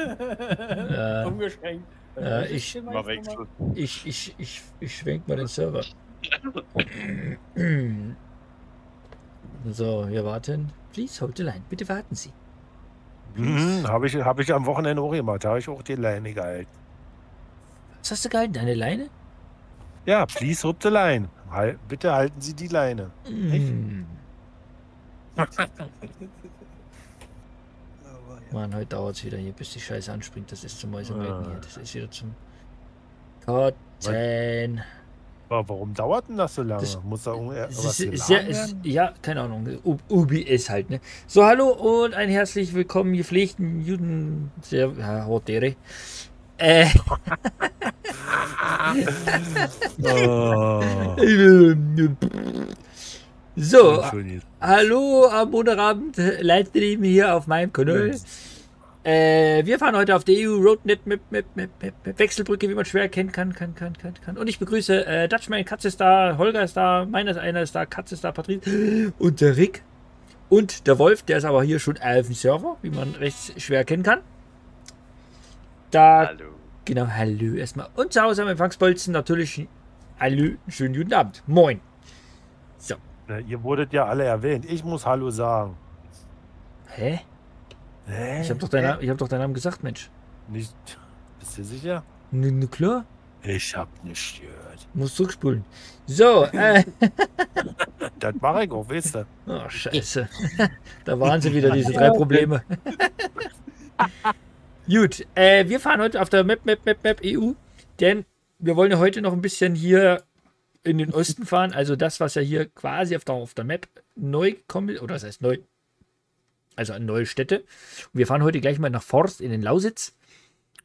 Äh, Umgeschränkt. Ja, ich- Mal wechseln. ich, ich, ich, ich schwenk mal den Server. So, wir warten. Please hold the line. Bitte warten Sie. Mhm, habe ich, hab ich am Wochenende auch gemacht. Da habe ich auch die Leine gehalten. Was hast du gehalten? Deine Leine? Ja, please hold the line. Hal bitte halten Sie die Leine. Mm. Mann, heute dauert es wieder hier, bis die Scheiße anspringt. Das ist zum Mäusemelken hier. Das ist wieder zum Kotzen. Aber warum dauert denn das so lange? Das- Muss da irgendwas Es ist, ja, keine Ahnung. UBS halt, ne? So, hallo und ein herzlich willkommen, gepflegten Juden. Sehr, ja, Hotere. Äh, Oh, so, hallo am Montagabend, Livestream hier auf meinem Kanal. Äh, wir fahren heute auf der EU Roadnet mit, mit, mit, mit, mit Wechselbrücke, wie man schwer erkennen kann, kann, kann, kann, kann. Und ich begrüße äh, Dutchman, Katze ist da, Holger ist da, meiner ist einer ist da, Katze ist da, Patrick und der Rick. Und der Wolf, der ist aber hier schon auf dem Server, wie man recht schwer erkennen kann. Da, Hallo. genau, hallo erstmal. Und zu Hause am Empfangsbolzen natürlich, hallo, schönen guten Abend. Moin. Na, ihr wurdet ja alle erwähnt. Ich muss Hallo sagen. hä? Hä? Ich habe doch, ich hab doch deinen Namen gesagt, Mensch. Nicht. Bist du sicher? Ne, ne, klar. Ich hab nicht gehört. Muss zurückspulen. So, äh. Das mache ich auch, weißt du. Oh, scheiße. da waren sie wieder, diese drei Probleme. Gut, äh, wir fahren heute auf der Map, Map, Map, Map EU, denn wir wollen ja heute noch ein bisschen hier in den Osten fahren. Also das, was ja hier quasi auf der, auf der Map neu gekommen ist, oder das heißt neu, also an neue Städte. Und wir fahren heute gleich mal nach Forst in den Lausitz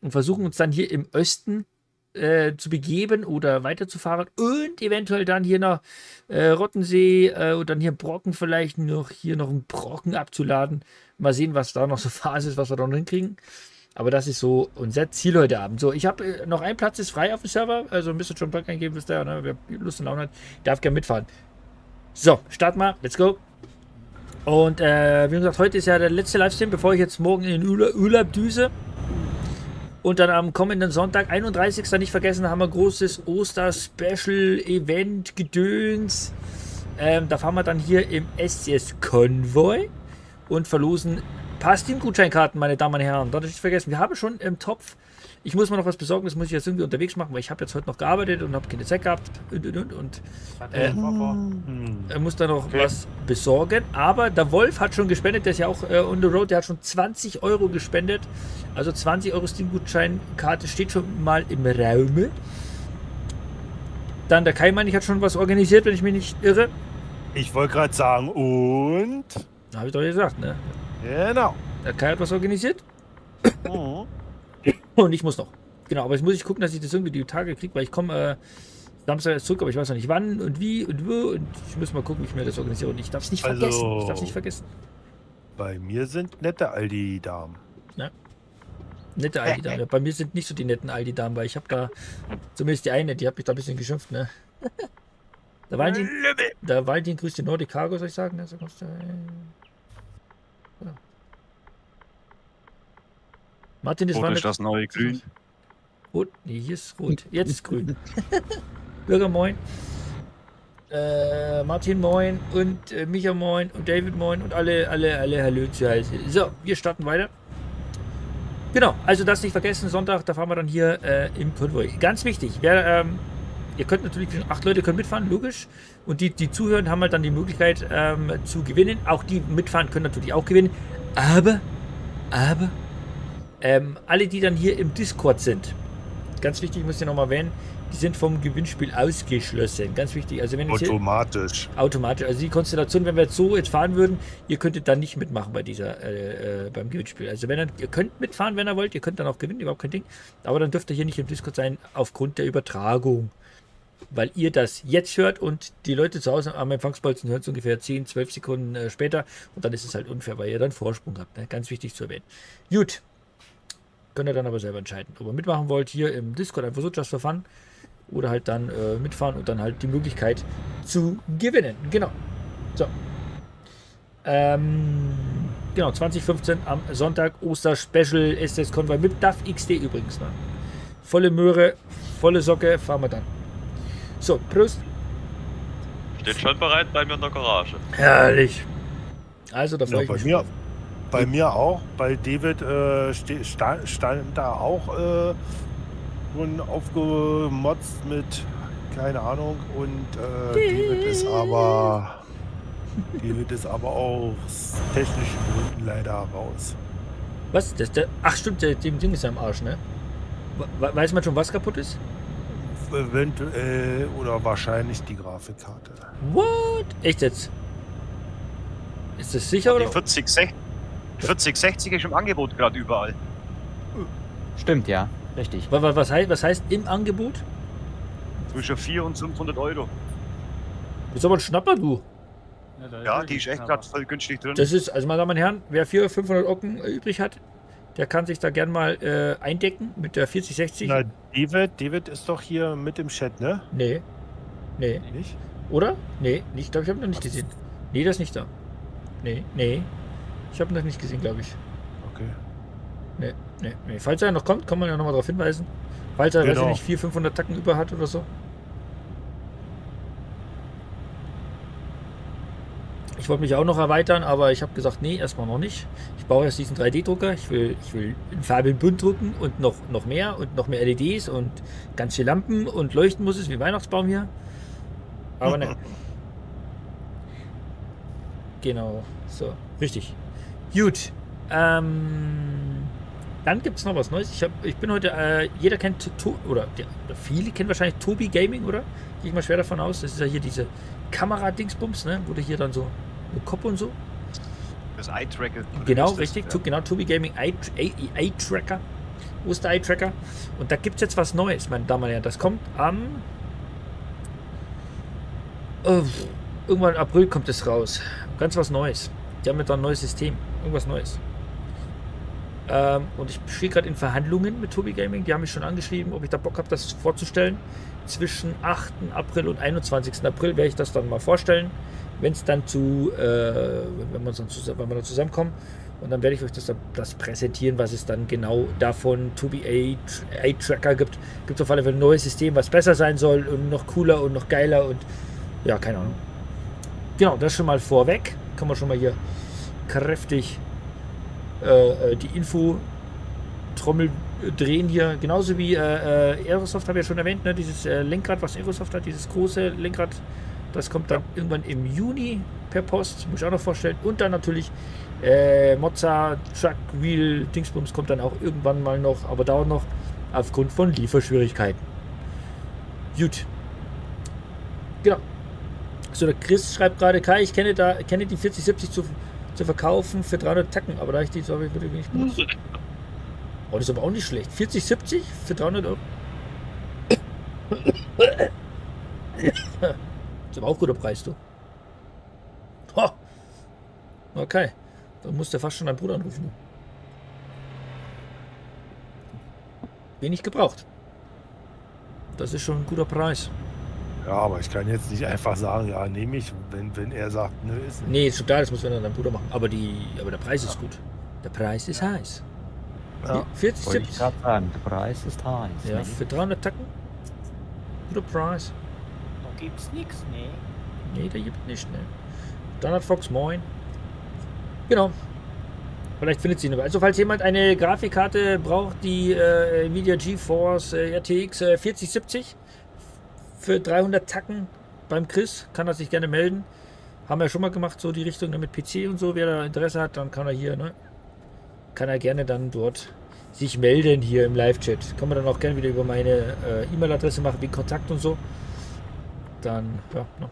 und versuchen uns dann hier im Osten äh, zu begeben oder weiterzufahren und eventuell dann hier nach äh, Rottensee äh, und dann hier Brocken vielleicht noch hier noch einen Brocken abzuladen. Mal sehen, was da noch so Phase ist, was wir da noch hinkriegen. Aber das ist so unser Ziel heute Abend. So, ich habe äh, noch ein Platz ist frei auf dem Server. Also müsst ihr schon Platz eingeben, wisst ihr, ne? wer Lust und Laune hat, darf gerne mitfahren. So, starten wir. Let's go. Und äh, wie gesagt, heute ist ja der letzte Livestream, bevor ich jetzt morgen in den Urlaub, düse. Und dann am kommenden Sonntag, 31. nicht vergessen, haben wir ein großes Oster-Special-Event Gedöns. Ähm, da fahren wir dann hier im SCS Konvoi und verlosen ein paar Steam-Gutscheinkarten, meine Damen und Herren. Dort nicht vergessen, wir haben schon im Topf. Ich muss mir noch was besorgen, das muss ich jetzt irgendwie unterwegs machen, weil ich habe jetzt heute noch gearbeitet und habe keine Zeit gehabt und und und. und äh, Hm. er muss da noch was besorgen. Aber der Wolf hat schon gespendet, der ist ja auch äh, on the road, der hat schon 20 Euro gespendet. Also 20 Euro Steam-Gutscheinkarte steht schon mal im Raume. Dann der Kai, meine ich, hat schon was organisiert, wenn ich mich nicht irre. Ich wollte gerade sagen, und? Habe ich doch gesagt, ne? Genau. Der Kai hat was organisiert Mhm. und ich muss noch. Genau, aber jetzt muss ich gucken, dass ich das irgendwie die Tage kriege, weil ich komme äh, Samstag erst zurück, aber ich weiß noch nicht wann und wie und wo und ich muss mal gucken, wie ich mir das organisiere und ich darf es nicht Also- vergessen. Ich darf es nicht vergessen. Bei mir sind nette Aldi-Damen. Nette Aldi-Damen. Bei mir sind nicht so die netten Aldi-Damen, weil ich habe da zumindest die eine, die hat mich da ein bisschen geschimpft, ne? Der Valentin, der Valentin grüßt die Nordic Cargo, soll ich sagen? Ne? So kommst du, äh, ja. Martin, das war Rot nicht ist das neue Grün. rot. Nee, hier ist rot. Jetzt ist grün. Bürger moin. Äh, Martin moin und äh, Micha moin und David moin und alle, alle, alle Hallo zu Hause. So, wir starten weiter. Genau, also das nicht vergessen, Sonntag, da fahren wir dann hier äh, im Konvoi. Ganz wichtig, wer, ähm, ihr könnt natürlich, acht Leute können mitfahren, logisch. Und die, die zuhören, haben halt dann die Möglichkeit ähm, zu gewinnen. Auch die mitfahren können natürlich auch gewinnen. Aber, aber, ähm, alle, die dann hier im Discord sind, ganz wichtig, ich muss ich nochmal erwähnen, die sind vom Gewinnspiel ausgeschlossen. Ganz wichtig. Also wenn jetzt hier, Automatisch. automatisch, also die Konstellation, wenn wir jetzt so jetzt fahren würden, ihr könntet dann nicht mitmachen bei dieser, äh, äh, beim Gewinnspiel. Also wenn ihr, ihr könnt mitfahren, wenn ihr wollt, ihr könnt dann auch gewinnen, überhaupt kein Ding. Aber dann dürft ihr hier nicht im Discord sein, aufgrund der Übertragung. Weil ihr das jetzt hört und die Leute zu Hause am Empfangsbolzen hören es ungefähr 10, 12 Sekunden äh, später und dann ist es halt unfair, weil ihr dann Vorsprung habt. Ne? Ganz wichtig zu erwähnen. Gut. Könnt ihr dann aber selber entscheiden, ob ihr mitmachen wollt hier im Discord, einfach so just for fun. Oder halt dann äh, mitfahren und dann halt die Möglichkeit zu gewinnen. Genau. So. Ähm, genau, 2015 am Sonntag Oster-Special ist das Konvoi mit DAF XD übrigens. Ne? Volle Möhre, volle Socke, fahren wir dann. So, Prost. Steht schon bereit bei mir in der Garage. Herrlich. Also, da Ja, freue ich bei mich. mir, bei mir auch. Bei David äh, ste- sta- stand da auch äh, schon aufgemotzt mit, keine Ahnung. Und äh, David ist aber. David ist aber aus technischen Gründen leider raus. Was? Das, der, ach, stimmt, der, dem Ding ist ja am Arsch, ne? We- Weiß man schon, was kaputt ist? Eventuell oder wahrscheinlich die Grafikkarte. What? Echt jetzt? Ist das sicher Die oder? 4060, 4060 ist im Angebot gerade überall. Stimmt, ja. Richtig. Wa- wa- Was heißt, was heißt im Angebot? Zwischen 400 und 500 Euro. Das ist aber ein Schnapper, du. Ja, die ist echt gerade voll günstig drin. Das ist, also meine Damen und Herren, wer 400, 500 Ocken äh, übrig hat, der kann sich da gern mal äh, eindecken mit der 4060. Na, David, David ist doch hier mit im Chat, ne? Nee. Nee. Nicht? Oder? Nee, nicht, glaube ich, habe ihn noch nicht gesehen. Nee, der ist nicht da. Nee, nee. Ich habe ihn noch nicht gesehen, glaube ich. Okay. Nee, nee, nee. Falls er noch kommt, kann man ja nochmal darauf hinweisen. Falls er, weiß ich Genau. nicht, 400, 500 Tacken über hat oder so. Ich wollte mich auch noch erweitern, aber ich habe gesagt, nee, erstmal noch nicht. Ich baue erst diesen 3D-Drucker. Ich will, ich will in Farbe in bunt drucken und noch, noch mehr und noch mehr LEDs und ganz viele Lampen und leuchten muss es wie Weihnachtsbaum hier. Aber ne. Genau, so, richtig. Gut. Ähm, dann gibt es noch was Neues. Ich, hab, ich bin heute, äh, jeder kennt, to oder, der, oder viele kennen wahrscheinlich Tobi Gaming, oder? Gehe ich mal schwer davon aus. Das ist ja hier diese Kamera-Dingsbums, ne? Wo du hier dann so mit Kopf und so. Das Eye-Tracker. Genau, richtig. Ja. Genau, Tobi Gaming Eye, Eye, Eye Tracker. Wo ist der Eye Tracker? Und da gibt es jetzt was Neues, meine Damen und Herren. Das kommt am. Äh, irgendwann im April kommt es raus. Ganz was Neues. Die haben jetzt ein neues System. Irgendwas Neues. Ähm, und ich stehe gerade in Verhandlungen mit Tobi Gaming. Die haben mich schon angeschrieben, ob ich da Bock habe, das vorzustellen. Zwischen 8. April und 21. April werde ich das dann mal vorstellen. Wenn es dann zu, äh, wenn, man dann zusammen, wenn wir dann zusammenkommen. Und dann werde ich euch das, das präsentieren, was es dann genau davon Tobi A-Tracker gibt. Gibt auf alle Fälle ein neues System, was besser sein soll und noch cooler und noch geiler und ja, keine Ahnung. Genau, das schon mal vorweg. Kann man schon mal hier kräftig äh, äh, die Info Trommel äh, drehen hier. Genauso wie äh, äh, Aerosoft habe ich ja schon erwähnt, ne? dieses äh, Lenkrad, was Aerosoft hat, dieses große Lenkrad. Das kommt dann irgendwann im Juni per Post, muss ich auch noch vorstellen. Und dann natürlich äh, Mozza, Truck, Wheel, Dingsbums kommt dann auch irgendwann mal noch, aber dauert noch aufgrund von Lieferschwierigkeiten. Gut. Genau. So, der Chris schreibt gerade, Kai, ich kenne da kenne die 4070 zu, zu verkaufen für 300 Tacken, aber da ich die so habe, würde ich nicht benutzen. Oh, das ist aber auch nicht schlecht. 4070 für 300 Euro. Das ist aber auch guter Preis, du. Okay. Dann muss der fast schon deinen Bruder anrufen. Du. Wenig gebraucht. Das ist schon ein guter Preis. Ja, aber ich kann jetzt nicht einfach sagen, ja, nehme ich, wenn, wenn er sagt, nö, ist nicht. Nee, ist schon klar, das muss man dann deinem Bruder machen. Aber, die, aber der Preis ist gut. Der Preis ist heiß. Ja. 40 Wollte ich Tipps. gerade sagen, der Preis ist heiß. Ja, ne? für 300 Tacken. Guter Preis. Da gibt's nichts, ne? Nee, der gibt nicht, ne. Standard Fox, moin. Genau. Vielleicht findet sie noch. Also, falls jemand eine Grafikkarte braucht, die äh, Nvidia GeForce äh, RTX äh, 4070 für 300 Tacken beim Chris, kann er sich gerne melden. Haben wir schon mal gemacht, so die Richtung mit PC und so. Wer da Interesse hat, dann kann er hier, ne? Kann er gerne dann dort sich melden hier im Live-Chat. Kann man dann auch gerne wieder über meine äh, E-Mail-Adresse machen, wie Kontakt und so. Dann, ja, ne?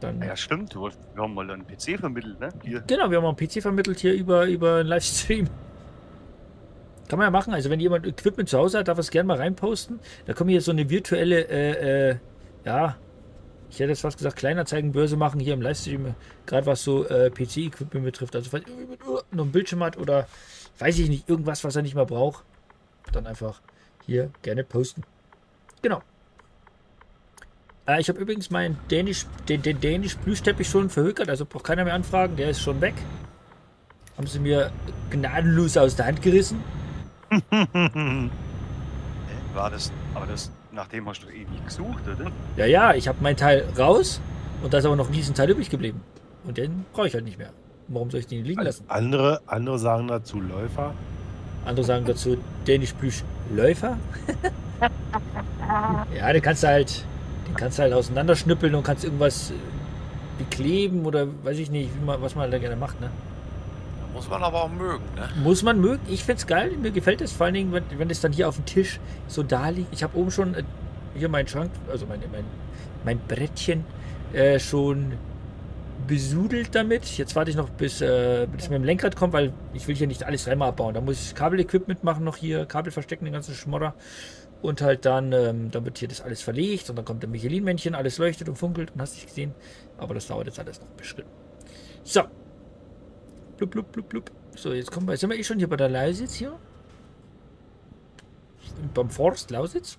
Dann, Ja, stimmt. Wir haben mal einen PC vermittelt, ne? Hier. Genau, wir haben einen PC vermittelt hier über, über einen Livestream. Kann man ja machen. Also wenn jemand Equipment zu Hause hat, darf er es gerne mal reinposten. Da können wir hier so eine virtuelle, äh, äh, ja, ich hätte jetzt fast gesagt, Kleinanzeigenbörse machen hier im Livestream, gerade was so äh, PC-Equipment betrifft. Also falls irgendjemand uh, noch einen Bildschirm hat oder weiß ich nicht, irgendwas, was er nicht mehr braucht, dann einfach hier gerne posten. Genau. Äh, ich habe übrigens meinen Dänisch, den, den Dänisch Plüschteppich schon verhökert, also braucht keiner mehr anfragen, der ist schon weg. haben sie mir gnadenlos aus der Hand gerissen. War das, aber das, nachdem hast du ewig gesucht, oder? Ja, ja, ich habe meinen Teil raus und da ist aber noch ein Riesenteil übrig geblieben. Und den brauche ich halt nicht mehr. Warum soll ich den liegen lassen? Andere, andere sagen dazu Läufer. Andere sagen dazu Dänisch Plüsch Läufer. ja, den kannst du halt, den kannst du halt auseinanderschnippeln und kannst irgendwas äh, bekleben oder weiß ich nicht, wie man, was man da gerne macht, ne? Muss man aber auch mögen, ne? Muss man mögen. Ich find's geil. Mir gefällt es vor allen Dingen, wenn, wenn es dann hier auf dem Tisch so da liegt. Ich habe oben schon äh, hier meinen Schrank, also mein, mein, mein Brettchen äh, schon besudelt damit. Jetzt warte ich noch, bis, äh, es mit dem Lenkrad kommt, weil ich will hier nicht alles dreimal abbauen. Da muss ich Kabelequipment machen noch hier, Kabel verstecken, den ganzen Schmodder. Und halt dann, ähm, dann wird hier das alles verlegt und dann kommt der Michelin-Männchen, alles leuchtet und funkelt und hast dich gesehen. Aber das dauert jetzt alles noch ein bisschen. So. Blub, blub, blub, blub. So, jetzt kommen wir, sind wir eh schon hier bei der Lausitz hier. Beim Forst Lausitz.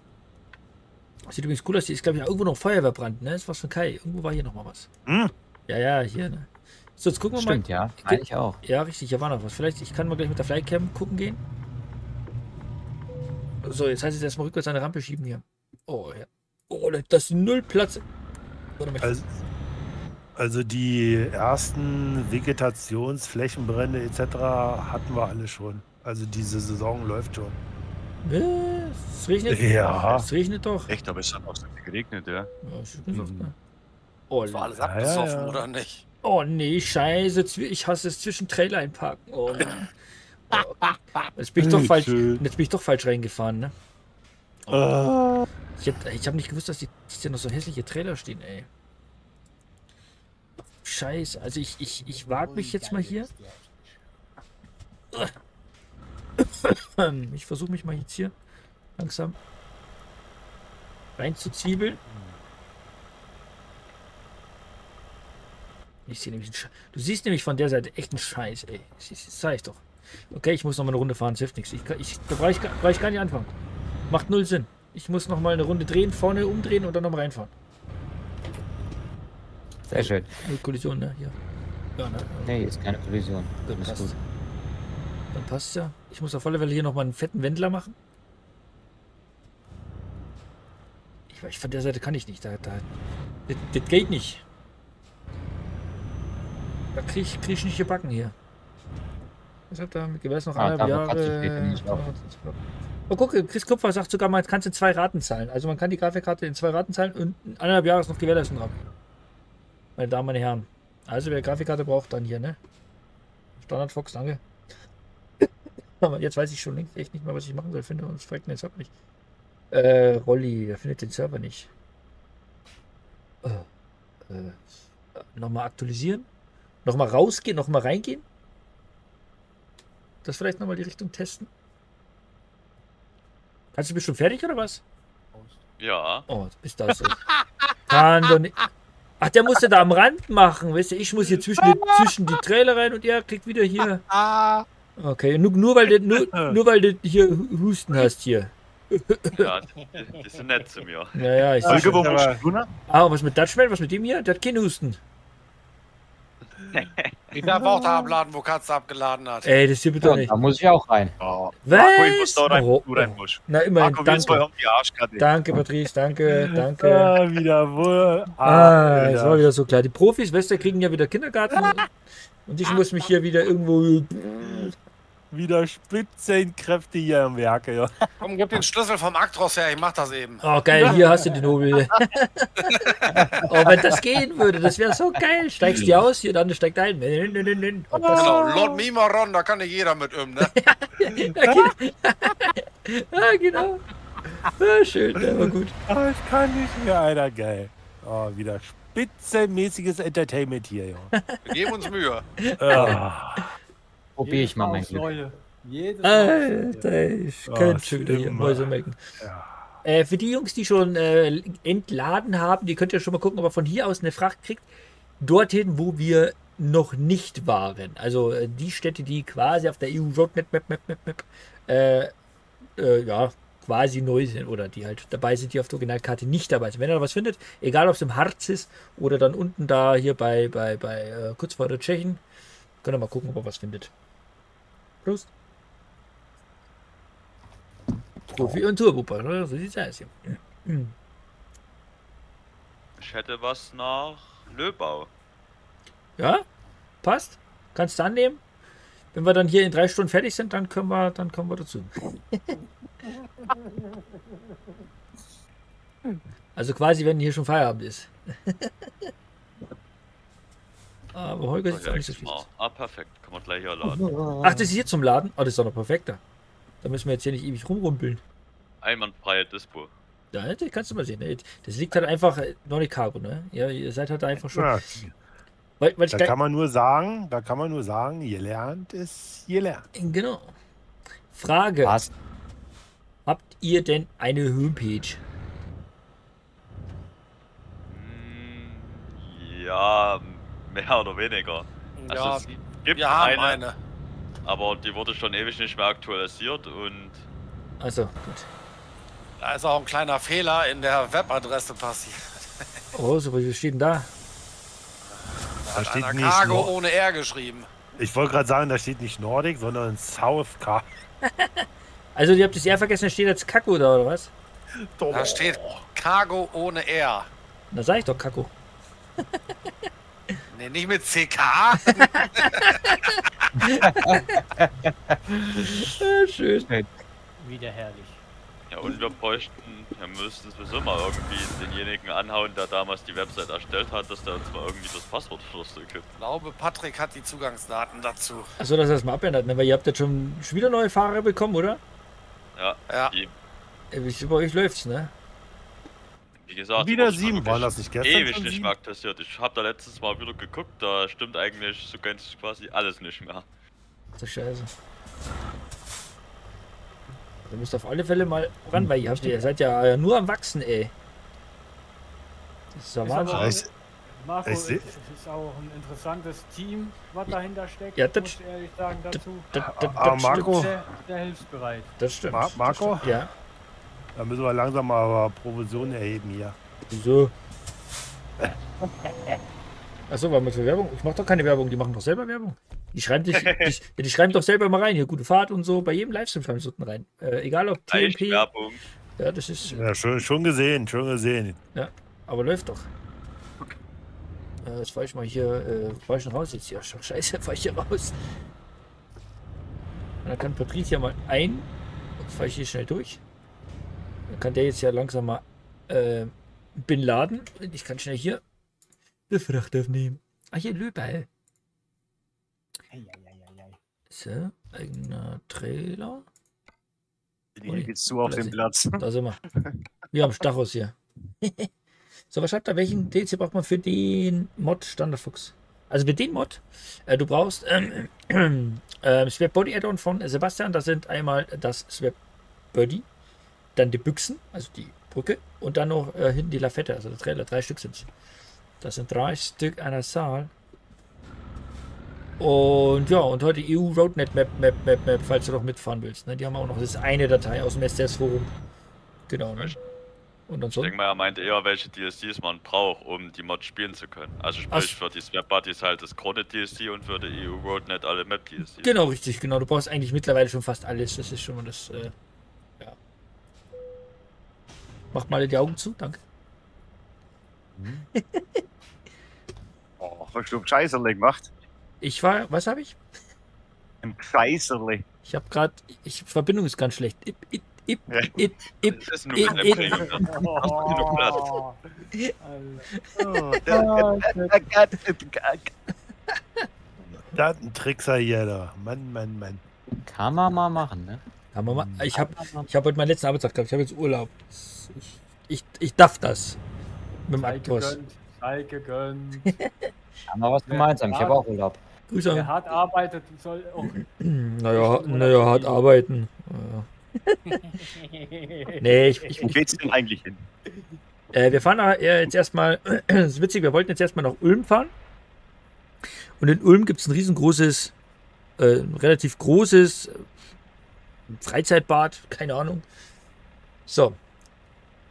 Sieht übrigens cool aus. Hier ist, glaube ich, irgendwo noch Feuerwehrbrand, ne? Das ist was von Kai. Irgendwo war hier noch mal was. Hm. Ja, ja, hier, ne? So, jetzt gucken wir Stimmt, mal. ja. Eigentlich auch. Ja, richtig, hier war noch was. Vielleicht, ich kann mal gleich mit der Flycam gucken gehen. So, jetzt heißt es erstmal rückwärts an der Rampe schieben hier. Oh, ja. Oh, das ist null Platz. Warte mal, Also, also die ersten Vegetationsflächenbrände etc. hatten wir alle schon. Also diese Saison läuft schon. Was? Es regnet? Ja. Es regnet doch. Echt, aber es hat auch so viel geregnet, ja. Ja, nicht oft, ne? Oh, War alles Ja, ja, abgesoffen, ja. oder nicht? oh nee, scheiße. Ich hasse es zwischen Trailer einparken. Oh, oh. Jetzt bin ich doch falsch. Schön. Jetzt bin ich doch falsch reingefahren, ne? Ah. Ich habe ich hab nicht gewusst, dass die, dass hier noch so hässliche Trailer stehen, ey. Scheiße, also ich, ich, ich wage mich jetzt mal hier. Ich versuche mich mal jetzt hier langsam reinzuzwiebeln. Ich sehe nämlich Du siehst nämlich von der Seite echt einen Scheiß, ey. Das, sag ich doch. Okay, ich muss noch mal eine Runde fahren, das hilft nichts. Ich, ich, da brauche ich, brauch ich gar nicht anfangen. Macht null Sinn. Ich muss noch mal eine Runde drehen, vorne umdrehen und dann noch mal reinfahren. Sehr schön. Null Kollision, ne? Hier. Ja, ne? Nee, ist keine Kollision. Dann Alles passt. gut. Dann passt ja. Ich muss auf alle Fälle hier noch mal einen fetten Wendler machen. Ich, weiß, von der Seite kann ich nicht. Da, da, das, das geht nicht. Da krieg ich, krieg ich nicht gebacken hier. Ich hab da mit Gewährs noch Ah, Katze Jahre. Oh, guck, Chris Kupfer sagt sogar, man kann es in zwei Raten zahlen. Also man kann die Grafikkarte in zwei Raten zahlen und anderthalb Jahre ist noch Gewährleistung dran. Meine Damen, meine Herren. Also wer Grafikkarte braucht, dann hier, ne? Standard Fox, danke. Aber jetzt weiß ich schon längst echt nicht mehr, was ich machen soll. Finde uns fragt den Server nicht. Äh, Rolli, der findet den Server nicht. Äh, äh, nochmal aktualisieren. Nochmal rausgehen, nochmal reingehen. Das vielleicht nochmal die Richtung testen. Kannst du bist schon fertig oder was? Ja. Oh, du bist da so. Kann doch nicht. Ach, der musste da am Rand machen, weißt du? Ich muss hier zwischen die, zwischen die Trailer rein und er kriegt wieder hier. Okay, nur, nur weil du nur, nur weil du hier Husten hast hier. Ja, die sind nett zu mir. Ja, ja, ich sehe? Ah, was mit Dutchman? Was mit dem hier? Der hat keinen Husten. Ich darf auch da abladen, wo Katze abgeladen hat. Ey, das hier bitte Ja, nicht. da muss ich auch rein. Oh, Was? Marco, ich muss da rein, Oh, du rein musst. Na, immerhin, Marco, danke. haben die Arschkarte. Danke, Patrice, danke, danke. Ah, wieder wohl. Ah, wieder. das war wieder so klar. Die Profis, weißt du, kriegen ja wieder Kindergarten. Und ich muss mich hier wieder irgendwo. Wieder Spitzenkräfte hier im Werke. Ja. Komm, gib den Schlüssel vom Actros her, ich mach das eben. Oh, geil, hier hast du den Hobel. oh, wenn das gehen würde, das wäre so geil. Steigst du aus, hier, dann steigt ein. Und das, Genau, Lord Mimaron, da kann nicht jeder mit üben, ne? ja, genau. ja, genau. Ja, schön, der war gut. Ah, ich kann nicht mehr, Alter, geil. Oh, wieder spitzenmäßiges Entertainment hier, ja. Wir geben uns Mühe. Ah, Probier ich mal mein Glück. Jedes. Alter, ich Oh, könnte schon wieder hier Mäuse Mann. melken. Ja. Äh, für die Jungs, die schon äh, entladen haben, die könnt ihr schon mal gucken, ob ihr von hier aus eine Fracht kriegt. Dorthin, wo wir noch nicht waren. Also äh, die Städte, die quasi auf der EU Roadmap Map, Map, Map, Map, äh, äh, ja, quasi neu sind oder die halt dabei sind, die auf der Originalkarte nicht dabei sind. Wenn ihr da was findet, egal ob es im Harz ist oder dann unten da hier bei, bei, bei äh, kurz vor der Tschechen, könnt ihr mal gucken, ob ihr was findet. Prost. Profi und Turbo, oder? So sieht's aus hier. Ich hätte was nach Löbau. Ja, passt. Kannst du annehmen. Wenn wir dann hier in drei Stunden fertig sind, dann können wir, dann kommen wir dazu. also quasi, wenn hier schon Feierabend ist. Aber Holger sieht auch nicht so viel. Ah, perfekt. Kann man gleich hier laden. Ach, das ist hier zum Laden? Oh, das ist doch noch perfekter. Da müssen wir jetzt hier nicht ewig rumrumpeln. Einwandfreie Dispo. Ja, das kannst du mal sehen. Das liegt halt einfach äh, noch nicht Cargo, ne? Ja, ihr seid halt einfach schon. Ja, Weil, weil ich da kann man nur sagen, da kann man nur sagen, gelernt ist gelernt. genau. Frage: Was? Habt ihr denn eine Homepage? Hm, Ja, mehr oder weniger. Also Ja, es gibt wir haben eine, eine. aber die wurde schon ewig nicht mehr aktualisiert und Also, gut. Da ist auch ein kleiner Fehler in der Webadresse passiert. Oh, so, was steht denn da? Da Da steht einer nicht Cargo Nord- ohne R geschrieben. Ich wollte gerade sagen, da steht nicht Nordic, sondern South Car. Also, ihr habt das R vergessen, da steht jetzt Kacko da, oder was? Da steht Cargo ohne R. Na, sag ich doch Kacko. Nee, nicht mit CK. Schön. Wieder herrlich. ja und wir bräuchten, wir müssten sowieso mal irgendwie denjenigen anhauen, der damals die Website erstellt hat, dass der uns mal irgendwie das Passwort so gibt. Ich glaube, Patrick hat die Zugangsdaten dazu. Achso, dass er das mal abändert, ne? Weil ihr habt jetzt schon, schon wieder neue Fahrer bekommen, oder? Ja, Ja. die, Äh, bei euch läuft's, ne? Wie gesagt, Wieder sieben, waren das nicht gestern? Ewig nicht mehr aktualisiert. Ich habe da letztes Mal wieder geguckt, da stimmt eigentlich so ganz quasi alles nicht mehr. Das ist scheiße. Ihr müsst auf alle Fälle mal ran, weil ihr, habt, ihr seid ja nur am Wachsen, ey. Das ist ja Ist Wahnsinn. Marco, seh- ist auch ein interessantes Team, was dahinter steckt, Ja, das- muss ich ehrlich sagen dazu. Das, das, Ah, das, Marco. stimmt. Sehr, sehr hilfsbereit. Das stimmt. Ma- Marco? Das stimmt. Ja. Da müssen wir langsam mal aber Provisionen erheben hier. Wieso? Achso, weil wir für Werbung. Ich mach doch keine Werbung, die machen doch selber Werbung. Die schreiben, dich, die, die schreiben doch selber mal rein, hier gute Fahrt und so. Bei jedem Livestream schreiben sie unten rein. Äh, egal ob TMP. Werbung. Ja, das ist. Ja, schon, schon gesehen, schon gesehen. Aber läuft doch. Äh, jetzt fahr ich mal hier. Äh, fahr ich schon raus jetzt hier. Sch- Scheiße, fahr ich hier raus. Und dann kann Patrice hier mal ein. Jetzt fahr ich hier schnell durch. Dann kann der jetzt ja langsam mal äh, Bin Laden. Und Ich kann schnell hier die Fracht aufnehmen. Ah, hier Löbel. So, eigener Trailer. Hier geht's zu auf den Platz. Da sind wir. Wir haben Stachus hier. so, was schreibt da? Welchen DLC braucht man für den Mod Standardfuchs? Also für den Mod, äh, du brauchst ähm, äh, Swap Body Add-on von Sebastian. Das sind einmal das Swap Body, dann die Büchsen, also die Brücke, und dann noch äh, hinten die Lafette, also der Trailer. Drei Stück sind Das sind drei Stück einer Zahl. Und ja, und heute EU Roadnet Map, Map, Map, Map, falls du noch mitfahren willst. Ne? Die haben auch noch das eine Datei aus dem SDS-Forum. Genau, ne? Und Ich ansonsten. denke mal, er meinte eher, welche DSDs man braucht, um die Mod spielen zu können. Also Ach. sprich, für die Swap Buddies halt das Krone DSD und für die EU Roadnet alle Map DSDs. Genau, richtig, genau. Du brauchst eigentlich mittlerweile schon fast alles. Das ist schon mal das. Äh. Macht mal die Augen zu, danke. Oh, hast du ein Scheißerle gemacht? Ich war, was habe ich? Ein Scheißerle. Ich habe gerade, ich Verbindung ist ganz schlecht. Ip, ip, ip, Ja. ip, ip. Das ist nur eh. Premium. ne? Oh, Oh, der, Da hat ein Trickser hier da. Mann, Mann, Mann. Kann man mal machen, ne? Haben wir mal. Ich habe ich hab heute meinen letzten Arbeitstag gehabt. Ich habe jetzt Urlaub. Ich, ich, ich darf das. Mit dem gegönnt, sei gegönnt. Haben wir was gemeinsam. Ich habe auch Urlaub. Grüße. Wer hart arbeitet, soll auch. Naja, naja, hart arbeiten. Ja. Nee, ich, ich, Wo geht's denn eigentlich hin? Äh, wir fahren jetzt erstmal, das ist witzig, wir wollten jetzt erstmal nach Ulm fahren. Und in Ulm gibt es ein riesengroßes, äh, ein relativ großes Freizeitbad, keine Ahnung. So.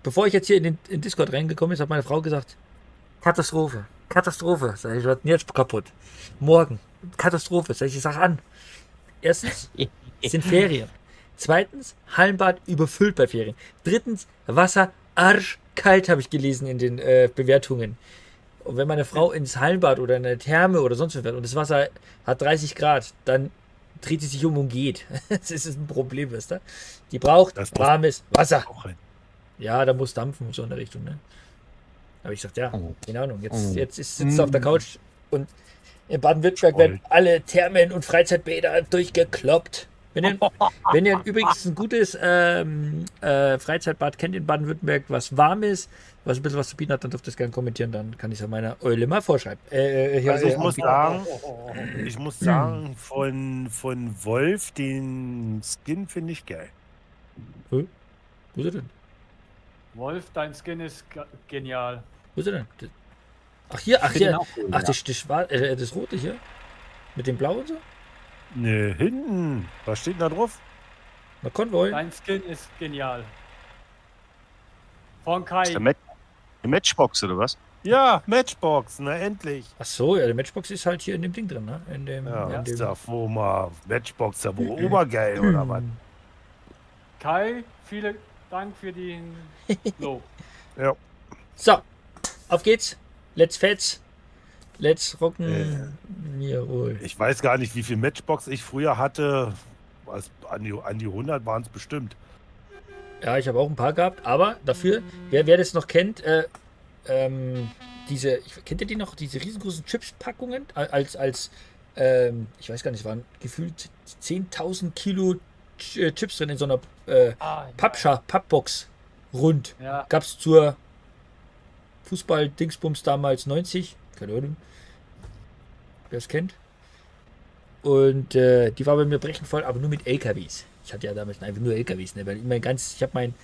Bevor ich jetzt hier in den in Discord reingekommen ist, hat meine Frau gesagt, Katastrophe, Katastrophe. Sag ich, was denn jetzt kaputt? Morgen, Katastrophe. Sag ich, ich sag an. Erstens sind Ferien. Zweitens, Hallenbad überfüllt bei Ferien. Drittens, Wasser arschkalt, habe ich gelesen in den äh, Bewertungen. Und wenn meine Frau ins Hallenbad oder in eine Therme oder sonst was fährt und das Wasser hat 30 Grad, dann dreht sie sich um und geht. das ist ein Problem, wisst ihr? Die braucht Das warmes Wasser. Ja, da muss dampfen, so in der Richtung, ne? Aber ich sagte, ja, Oh. keine Ahnung. Jetzt, Oh. jetzt ist, sitzt sie auf der Couch und in Baden-Württemberg werden alle Thermen und Freizeitbäder durchgekloppt. Wenn ihr, wenn ihr übrigens ein gutes ähm, äh, Freizeitbad kennt in Baden-Württemberg, was warm ist, was ein bisschen was zu bieten hat, dann dürft ihr es gerne kommentieren, dann kann ich es ja meiner Eule mal vorschreiben. Äh, äh, hier, Also ich äh, muss sagen, ich muss sagen, von, von Wolf den Skin finde ich geil. Wo ist er denn? Wolf, dein Skin ist ge- genial. Wo ist er denn? Das- Ach hier, ach hier. Ach, das, das, Schwar- äh, das rote hier? Mit dem Blau und so? Ne, hinten. Was steht denn da drauf? Na, Konvoi. Dein Skin ist genial. Von Ist Kai. Die Matchbox oder was? Ja, Matchbox, na endlich. Ach so, ja, der Matchbox ist halt hier in dem Ding drin, ne? In dem, Ja, in dem da wo mal Matchbox, da wo obergeil oder was? Kai, vielen Dank für den Lob. Ja. So, auf geht's. Let's fetz. Let's rocken. Jawohl. Ich weiß gar nicht, wie viel Matchbox ich früher hatte. Was, an, die, an die 100 waren es bestimmt. Ja, ich habe auch ein paar gehabt, aber dafür, wer, wer das noch kennt, äh, ähm, diese, kennt ihr die noch, diese riesengroßen Chips-Packungen? Al- Als, als, ähm, ich weiß gar nicht, es waren gefühlt 10.000 Kilo äh, Chips drin in so einer äh, Ah, Pappscha Pappbox rund. Ja, Gab es zur Fußball-Dingsbums damals 90. Keine Ahnung. Wer es kennt. Und äh, die war bei mir brechend voll, aber nur mit LKWs. Ich hatte ja damals einfach nur LKWs, ne? Weil ich mein ganz, ich habe mein,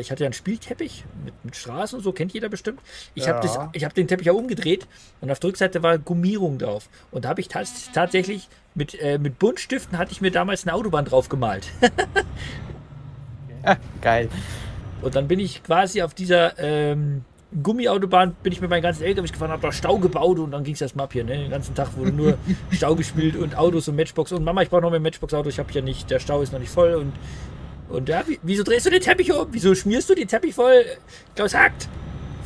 ich hatte ja einen Spielteppich mit, mit Straßen und so, kennt jeder bestimmt. Ich Ja. habe den Teppich ja umgedreht und auf der Rückseite war Gummierung drauf. Und da habe ich tats tatsächlich mit, äh, mit Buntstiften hatte ich mir damals eine Autobahn drauf gemalt. Geil. Und dann bin ich quasi auf dieser ähm, Gummiautobahn, bin ich mit meinen ganzen LKWs gefahren, habe da Stau gebaut und dann ging es erstmal ab hier. Ne? Den ganzen Tag wurde nur Stau gespielt und Autos und Matchbox. Und Mama, ich brauche noch mehr Matchbox-Auto, ich habe ja nicht, der Stau ist noch nicht voll. Und, und ja, wie, wieso drehst du den Teppich um? Wieso schmierst du den Teppich voll? Ich glaube, es hackt.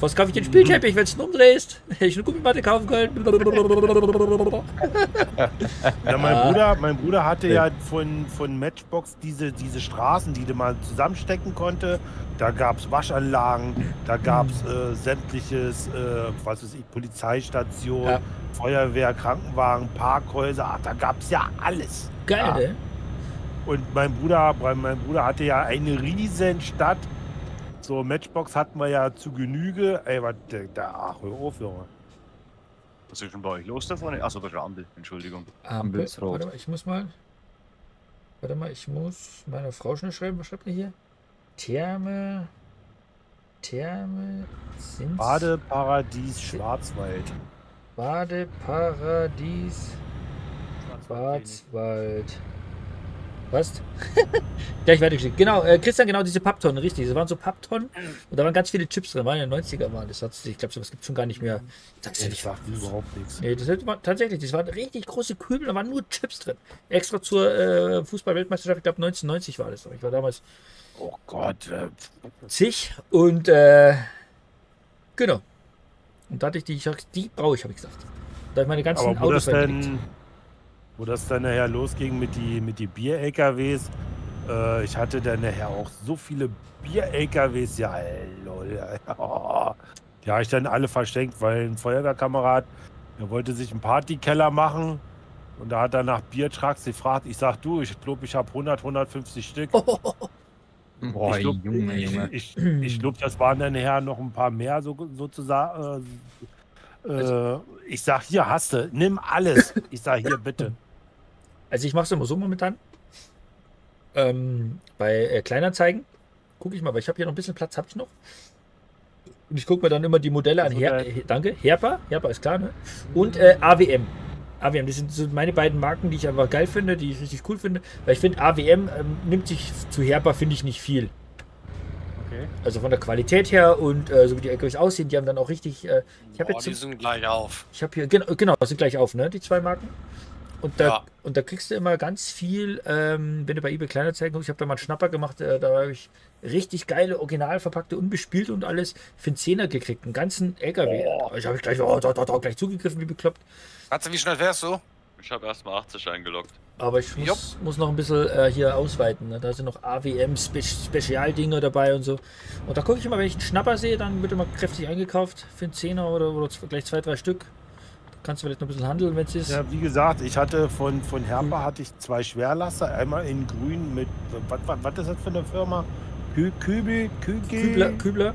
Was kaufe ich den Spielteppich, wenn du ihn umdrehst? Hätte ich eine Gummimatte kaufen können. Ja, mein, Ah. Bruder, mein Bruder hatte ja von, von Matchbox diese, diese Straßen, die du mal zusammenstecken konnte. Da gab es Waschanlagen, da gab es äh, sämtliches, äh, was weiß ich, Polizeistation, Ja. Feuerwehr, Krankenwagen, Parkhäuser. Ach, da gab es ja alles. Geil, Ja. ne? Und mein Bruder, mein Bruder hatte ja eine riesen Stadt. So, Matchbox hatten wir ja zu Genüge. Ey, was, da, ach, hör auf, Junge. Was ist denn bei euch los da vorne? Achso, das Ampel, Entschuldigung. Ampel. ist rot. Warte mal, ich muss mal. Warte mal, ich muss meiner Frau schnell schreiben. Was schreibt ihr hier? Therme. Therme. Sind Badeparadies Schwarzwald. Badeparadies Schwarzwald. Was? Gleich weitergeschickt. Genau, äh, Christian, genau diese Papptonnen, richtig. Das waren so Papptonnen und da waren ganz viele Chips drin. Waren ja 90er waren. Das hat, ich glaube, sowas gibt es schon gar nicht mehr. Sagst du nicht wahr? Überhaupt nichts. Nee, das war tatsächlich, das waren richtig große Kübel, da waren nur Chips drin. Extra zur äh, Fußball-Weltmeisterschaft, ich glaube 1990 war das. Ich war damals Oh Gott. Äh, zig und äh, genau. Und da hatte ich die, ich die brauche ich, habe ich gesagt. Da hab ich meine ganzen aber Autos das, dann, wo das dann nachher losging mit die, mit die Bier-LKWs, äh, ich hatte dann nachher auch so viele Bier-LKWs, ja, lol. ja. Die habe ich dann alle verschenkt, weil ein Feuerwehrkamerad, der wollte sich einen Partykeller machen und da hat er nach Biertrucks gefragt. Ich sag, du, ich glaube, ich habe 100, 150 Stück. Boah, ich glaub, Junge, ich, Junge. Ich, ich glaube, das waren dann nachher noch ein paar mehr, so, sozusagen. Äh, äh, ich sag, hier hast du, nimm alles. Ich sag, hier bitte. Also ich mache es immer so momentan. Ähm, bei äh, Kleinanzeigen gucke ich mal, aber ich habe hier noch ein bisschen Platz, habe ich noch. Und ich gucke mir dann immer die Modelle an. Her äh, danke, Herpa, Herpa ist klar, ne? Und äh, AWM. AWM, das sind so meine beiden Marken, die ich einfach geil finde, die ich richtig cool finde. Weil ich finde, AWM ähm, nimmt sich zu Herpa, finde ich nicht viel. Okay. Also von der Qualität her und äh, so wie die LKWs aussehen, die haben dann auch richtig. Äh, ich habe Boah, jetzt die sind gleich auf. ich habe hier, genau, genau, das sind gleich auf, ne? Die zwei Marken. Und da, Ja. und da kriegst du immer ganz viel, ähm, wenn du bei eBay Kleinanzeigen guckst, ich habe da mal einen Schnapper gemacht, äh, da habe ich richtig geile, original verpackte, unbespielt und alles für einen Zehner gekriegt, einen ganzen LKW. Ich habe gleich, oh, da, da, da, gleich zugegriffen, wie bekloppt. Katze, wie schnell wärst du? Ich habe erstmal 80 eingeloggt. Aber ich muss, muss noch ein bisschen äh, hier ausweiten. Ne? Da sind noch AWM Spe Spezialdinger dabei und so. Und da gucke ich immer, wenn ich einen Schnapper sehe, dann wird immer kräftig eingekauft für einen Zehner oder, oder gleich zwei, drei Stück. Kannst du vielleicht noch ein bisschen handeln, wenn es ist. Ja, wie gesagt, ich hatte von, von Herber hatte ich zwei Schwerlaster, einmal in grün mit, was, was, was ist das für eine Firma? Kü Kübel, Kügel, Kübler, Kübler.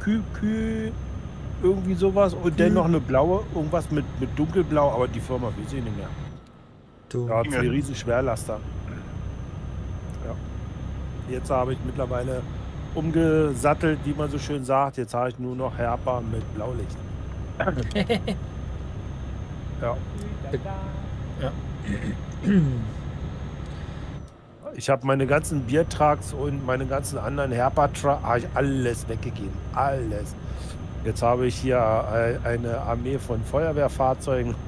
Kü, Kü, irgendwie sowas und dann noch eine blaue, irgendwas mit, mit dunkelblau, aber die Firma weiß ich nicht mehr. Du. Ja, zwei riesen Schwerlaster. Ja. Jetzt habe ich mittlerweile umgesattelt, wie man so schön sagt. Jetzt habe ich nur noch Herber mit Blaulicht. ja. Ich habe meine ganzen Biertrucks und meine ganzen anderen Herper-Trucks habe ich alles weggegeben. Alles. Jetzt habe ich hier äh, eine Armee von Feuerwehrfahrzeugen.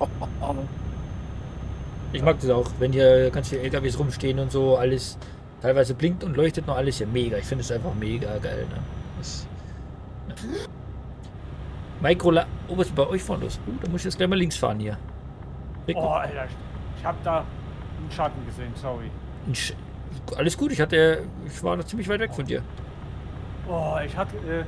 Ich mag das auch, wenn hier ganz viele LKWs rumstehen und so, alles teilweise blinkt und leuchtet noch alles ja mega. Ich finde es einfach mega geil. Ne? Das, ja. Micro, oh, was ist bei euch vorne los? Uh, da muss ich jetzt gleich mal links fahren hier. Rico, Oh, Alter, ich hab da einen Schatten gesehen, sorry. ein Sch- alles gut, ich hatte, ich war noch ziemlich weit weg von dir. Oh, ich hatte, äh,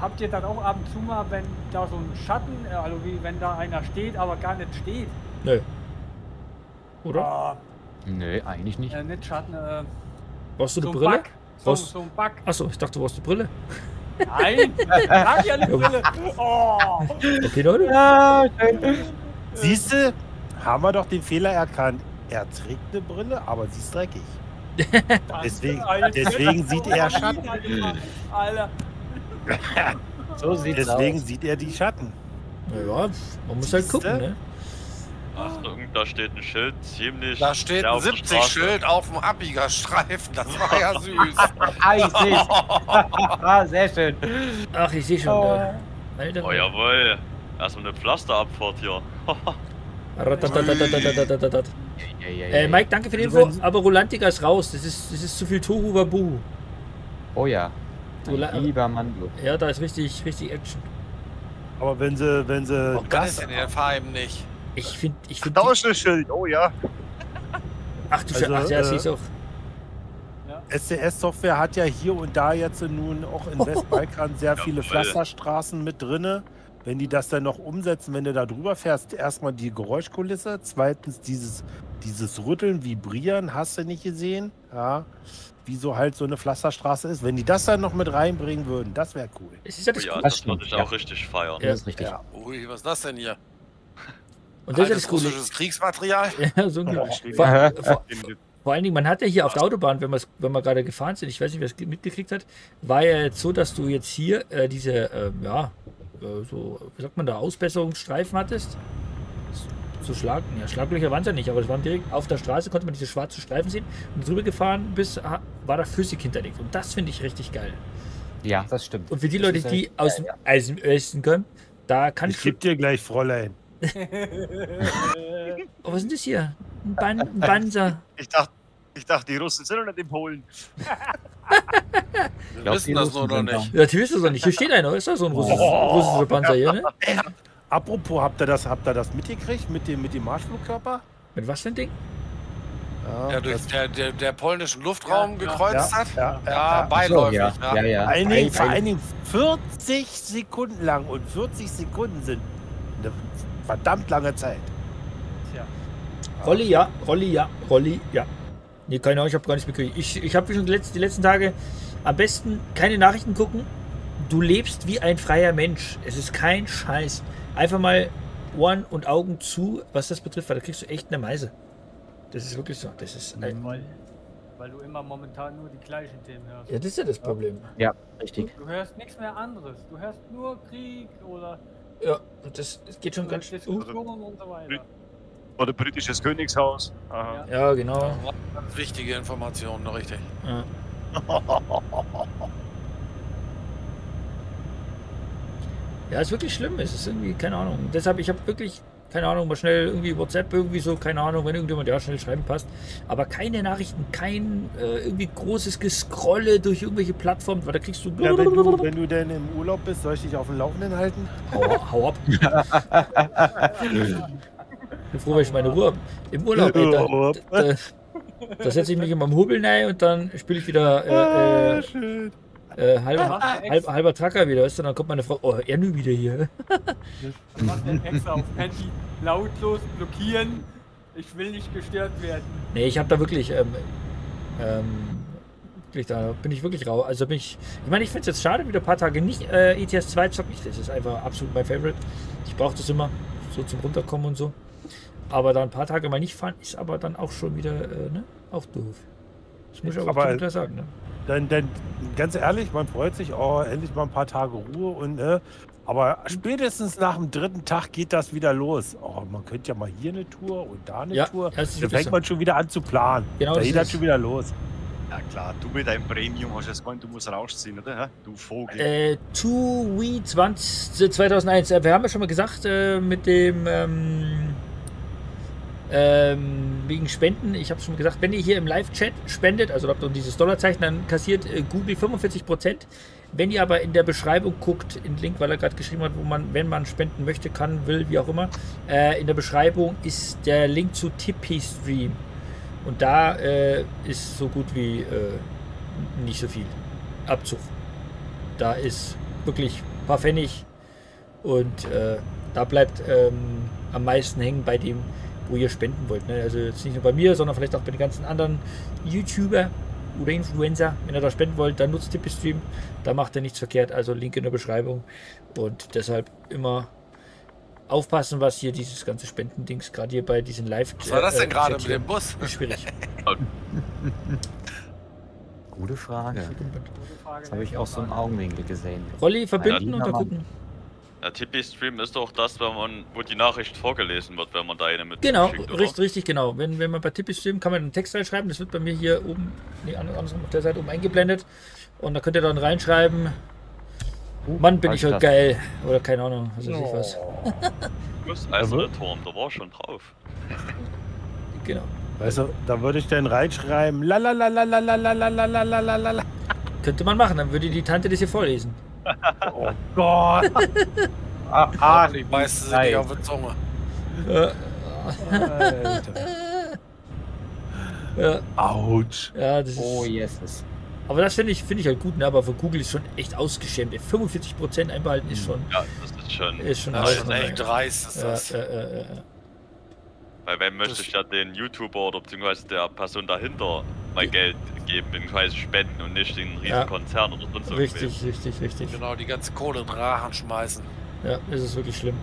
habt ihr dann auch ab und zu mal, wenn da so ein Schatten, äh, also wie wenn da einer steht, aber gar nicht steht? Nö. Oder? Oh, Nö, eigentlich nicht. äh, nicht Schatten, äh, Brauchst du so eine ein Brille? Bug. So, Was? so ein Bug. Achso, ich dachte, du brauchst eine Brille. Nein, ich hab ja eine Brille. Oh, Okay, Leute. Ja. Siehst du, haben wir doch den Fehler erkannt. Er trägt eine Brille, aber sie ist dreckig. Deswegen, deswegen sieht er Schatten. Alter, So sieht's Deswegen aus. sieht er die Schatten. Naja, man muss halt gucken, Siehste? ne? Achtung, ah. da steht ein Schild, ziemlich. Da steht ein 70-Schild auf dem Abbiegerstreifen, das war ja süß. ah, ich seh's. ah, sehr schön. Ach, ich seh schon. Oh, äh, da. oh jawohl. Erstmal eine Pflasterabfahrt hier. äh, Mike, danke für den also Info, aber Rolantica ist raus. Das ist, das ist zu viel Tohu Wabu. Oh ja. Lieber Mandel. Ja, da ist richtig, richtig Action. Aber wenn sie, wenn sie. Oh, Gas in der Fahrheim nicht. Ich finde, ich finde. die- Tauschschild, oh ja. Ach du Also, ach, ja, äh, ist auch. SCS-Software hat ja hier und da jetzt nun auch in Westbalkan sehr viele. Pflasterstraßen mit drinne. Wenn die das dann noch umsetzen, wenn du da drüber fährst, erstmal die Geräuschkulisse, zweitens dieses, dieses Rütteln, Vibrieren, hast du nicht gesehen, ja, wie so halt so eine Pflasterstraße ist. Wenn die das dann noch mit reinbringen würden, das wäre cool. Es ist ja Oh das ja, Coole. das stimmt, würde ich ja. auch richtig feiern. Ja. Das ist richtig. Ja. Ui, was ist das denn hier? Und das ist ja Altes das Coole. russisches Kriegsmaterial? Ja, so ungefähr. Vor, vor, vor allen Dingen, man hat ja hier auf der Autobahn, wenn, wenn wir gerade gefahren sind, ich weiß nicht, wer es ge- mitgekriegt hat, war ja jetzt so, dass du jetzt hier äh, diese, ähm, ja, äh, so, wie sagt man da, Ausbesserungsstreifen hattest. So Schlag, ja, Schlaglöcher waren es ja nicht, aber es waren direkt auf der Straße, konnte man diese schwarzen Streifen sehen und drüber gefahren bis war da Physik hinterlegt. Und das finde ich richtig geil. Ja, das stimmt. Und für die Das Leute, ist die aus dem, aus dem Osten kommen, da kann Ich ich. geb dir gleich, Fräulein. Oh, was ist denn das hier? Ein, Ban ein Banzer. Ich dachte, ich dachte, die Russen sind doch nicht in Polen. Wir glaub, wissen das noch da. nicht. Ja, die wissen das nicht. Hier steht einer. Ist da so ein russisches, russischer Panzer hier, ne? Apropos, habt ihr das, habt ihr das mitgekriegt mit dem, mit dem Marschflugkörper? Mit was für ein Ding? Der durch der, der, der polnischen Luftraum Ja, gekreuzt hat? ja, Ja, Ach so, beiläufig. ja, ja, ja. Vor allen Dingen, Ein- vor ein- allen Dingen 40 Sekunden lang und 40 Sekunden sind eine verdammt lange Zeit. Tja. Rolli, ja. Rolli, ja. Rolli, ja. Nee, keine Ahnung, ich habe gar nichts mitgekriegt. Ich, ich habe schon die letzten, die letzten Tage am besten keine Nachrichten gucken. Du lebst wie ein freier Mensch. Es ist kein Scheiß. Einfach mal Ohren und Augen zu, was das betrifft, weil da kriegst du echt eine Meise. Das ist wirklich so. Das ist ein, Weil, weil du immer momentan nur die gleichen Themen hörst. ja, das ist ja das Problem. Ja, richtig. Du hörst nichts mehr anderes. Du hörst nur Krieg oder Ja, und das, geht schon ganz. Uh, so weiter. Oder britisches Königshaus. Aha. ja, genau. Ganz wichtige Informationen, richtig. Ja. Ja, ist wirklich schlimm. Es ist irgendwie, keine Ahnung. Deshalb, ich habe wirklich keine Ahnung, mal schnell irgendwie WhatsApp, irgendwie so, keine Ahnung, wenn irgendjemand ja schnell schreiben passt. Aber keine Nachrichten, kein äh, irgendwie großes Gescrolle durch irgendwelche Plattformen, weil da kriegst du. Ja, wenn, du, wenn du denn im Urlaub bist, soll ich dich auf dem Laufenden halten? Hau, hau ab. bin froh, wenn ich meine Ruhe habe. Im Urlaub, ey, da, da, da setze ich mich immer am Hubel rein und dann spiele ich wieder äh, äh, schön. Äh, halber, halb, halber Tracker wieder, weißt du? Dann kommt meine Frau, oh, er nu wieder hier. Macht den extra auf Handy lautlos blockieren. Ich will nicht gestört werden. Nee, ich habe da wirklich, ähm, ähm, wirklich, da bin ich wirklich rau. Also bin ich, ich meine, ich finde es jetzt schade, wieder ein paar Tage nicht äh, ETS 2 zocken. Ich- Das ist einfach absolut mein Favorite. Ich brauche das immer, so zum Runterkommen und so. Aber da ein paar Tage mal nicht fahren, ist aber dann auch schon wieder, äh, ne, auch doof. Das muss ich aber, klar sagen, ne? Dann, dann, ganz ehrlich, man freut sich, oh, endlich mal ein paar Tage Ruhe und äh, aber spätestens nach dem dritten Tag geht das wieder los. Oh, man könnte ja mal hier eine Tour und da eine Ja, Tour. Dann wirklich fängt man schon wieder an zu planen. Genau, da das geht das schon wieder los. Ja klar, du mit deinem Premium hast jetzt gemeint, du musst rausziehen, oder? Du Vogel. Äh, To We 20, 2001. Äh, wir haben ja schon mal gesagt, äh, mit dem ähm, ähm, wegen Spenden. Ich habe schon gesagt, wenn ihr hier im Live-Chat spendet, also habt ihr dieses Dollarzeichen, dann kassiert äh, Google 45%. Wenn ihr aber in der Beschreibung guckt, in den Link, weil er gerade geschrieben hat, wo man, wenn man spenden möchte, kann, will, wie auch immer, äh, in der Beschreibung ist der Link zu Tippy Stream. Und da äh, ist so gut wie äh, nicht so viel Abzug. Da ist wirklich ein paar Pfennig und äh, da bleibt ähm, am meisten hängen bei dem, wo ihr spenden wollt. Ne? Also jetzt nicht nur bei mir, sondern vielleicht auch bei den ganzen anderen YouTuber oder Influencer. Wenn ihr da spenden wollt, dann nutzt Tippestream. Da macht ihr nichts verkehrt. Also Link in der Beschreibung. Und deshalb immer aufpassen, was hier dieses ganze Spendendings, gerade hier bei diesen Live. Was war das denn äh, gerade mit dem Bus? Ist schwierig. Gute Frage. Das habe ich auch so im Augenwinkel gesehen. Rolli verbinden Ja, und da gucken. Der Tippy-Stream ist doch das, wenn man, wo die Nachricht vorgelesen wird, wenn man da eine mit Genau, schickt, richtig, richtig, genau. Wenn, wenn man bei Tippi streamt, kann man einen Text reinschreiben. Das wird bei mir hier oben, nee, an- andersrum auf der Seite oben eingeblendet. Und da könnt ihr dann reinschreiben, Mann, bin ich heute das? geil. Oder keine Ahnung, was weiß ich was. Plus eiserne Turm, da war schon drauf. Genau. Weißt du, da würde ich dann reinschreiben, la la la la la la la la la la la la la la. Könnte man machen, dann würde die Tante das hier vorlesen. Oh Gott. Ah, Ah, die meisten sind nein. nicht auf der Zunge. Äh, Alter. ja, Autsch. ja, das ist. Oh, yes. Aber das finde ich, finde ich halt gut, ne? Aber für Google ist schon echt ausgeschämt. ey. 45% einbehalten ist schon, Ja, das ist schon. ist schon Das ist schon echt dreist, ist Ja, das. ja, ja, ja. Weil wenn möchte ich ja den YouTuber oder beziehungsweise der Person dahinter mein Geld geben, beziehungsweise spenden und nicht den riesen Ja. Konzern oder sonst irgendwem. Richtig, richtig, richtig. Genau, die ganze Kohle in Rachen schmeißen. Ja, das ist wirklich schlimm.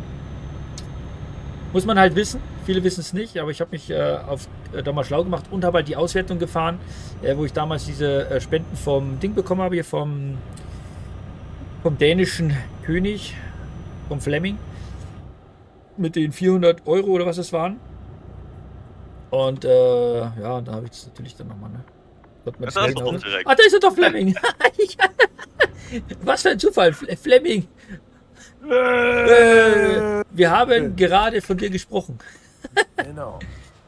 Muss man halt wissen. Viele wissen es nicht, aber ich habe mich äh, auf, äh, da mal schlau gemacht und habe halt die Auswertung gefahren, äh, wo ich damals diese äh, Spenden vom Ding bekommen habe, hier vom, vom dänischen König, vom Fleming, mit den 400 Euro oder was es waren. Und äh, ja, da habe ich das natürlich dann nochmal, ne? Das da ist noch- direkt. Ah, da ist er doch Fleming. was für ein Zufall, Fle- Fleming. Äh, wir haben gerade von dir gesprochen. Genau.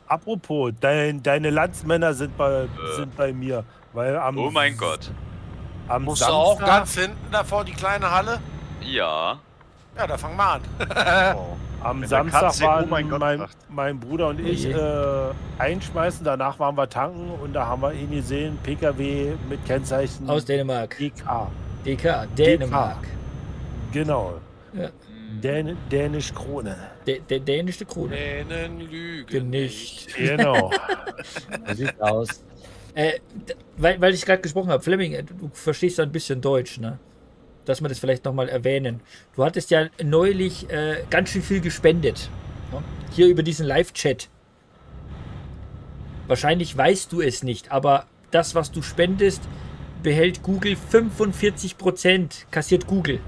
Apropos, dein, deine Landsmänner sind bei, Äh. sind bei mir. Weil am, Oh mein Gott. Am Musst du auch Samstag, ganz hinten davor, die kleine Halle? Ja. Ja, da fang mal an. Oh. Am Mit Samstag Katze, oh waren mein Gott, mein, mein Bruder und ich äh, einschmeißen. Danach waren wir tanken und da haben wir ihn gesehen, PKW mit Kennzeichen Aus Dänemark. DK. DK, Dänemark. Genau. Ja. Dän Dänisch Krone. Dä- dä- dänische Krone. Dänen lügen Nicht. Genau. So sieht's aus. Äh, d- weil, weil ich gerade gesprochen habe, Fleming, äh, du verstehst ja ein bisschen Deutsch, ne? Dass wir das vielleicht nochmal erwähnen. Du hattest ja neulich äh, ganz schön viel gespendet. Ne? Hier über diesen Live-Chat. Wahrscheinlich weißt du es nicht, aber das, was du spendest, behält Google 45%, kassiert Google.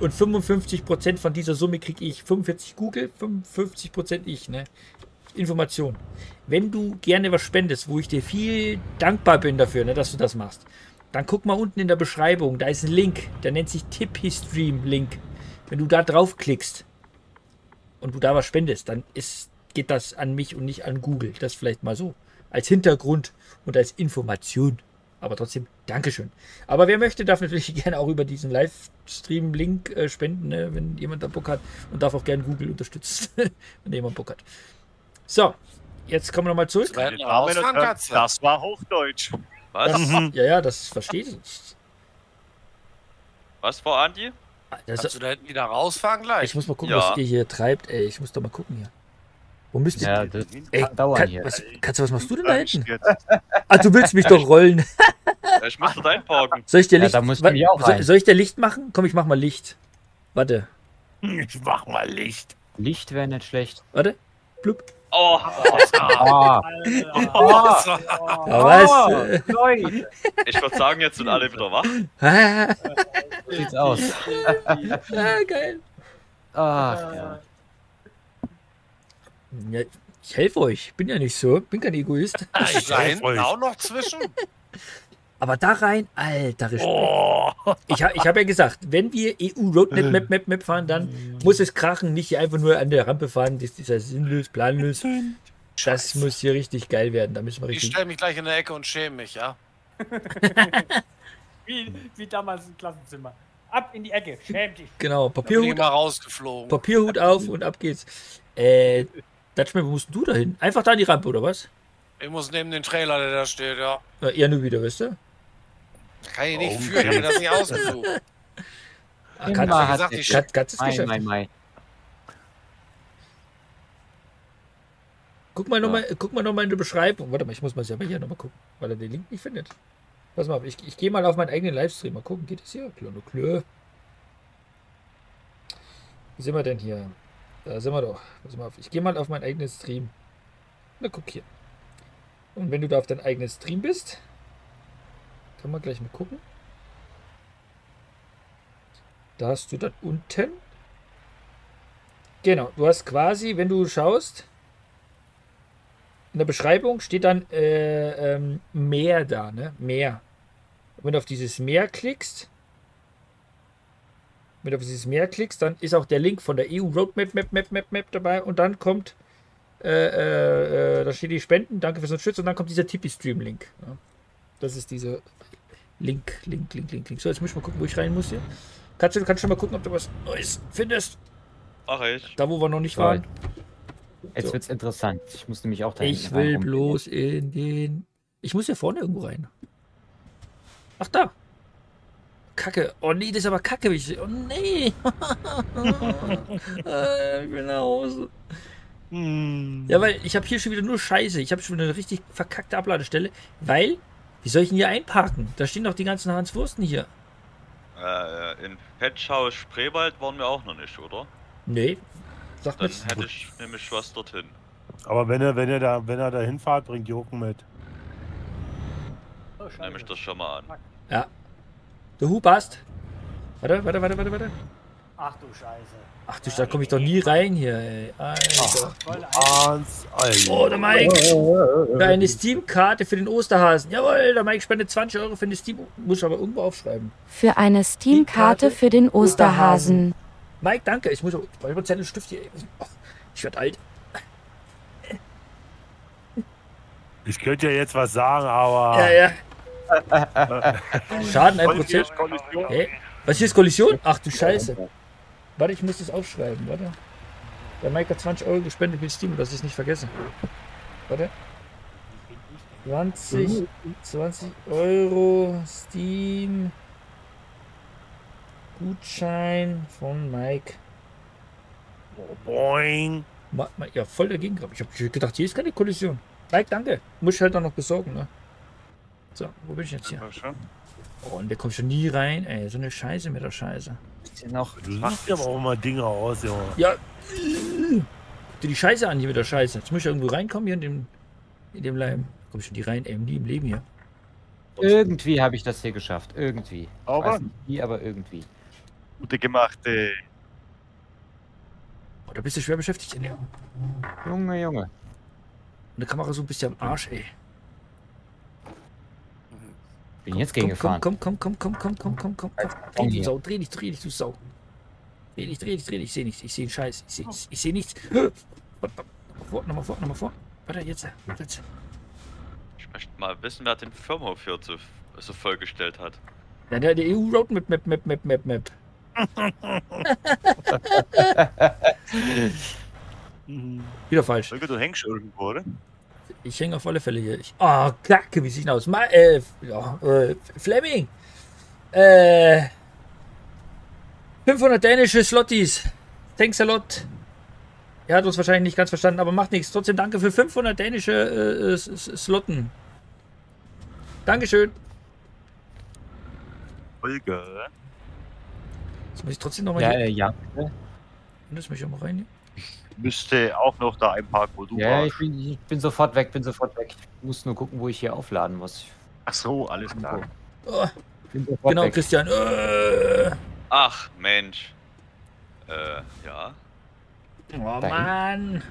Und 55% von dieser Summe kriege ich. 45 Google, 55% ich, ne? Information. Wenn du gerne was spendest, wo ich dir viel dankbar bin dafür, ne, dass du das machst, dann guck mal unten in der Beschreibung, da ist ein Link, der nennt sich Tippy Stream Link. Wenn du da draufklickst, und du da was spendest, dann ist, geht das an mich und nicht an Google. Das vielleicht mal so. Als Hintergrund und als Information. Aber trotzdem, Dankeschön. Aber wer möchte, darf natürlich gerne auch über diesen Livestream-Link äh, spenden, ne, wenn jemand da Bock hat. Und darf auch gerne Google unterstützen, wenn jemand Bock hat. So, jetzt kommen wir nochmal zurück. Herren, Katze. Das war Hochdeutsch. Was? Das, ja, ja, das verstehe ich nicht. Was vor Andi? Das, Kannst du da hinten wieder rausfahren gleich? ich muss mal gucken, Ja. was ihr hier treibt. Ey, ich muss doch mal gucken hier. Wo müsst ihr. Ja, das Ey, kann dauern Kat- hier. was, Katze, was machst du denn da hinten? Ah, du willst mich doch rollen. Ich müsste dein parken. Soll ich dir Ja, Licht, da auch soll, soll ich dir Licht machen? Komm, ich mach mal Licht. Warte, Ich mach mal Licht. Licht wäre nicht schlecht. warte. Blub. Oh, Ah, Alter. Ja, was? Leute. ich würde sagen, jetzt sind alle wieder wach. So sieht's aus. ah, geil. Ach, ja. Ja, ich helfe euch. Bin ja nicht so. Bin kein Egoist. Ist da hinten euch. auch noch zwischen? Aber da rein, alter Respekt. Oh, Ich, ha- ich habe ja gesagt, wenn wir EU Roadmap Map Map Map fahren, dann muss es krachen, nicht hier einfach nur an der Rampe fahren. Das ist ja sinnlos, planlos. Das muss hier richtig geil werden. Da müssen wir Ich richtig. stelle mich gleich in der Ecke und schäme mich, ja? Wie, wie damals im Klassenzimmer. Ab in die Ecke, schäm dich. Genau, bin ich Papierhut, mal rausgeflogen. Papierhut auf und ab geht's. Äh, Dutchman, wo musst du da hin? Einfach da an die Rampe, oder was? Ich muss neben den Trailer, der da steht, ja. Na, eher nur wieder, weißt du? Kann ich nicht Oh, führen, ich hab mir das nicht ausgesucht. Ah, Immer Katze, hat gesagt, ich- Katze, Katze Mai, geschafft. Mai, Mai. Guck mal nochmal guck mal noch mal in der Beschreibung. Warte mal, ich muss mal selber hier nochmal gucken, weil er den Link nicht findet. Pass mal auf, ich, ich gehe mal auf meinen eigenen Livestream. Mal gucken, geht das hier? Kleine Klö. Wo sind wir denn hier? Da sind wir doch. Pass mal auf, ich gehe mal auf meinen eigenen Stream. Na, guck hier. Und wenn du da auf deinen eigenen Stream bist, kann man gleich mal gucken. Da hast du dann unten. Genau, du hast quasi, wenn du schaust, in der Beschreibung steht dann äh, ähm, mehr da, ne? Mehr. Wenn du auf dieses Mehr klickst, wenn du auf dieses Mehr klickst, dann ist auch der Link von der EU Roadmap Map Map Map Map dabei und dann kommt, äh, äh, äh, da steht die Spenden, danke fürs Unterstützen und dann kommt dieser Tippy-Stream-Link. Ja. Das ist dieser Link, Link, Link, Link, Link. So, jetzt muss ich mal gucken, wo ich rein muss hier. Kannst du, kannst du schon mal gucken, ob du was Neues findest? Mach ich. Da, wo wir noch nicht waren. Jetzt So. wird's interessant. Ich muss nämlich auch da Ich will rein. bloß in den. Ich muss hier vorne irgendwo rein. Ach da. Kacke. Oh nee, das ist aber Kacke. wie Ich, oh nee. Äh, ich will nach Hause. hm. Ja, weil ich habe hier schon wieder nur Scheiße. Ich habe schon wieder eine richtig verkackte Abladestelle. Weil, wie soll ich denn hier einparken? Da stehen doch die ganzen Hans Wursten hier. Äh, in Petschhaus Spreewald waren wir auch noch nicht, oder? Nee. Sag mir Dann hätte ich nämlich was dorthin. Aber wenn er, wenn er da, wenn er da hinfahrt, bringt Joken mit. Oh. Nehme ich das schon mal an. Der Hu passt. Warte, warte, warte, warte, warte. Ach du Scheiße. Ach du, da komme ich doch nie rein hier, ey. Alter. Voll Hans, Alter. Oh, der Mike. Für eine Steam-Karte für den Osterhasen. Jawohl, der Mike spendet 20 Euro für eine Steam. Muss ich aber irgendwo aufschreiben. Für eine Steam-Karte für den Osterhasen. Mike, danke. Ich muss auch. Ich brauche einen Zettel Stift hier. Ich werde alt. Ich könnte ja jetzt was sagen, aber. Ja, ja. Schaden 1%. Kollision, Kollision. Hä? Was hier ist Kollision? Ach du Scheiße. Warte, ich muss das aufschreiben. Warte. Der Mike hat 20 Euro gespendet mit Steam, dass ich es nicht vergesse. Warte. 20, 20 Euro Steam Gutschein von Mike. Boing. Ma, ma, ja, voll dagegen gehabt. Ich habe gedacht, hier ist keine Kollision. Mike, danke. Muss ich halt auch noch besorgen, ne? So, wo bin ich jetzt hier? Oh, und der kommt schon nie rein, ey. So eine Scheiße mit der Scheiße. Noch. Du suchst ja aber auch mal Dinge aus, Junge. Ja. Guck dir die Scheiße an hier mit der Scheiße. Jetzt muss ich irgendwo reinkommen hier in dem, in dem Leim. Komm ich schon die rein, ey, nie im Leben hier. Irgendwie habe ich das hier geschafft. Irgendwie. Aber- nicht wie, aber irgendwie. Gute gemachte. Oh, da bist du schwer beschäftigt in der. Junge, Junge. Und die Kamera so ein bisschen am Arsch, ey. Bin jetzt komm, gegengefahren. komm, komm, komm, komm, komm, komm, komm, komm, komm. Komm Dreh dich. Sau, dreh dich, dreh dich, du Sau. Dreh dich, dreh dich, dreh dich. Ich sehe nichts. Ich sehe einen Scheiß. Ich sehe ich seh nichts. Vor, nochmal vor, nochmal vor. Warte, jetzt. jetzt. Ich möchte mal wissen, wer den Firmenhof hier so, so vollgestellt hat. Ja, der, der EU Roadmap, Map, Map, Map, Map, Map. Wieder falsch. Holger, du hängst irgendwo, oder? Ich hänge auf alle Fälle hier. Ich, oh, Kacke, wie sieht denn aus? Ma, äh, ja, äh, Fleming. Äh, 500 dänische Slotties. Thanks a lot. Er hat uns wahrscheinlich nicht ganz verstanden, aber macht nichts. Trotzdem danke für 500 dänische äh, S- S- Slotten. Dankeschön. Holger. Jetzt muss ich trotzdem nochmal Ja, hier. äh, ja. Das muss ich auch mal rein. Müsste auch noch da ein Park, wo du Ja, ich bin, ich bin sofort weg, bin sofort weg. Ich muss nur gucken, wo ich hier aufladen muss. Ach so, alles klar. Oh, genau, weg. Christian. Äh. Ach, Mensch. Äh, ja. Oh. Mann.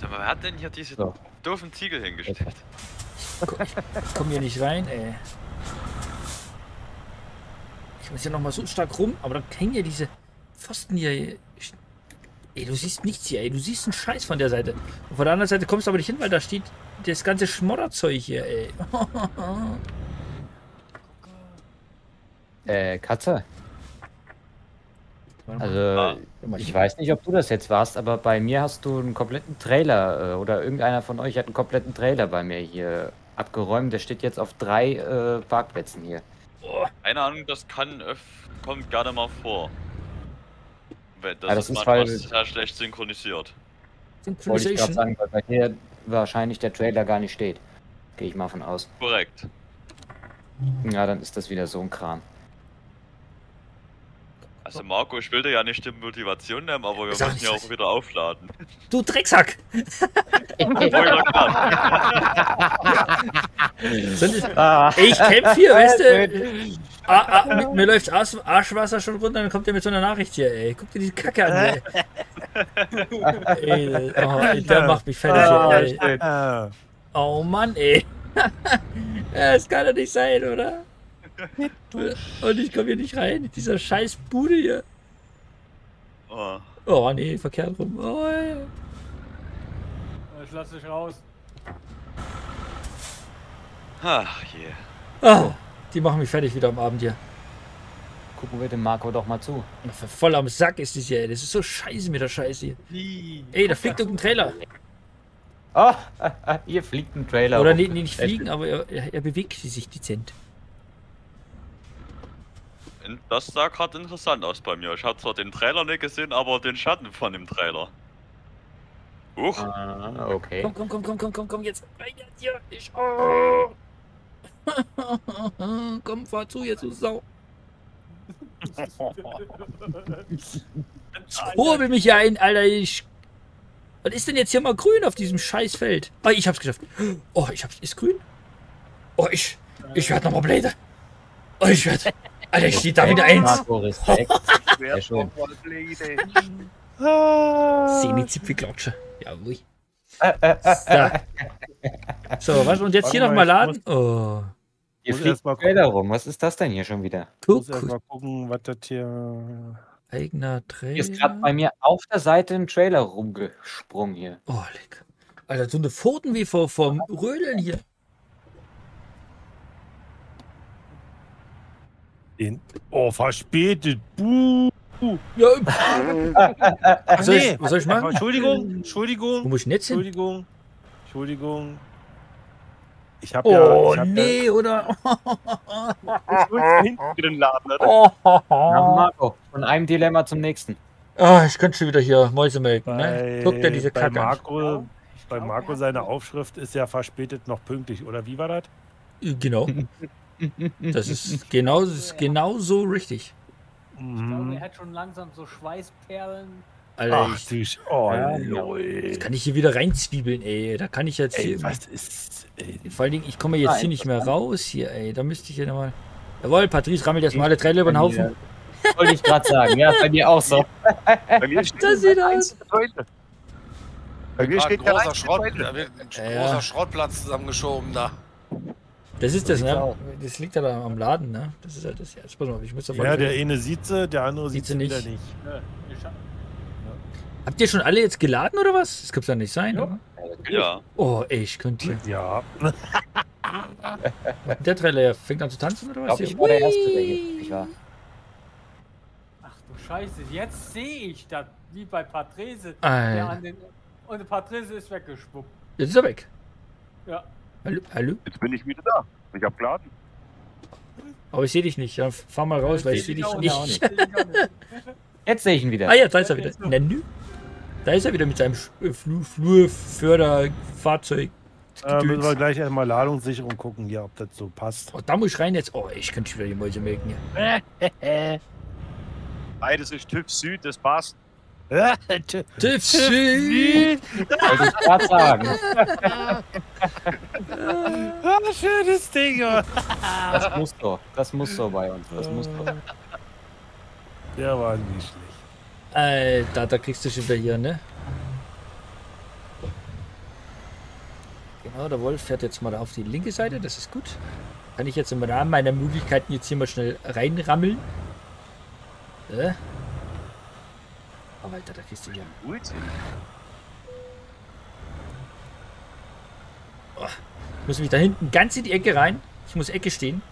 Sag mal, wer hat denn hier diese So. doofen Ziegel hingestellt? Ich komme hier nicht rein, ey. Ich muss hier nochmal so stark rum, aber dann hängen ja diese Pfosten hier. Ey, du siehst nichts hier, ey. Du siehst einen Scheiß von der Seite. Und von der anderen Seite kommst du aber nicht hin, weil da steht das ganze Schmodderzeug hier, ey. Äh, Katze. Also, Ah. ich weiß nicht, ob du das jetzt warst, aber bei mir hast du einen kompletten Trailer äh, oder irgendeiner von euch hat einen kompletten Trailer bei mir hier abgeräumt. Der steht jetzt auf drei äh, Parkplätzen hier. Keine Ahnung, das kann öff kommt gerne mal vor. Weil Das, Ja, das ist ist, manchmal weil- sehr schlecht synchronisiert. Wollte ich gerade sagen, weil bei dir wahrscheinlich der Trailer gar nicht steht. Gehe ich mal von aus. Korrekt. Ja, dann ist das wieder so ein Kram. Also Marco, ich will dir ja nicht die Motivation nehmen, aber wir müssen ja auch wieder aufladen. Du Drecksack! Ich kämpfe hier, weißt du? Ah, ah, mir, mir läuft Arsch, Arschwasser schon runter, dann kommt er mit so einer Nachricht hier, ey. Guck dir die Kacke an, ey. ey, oh, ey der macht mich fertig, ey. Äh, Oh Mann, ey. Ja, Das kann doch nicht sein, oder? Und ich komme hier nicht rein. in Dieser scheiß Bude hier. Oh. Oh nee, verkehrt rum. Oh, ja. Ich lass dich raus. Ach je. ah, die machen mich fertig wieder am Abend hier. Gucken wir dem Marco doch mal zu. Voll am Sack ist das hier, ey. Das ist so scheiße mit der Scheiße hier. Ey, da fliegt irgendein Trailer. Oh, hier fliegt ein Trailer. Oder nee, nee, nicht fliegen, aber er, er, bewegt sich dezent. Das sah gerade interessant aus bei mir. Ich habe zwar den Trailer nicht gesehen, aber den Schatten von dem Trailer. Huch, Ah, okay. Komm, komm, komm, komm, komm, komm, komm, jetzt. Rein jetzt hier. Ich. Oh. komm, fahr zu, jetzt du Sau. Hobel mich hier ein, Alter. Ich. Was ist denn jetzt hier mal grün auf diesem Scheißfeld? Oh, ich hab's geschafft. Oh, ich hab's. Ist grün? Oh, ich. Ich werd nochmal Bläder. Oh, ich werd. Alter, ich stehe da wieder eins. Blade? Semi-Zipfelklatsche. Jawohl. So. so, was? Und jetzt hier Warte nochmal mal, laden? Oh. Hier fliegt Trailer rum. Was ist das denn hier schon wieder? Ich muss Guck, erst mal gucken, was das hier. eigener Hier ist gerade Trailer. bei mir auf der Seite ein Trailer rumgesprungen hier. Oh, leck. Alter, so eine Pfoten wie vor, vom Rödeln hier. Den, oh, verspätet. Buh. Ja, Ach, was, soll ich, was soll ich machen? Entschuldigung, Wo Entschuldigung, muss ich denn jetzt hin? Entschuldigung, Entschuldigung. Ich hab Oh, ja. Ich hab nee, oder? Ja, hinten drin laden, oder? Oh, Ja, Marco, von einem Dilemma zum nächsten. Ah, ich könnte schon wieder hier Mäuse Ja, melken, bei, ne? Guck dir diese bei Kacke an. Marco, bei Marco seine Aufschrift ist ja verspätet noch pünktlich, oder wie war das? Genau. Das ist genau, das ist genau so richtig. Ich glaube, Mhm. er hat schon langsam so Schweißperlen. Alter, Ach ich, du Sch Oh, Ja, lol. kann ich hier wieder reinzwiebeln, ey. Da kann ich jetzt hier. Ey, was ist. Ey. Vor allen Dingen, ich komme jetzt Ah, hier nicht mehr raus hier, ey. Da müsste ich ja nochmal. Jawohl, Patrice rammelt erstmal alle Trailer über den Haufen. Wollte ich gerade sagen. Ja, bei mir auch so. Bei mir steht Das sieht aus. Bei mir ein steht kein großer, einziger Schrott, äh, ein großer Schrottplatz zusammengeschoben da. Das ist das, ne? Das liegt ja da am Laden, ne? Das ist halt das. Jetzt pass mal, ich muss davon. Ja, der eine sieht sie, der andere Sieht sie nicht. nicht. Ich Habt ihr schon alle jetzt geladen oder was? Das kann's ja nicht sein, Ja. oder? Ja. Oh, ey, ich könnte. Ja. Der Trailer fängt an zu tanzen oder Ich was? ich Hier? war der Erste, der hier ich war. Ach du Scheiße, jetzt sehe ich das, wie bei Patrese. An den, und der Patrese ist weggespuckt. Jetzt ist er weg. Ja. Hallo? Hallo? Jetzt bin ich wieder da. Ich hab geladen. Aber ich sehe dich nicht. Ja, fahr mal raus, weil ich sehe dich auch nicht. nicht. Seh ich auch nicht. Jetzt sehe ich ihn wieder. Ah ja, da ist er Ja, wieder. jetzt so. Na, nü. Da ist er wieder mit seinem äh, Flu Flurförderfahrzeug. Äh, müssen wir gleich erstmal Ladungssicherung gucken hier, ob das so passt. Oh, da muss ich rein jetzt. Oh, ich könnte schon wieder die Mäuse melken hier. Beides ist TÜV Süd, das passt. TÜV Süd. Wollte ich gerade sagen. Ah, schönes Ding. ja. Das muss so. Das muss so bei uns. Das muss so. Der war nicht schlecht. Alter, da kriegst du schon wieder hier, ne? Genau, der Wolf fährt jetzt mal auf die linke Seite, das ist gut. Kann ich jetzt im Rahmen meiner Möglichkeiten jetzt hier mal schnell reinrammeln. Äh. Oh, Alter, da kriegst du hier. Gut. Ich muss mich da hinten ganz in die Ecke rein. Ich muss Ecke stehen.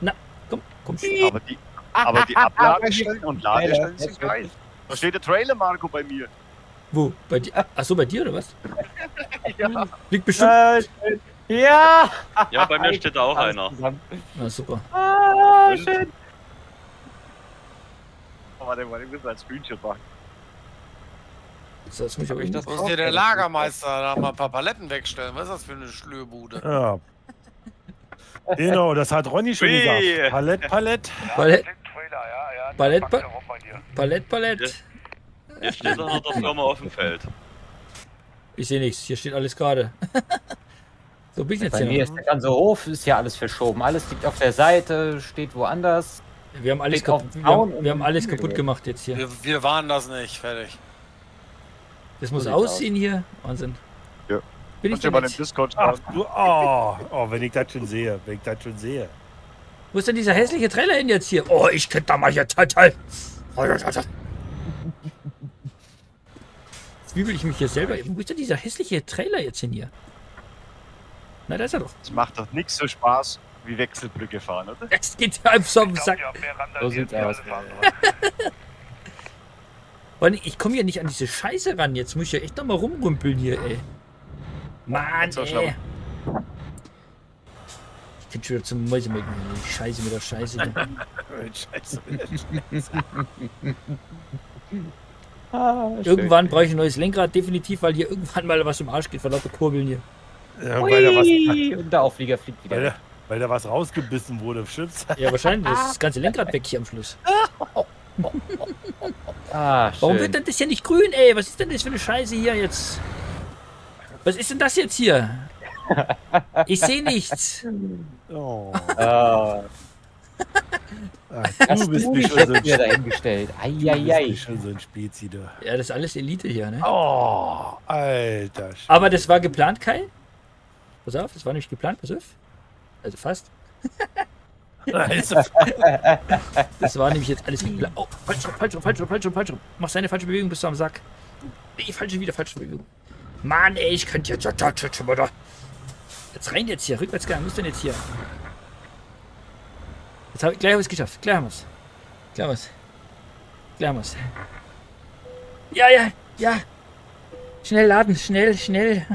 Na, komm, komm schon. Aber die, aber die Abladestellen und Ladestellen sind geil. Da steht der Trailer, Marco, bei mir. Wo? Bei dir? Achso, bei dir oder was? Ja. Liegt bestimmt. Ja! Ja, bei mir steht da auch einer. Na super. Ah, schön. Oh, warte, warte, ich muss mal ein Screenshot machen. So, jetzt muss ich ich das ist hier der Lagermeister? Da mal ein paar Paletten wegstellen. Was ist das für eine Schlürbude? Ja. Genau, das hat Ronny schon gesagt. Palett, Palett. Ja. Ballett, ba Ballett, Ballett. Hier steht doch noch der Firma auf dem Feld. Ich sehe nichts. Hier steht alles gerade. so bin ich jetzt Bei mir hier. ist der ganze Hof ist ja alles verschoben. Alles liegt auf der Seite, steht woanders. Wir haben alles, kaputt, wir haben, wir haben alles kaputt gemacht jetzt hier. Wir, wir waren das nicht. Fertig. Das muss aussehen hier. Wahnsinn. Ja. Bin ich Kannst mal im jetzt? Discord Ach, du, oh, oh, wenn ich das schon sehe, wenn ich das schon sehe. Wo ist denn dieser hässliche Trailer hin jetzt hier? Oh, ich könnte da mal hier total. Zwiebel ich mich hier selber. Wo ist denn dieser hässliche Trailer jetzt hin hier? Na, da ist er doch. Es macht doch nichts so Spaß wie Wechselbrücke fahren, oder? Jetzt geht er einfach so am Sack. So sieht's aus. Allem, ich komme hier nicht an diese Scheiße ran. Jetzt muss ich ja echt noch mal rumrumpeln hier, ey. Mann, So ey. Ich kann schon wieder zum Mäusemelken. Scheiße mit der Scheiße. hier. Scheiße. irgendwann brauche ich ein neues Lenkrad, definitiv, weil hier irgendwann mal was im Arsch geht von lauter Kurbeln hier. Ja, weil, da was, und der Auflieger fliegt weil, wieder. da, weil da was rausgebissen wurde, stimmt's? Ja, wahrscheinlich. Das ist das ganze Lenkrad weg hier am Schluss. Ah, Warum wird denn das hier nicht grün, ey? Was ist denn das für eine Scheiße hier jetzt? Was ist denn das jetzt hier? Ich sehe nichts. Oh, Ah, ach, das du bist ist nicht schon so ein, dahingestellt. du bist Eieiei. nicht schon so ein Spezi, du. Ja, das ist alles Elite hier, ne? Oh, alter Sch Aber das war geplant, Kai? Pass auf, das war nämlich geplant, pass auf. Also fast. Also, Das war nämlich jetzt alles geplant. Oh, falsch rum, falsch rum, falsch rum, falsch rum, falsch rum. Mach seine falsche Bewegung, bist du am Sack. Nee, falsche, wieder falsche Bewegung. Mann, ey, ich könnte jetzt... Jetzt rein jetzt hier, Rückwärtsgang, muss denn jetzt hier? Jetzt habe ich gleich was geschafft. Gleich haben wir's. Gleich haben wir's. Gleich haben wir's. Ja, ja, ja. Schnell laden, schnell, schnell.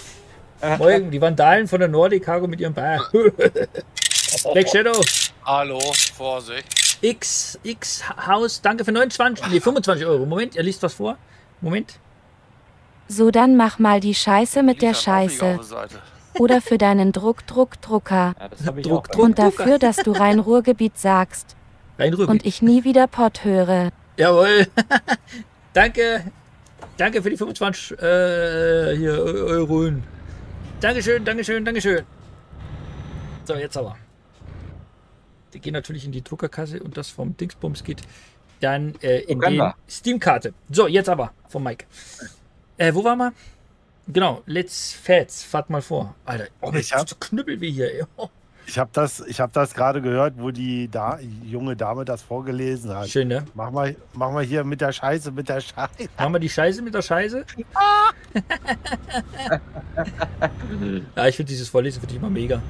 Morgen, die Vandalen von der Nordic Cargo mit ihrem Bar. Black Shadow. Hallo, Vorsicht. X, X Haus, danke für 29, nee, 25 Euro. Moment, er liest was vor. Moment. So dann mach mal die Scheiße mit der Scheiße. Oder für deinen Druck, Druck, Drucker. Ja, Druck. Druck. Und dafür, dass du rein Ruhrgebiet sagst. Rein rüber. Und ich nie wieder Pott höre. Jawohl. danke. Danke für die 25 äh, hier, Eu- Euroen. Dankeschön, Dankeschön, Dankeschön. So, jetzt aber. Die gehen natürlich in die Druckerkasse und das vom Dingsbums geht dann äh, in die. Steam-Karte. So, jetzt aber vom Mike. Äh, wo waren wir? Genau, let's fats, fahrt mal vor. Alter, oh, Ich hab- so knüppel wie hier. ey. Oh, Ich habe das, ich hab das gerade gehört, wo die da, junge Dame das vorgelesen hat. schön, ne? Mach mal, mach mal hier mit der Scheiße, mit der Scheiße. Machen wir die Scheiße mit der Scheiße? ja, ich finde dieses Vorlesen finde ich immer mega.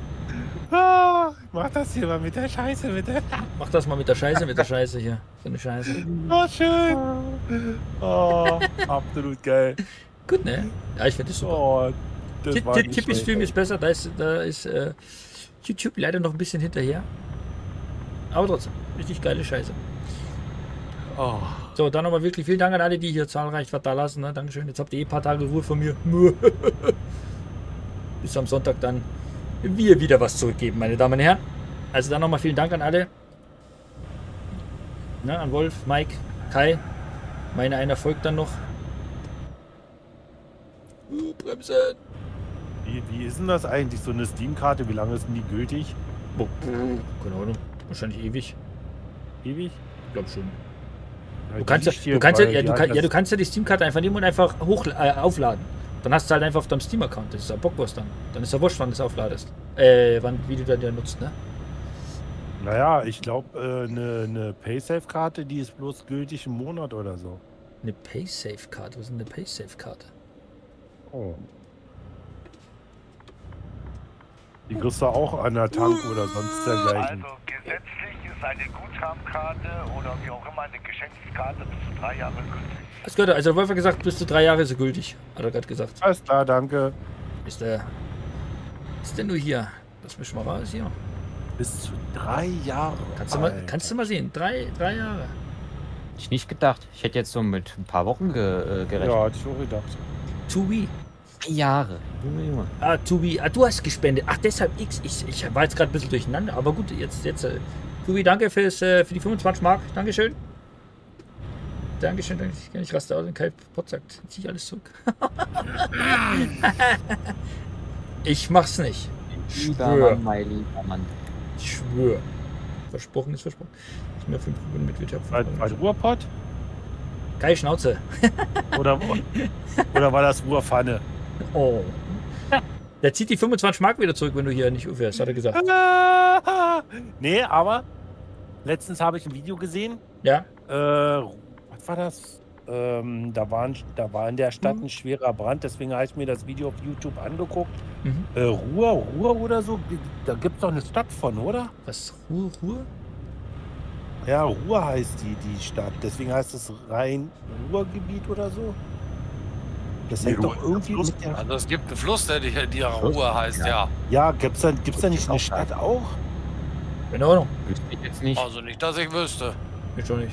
Ah, mach das hier mal mit der Scheiße, mit der Mach das mal mit der Scheiße, mit der Scheiße hier. So eine Scheiße. Oh, schön. Oh, absolut geil. Gut, ne? Ja, ich finde das super. Oh, das Tipp- war Tippis. Film ist besser, da ist, da ist äh, YouTube leider noch ein bisschen hinterher. Aber trotzdem, richtig geile Scheiße. Oh. So, dann nochmal wirklich vielen Dank an alle, die hier zahlreich was da lassen. Ne? Dankeschön. Jetzt habt ihr eh ein paar Tage Ruhe von mir. Bis am Sonntag dann wir wieder was zurückgeben, meine Damen und Herren. Also dann nochmal vielen Dank an alle. Ne, an Wolf, Mike, Kai. Meine einer folgt dann noch. Uh, Bremsen. Wie, wie ist denn das eigentlich, so eine Steam-Karte? Wie lange ist denn die gültig? Oh, keine Ahnung. Wahrscheinlich ewig. Ewig? Ich glaube schon. Ja, Du kannst ja, die steht, du kannst ja, weil ja, die du hat kann, ja, das- du kannst ja die Steam-Karte einfach nehmen und einfach hoch, äh, aufladen. Dann hast du halt einfach auf deinem Steam-Account. Das ist ja Bockwurst dann. Dann ist ja wurscht, wann du es aufladest. Äh, wann, wie du dann ja nutzt, ne? Naja, ich glaube, äh, eine ne Paysafe-Karte, die ist bloß gültig im Monat oder so. Eine Paysafe-Karte. Was ist denn eine Paysafe-Karte? Oh. Die kriegst du auch an der Tank oder sonst dergleichen. Also gesetzlich ist eine Guthabenkarte oder wie auch immer eine Geschenkskarte bis zu drei Jahre gültig. Gehört er? Also, der Wolf hat gesagt, bis zu drei Jahre ist er gültig. Hat er gerade gesagt. Alles klar, danke. Ist der. Ist der nur hier? Lass mich mal raus hier. Bis zu drei Jahre. Kannst du mal, Alter. kannst du mal sehen. Drei, drei Jahre. Hätte ich nicht gedacht. Ich hätte jetzt so mit ein paar Wochen ge äh, gerechnet. Ja, hatte ich auch gedacht. To be. Drei Jahre. Junge, Junge. Ah, to be. Ah, du hast gespendet. Ach, deshalb X. Ich, ich war jetzt gerade ein bisschen durcheinander. Aber gut, jetzt. jetzt äh, to be, danke fürs, äh, für die 25 Mark. Dankeschön. Dankeschön. danke. Ich, raste aus und kein Pott sagt. Zieh ich alles zurück. ich mach's nicht. Schwör. Mann, mein lieber Mann. Ich schwöre. Versprochen ist versprochen. Ich mir fünf Minuten mit Wirtschaft. Bei, bei Ruhrpott? Geil Schnauze. Oder, oder war das Ruhrpfanne? Oh. Der zieht die 25 Mark wieder zurück, wenn du hier nicht aufhörst, hat er gesagt. nee, aber letztens habe ich ein Video gesehen. Ja? Äh, war das? Ähm, da, waren, da war in der Stadt ein schwerer Brand, deswegen habe ich mir das Video auf YouTube angeguckt. Mhm. Äh, Ruhr, Ruhr oder so, da gibt es doch eine Stadt von, oder? Was? Ruhe, Ruhe? Ja, Ruhr heißt die, die Stadt. Deswegen heißt es Rhein-Ruhr-Gebiet oder so. Das Nee, hängt doch Ruhr- irgendwie mit der. Also es gibt einen Fluss, der die, die ja Fluss? Ruhr heißt, ja. Ja, gibt's da, gibt's da nicht eine Stadt auch? Keine Ahnung. Wüsste ich jetzt nicht. Also nicht, dass ich wüsste. Ich schon nicht.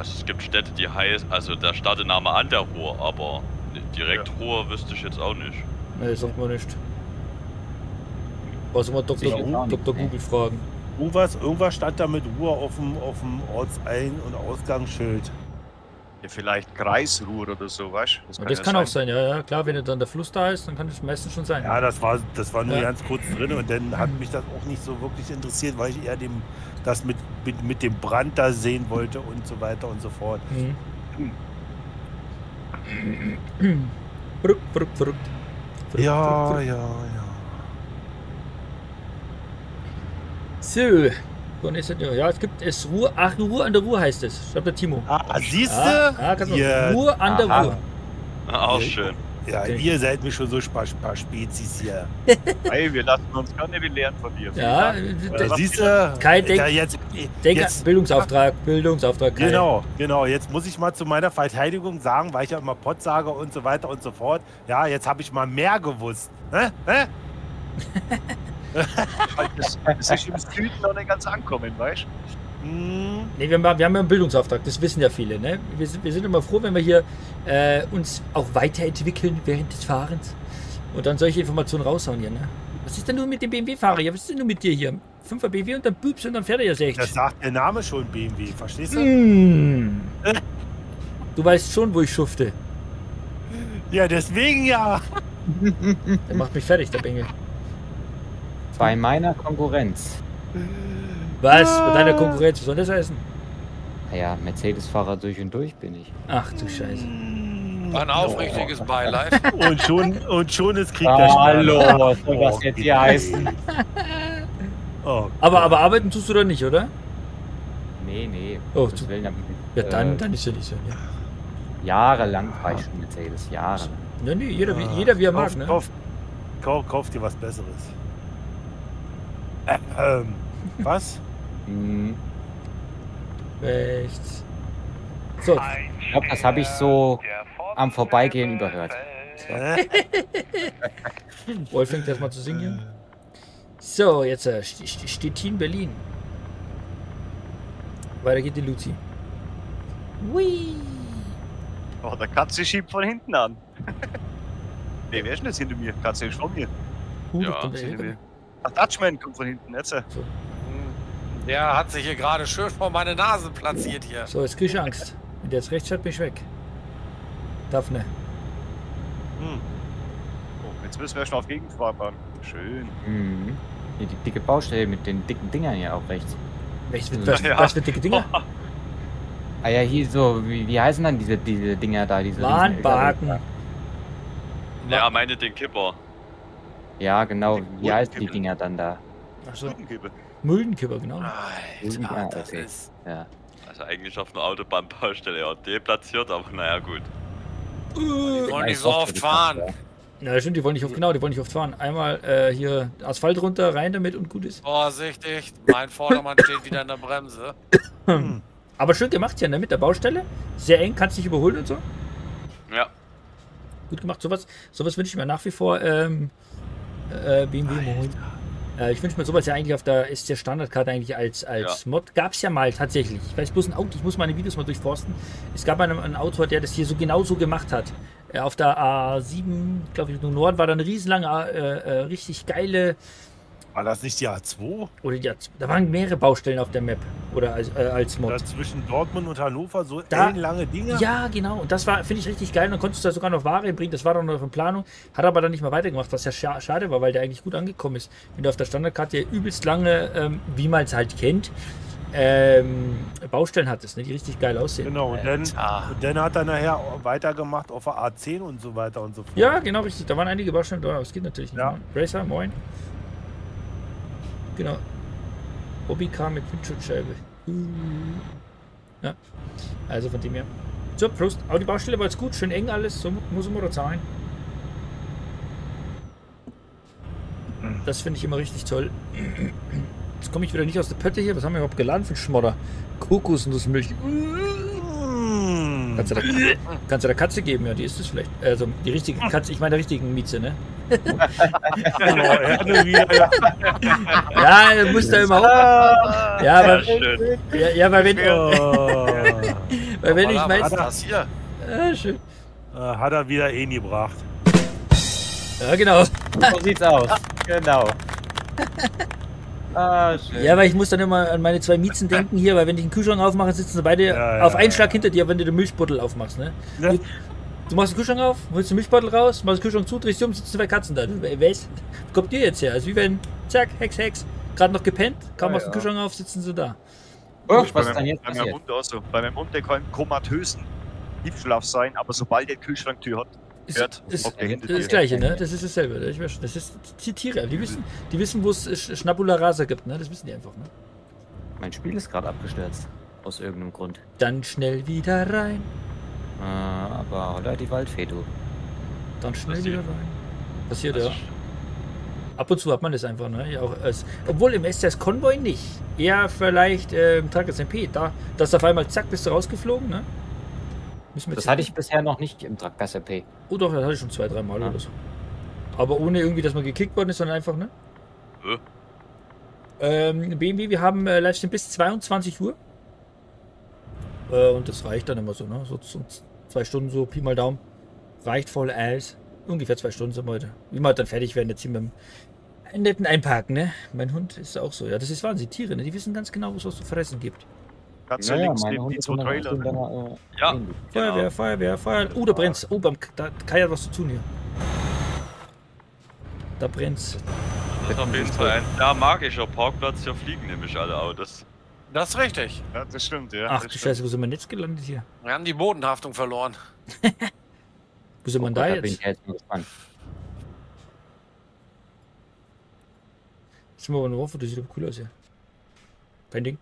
Also es gibt Städte, die heißen, also der Stadtname an der Ruhr, aber direkt Ruhr wüsste ich jetzt auch nicht. Nee, sagt man nicht. Was immer Dr. Auch nicht, Dr. nee. Google fragen. Irgendwas, irgendwas stand da mit Ruhr auf dem, auf dem Ortsein- und Ausgangsschild. Ja, vielleicht Kreisruhr oder so, weißt du? Das, das kann auch sein, ja, ja. Klar, wenn dann der Fluss da ist, dann kann das meistens schon sein. Ja, das war, das war nur Ja. ganz kurz drin und dann hat mich das auch nicht so wirklich interessiert, weil ich eher dem, das mit, mit, mit dem Brand da sehen wollte und so weiter und so fort. Mhm. verrückt, verrückt, verrückt. Verrückt, Ja, ja, ja. So. Ja, es gibt es Ruhr. Ach, Ruhr an der Ruhr heißt es. Schreibt der Timo. Ah, siehst du? Ah, ah, ihr, Ruhr an der Aha. Ruhr. Auch Ja. schön. ja, Okay. ihr seid mir schon so ein paar, paar Spezies hier. Hey, wir lassen uns gar nicht lernen von dir. Ja, Dank. äh, siehst du? Kai, denk- ja, jetzt, denk jetzt, Bildungsauftrag, Bildungsauftrag. Kai. Genau, genau. Jetzt muss ich mal zu meiner Verteidigung sagen, weil ich ja immer Pott sage und so weiter und so fort. Ja, jetzt habe ich mal mehr gewusst. Hä? Hä? Das, das ist im Süden noch nicht ganz ankommen, weißt du? Hm, Nee, wir, haben- wir haben ja einen Bildungsauftrag, das wissen ja viele. Ne? Wir, sind, wir sind immer froh, wenn wir hier äh, uns auch weiterentwickeln während des Fahrens und dann solche Informationen raushauen hier. Ne? Was ist denn nur mit dem BMW-Fahrer hier? Was ist denn nur mit dir hier? Fünfer BMW und dann Bübs und dann fährt er ja das 60. sagt der Name schon BMW, verstehst du? Mm. Du weißt schon, wo ich schufte. Ja, deswegen ja. Der macht mich fertig, der Bengel. Bei meiner Konkurrenz. Was? Bei deiner Konkurrenz, was soll das heißen? Naja, Mercedes-Fahrer durch und durch bin ich. Ach du Scheiße. Ein aufrichtiges Beileid. Und schon, und schon ist Krieg der Hallo, Sterne. was soll das jetzt hier heißen? Oh, Aber, aber arbeiten tust du doch nicht, oder? Nee, nee. Oh, zu- will Ja, dann, äh, dann ist ja nicht so. Ja, Jahrelang fahre ich schon Mercedes, Jahre. ja nee, jeder, wie, Ah, jeder wie er kauf, mag, ne? Kauf, kauf, kauf dir was Besseres. Äh, ähm, was? Hm, Rechts. So, ich glaube, das habe ich so am Vorbeigehen überhört. Wolf fängt erstmal zu singen. hier. So, jetzt äh, St- St- Stettin, Berlin. Weiter geht die Luzi. Hui. Oh, der Katze schiebt von hinten an. nee, wer ist denn das hinter mir? Katze ist vor mir. Uh, Ja, Hinter mir. Ach, Dutchman kommt von hinten. Jetzt. äh. Der hat sich hier gerade schön vor meine Nase platziert hier. So, jetzt krieg ich Angst. Wenn der jetzt rechts fährt, bin ich weg. Daphne. Hm. Oh, jetzt müssen wir schon auf Gegenfahrbahn. Schön. Mhm. Hier die dicke Baustelle mit den dicken Dingern hier auch rechts. Was, was, Ja. was für dicke Dinger? Ah ja, hier so, wie, wie heißen dann diese, diese Dinger da? Diese. LKW? Ja, meine den Kipper. Ja, genau. Die Wie heißen die. Dinger dann da? Achso, Gurkenkipper. Muldenkipper, genau. Ja, Alter, das okay. ist. Ja. Also eigentlich auf einer Autobahnbaustelle ja deplatziert, aber naja gut. Die wollen nicht so oft fahren. Ja, stimmt, die wollen nicht oft, genau, die wollen nicht oft fahren. Einmal äh, hier Asphalt runter, rein damit und gut ist. Vorsichtig, mein Vordermann steht wieder in der Bremse. Aber schön gemacht ja, ne, mit der Baustelle. Sehr eng, kannst dich überholen und so. Ja, Gut gemacht. Sowas, sowas wünsche ich mir nach wie vor. Ähm, äh, BMW Moin. Äh, ich wünsche mir sowas ja eigentlich auf der ist der Standardkarte eigentlich als, als Mod. Gab es ja mal tatsächlich. Ich weiß bloß ein Auto, ich muss meine Videos mal durchforsten. Es gab einen, einen Autor, der das hier so genau so gemacht hat. Äh, auf der A7, glaube ich, nur Nord war da eine riesenlange, äh, äh, richtig geile. War das nicht die A2? Oder ja, da waren mehrere Baustellen auf der Map. Oder als, äh, als Mod. Da zwischen Dortmund und Hannover so Da- lange Dinge? Ja, genau. Und das war, finde ich, richtig geil. Und dann konntest du da sogar noch Ware bringen. Das war doch noch in Planung. Hat aber dann nicht mehr weitergemacht, was ja scha schade war, weil der eigentlich gut angekommen ist. Wenn du auf der Standardkarte ja übelst lange, ähm, wie man es halt kennt, ähm, Baustellen hattest, ne, die richtig geil aussehen. Genau, und dann, Ah, und dann hat er nachher weitergemacht auf der A10 und so weiter und so fort. Ja, genau, richtig. Da waren einige Baustellen da. Das geht natürlich nicht. Ja. Ne? Racer, moin. Genau. Bobby kam mit Windschutzscheibe. Uh. Ja. Also von dem her. So, Prost. Aber die Baustelle war jetzt gut, schön eng alles. So mu- muss immer da sein. Das finde ich immer richtig toll. Jetzt komme ich wieder nicht aus der Pötte hier. Was haben wir überhaupt geladen für Schmodder? Kokosnussmilch. Kannst du, der, kannst du der Katze geben? Ja, die ist es vielleicht. Also die richtige Katze, ich meine der richtigen Mieze, ne? Ja. Du musst da immer auch. Ja, ja, weil, schön. ja, ja, weil wenn, Oh. weil wenn ich ist das hier? Ja, schön. Äh, hat er wieder eh nie gebracht. Ja, genau. So sieht's aus. Genau. Ah, schön. Ja, weil ich muss dann immer an meine zwei Miezen denken hier, weil wenn ich den Kühlschrank aufmache, sitzen sie beide Ja, ja, auf einen ja. Schlag hinter dir, wenn du den Milchbeutel aufmachst, ne? Ja. Du machst den Kühlschrank auf, holst den Milchbeutel raus, machst den Kühlschrank zu, drehst dich um, sitzen zwei Katzen da. Weißt, wo kommt ihr jetzt her? Also wie wenn, zack, Hex, Hex, gerade noch gepennt, kaum Ja, machst den ja. Kühlschrank auf, sitzen sie da. Oh, Bei was ist dann meinem, jetzt bei meinem passiert? Hund auch so. Bei meinem Hund, der kann komatösen Tiefschlaf sein, aber sobald der Kühlschranktür hat, Ist, hört, ist, das ist das dir. Gleiche, ne? Das ist dasselbe. Ich weiß, das ist die Tiere. Die wissen, die wissen, wo es Sch- Schnabula Rasa gibt, ne? Das wissen die einfach, ne? Mein Spiel ist gerade abgestürzt. Aus irgendeinem Grund. Dann schnell wieder rein. Äh, aber holla die Waldfee, du. Dann schnell Das wieder rein. Passiert ja. Ab und zu hat man das einfach, ne? Ja, auch als, obwohl im STS Konvoi nicht. Eher vielleicht äh, im Tag SMP. Da, dass auf einmal zack, bist du rausgeflogen, ne? Das hatte ich bisher noch nicht im Trackgas RP. Oh doch, das hatte ich schon zwei, drei Mal Ja. oder so. Aber ohne irgendwie, dass man gekickt worden ist, sondern einfach, ne? Äh. Ähm, BMW, wir haben äh, Livestream bis 22 Uhr. Äh, und das reicht dann immer so, ne? So, so zwei Stunden so, Pi mal Daumen. Reicht voll aus. Ungefähr zwei Stunden sind wir heute. Wie wir halt dann fertig werden, jetzt hier mit dem netten Einparken, ne? Mein Hund ist auch so. Ja, das ist Wahnsinn. Tiere, ne? Die wissen ganz genau, was es zu fressen gibt. Kannst du links neben die zwei Trailer. dann, äh, Ja. Feuerwehr, Genau. Feuerwehr, Feuerwehr. Oh, da brennt's. Oh, beim K- da, Kai hat was zu tun hier. Da brennt's. Das ist auf jeden Fall ein ja, magischer Parkplatz. Hier fliegen nämlich alle Autos. Das ist richtig. Ja, das stimmt, ja. Ach du. Scheiße, wo sind wir jetzt gelandet hier? Wir haben die Bodenhaftung verloren. Wo sind wir Oh da Gott, bin jetzt? ich jetzt mal gespannt. Sind wir aber in Norwood, das sieht aber cool aus hier. Kein Ding.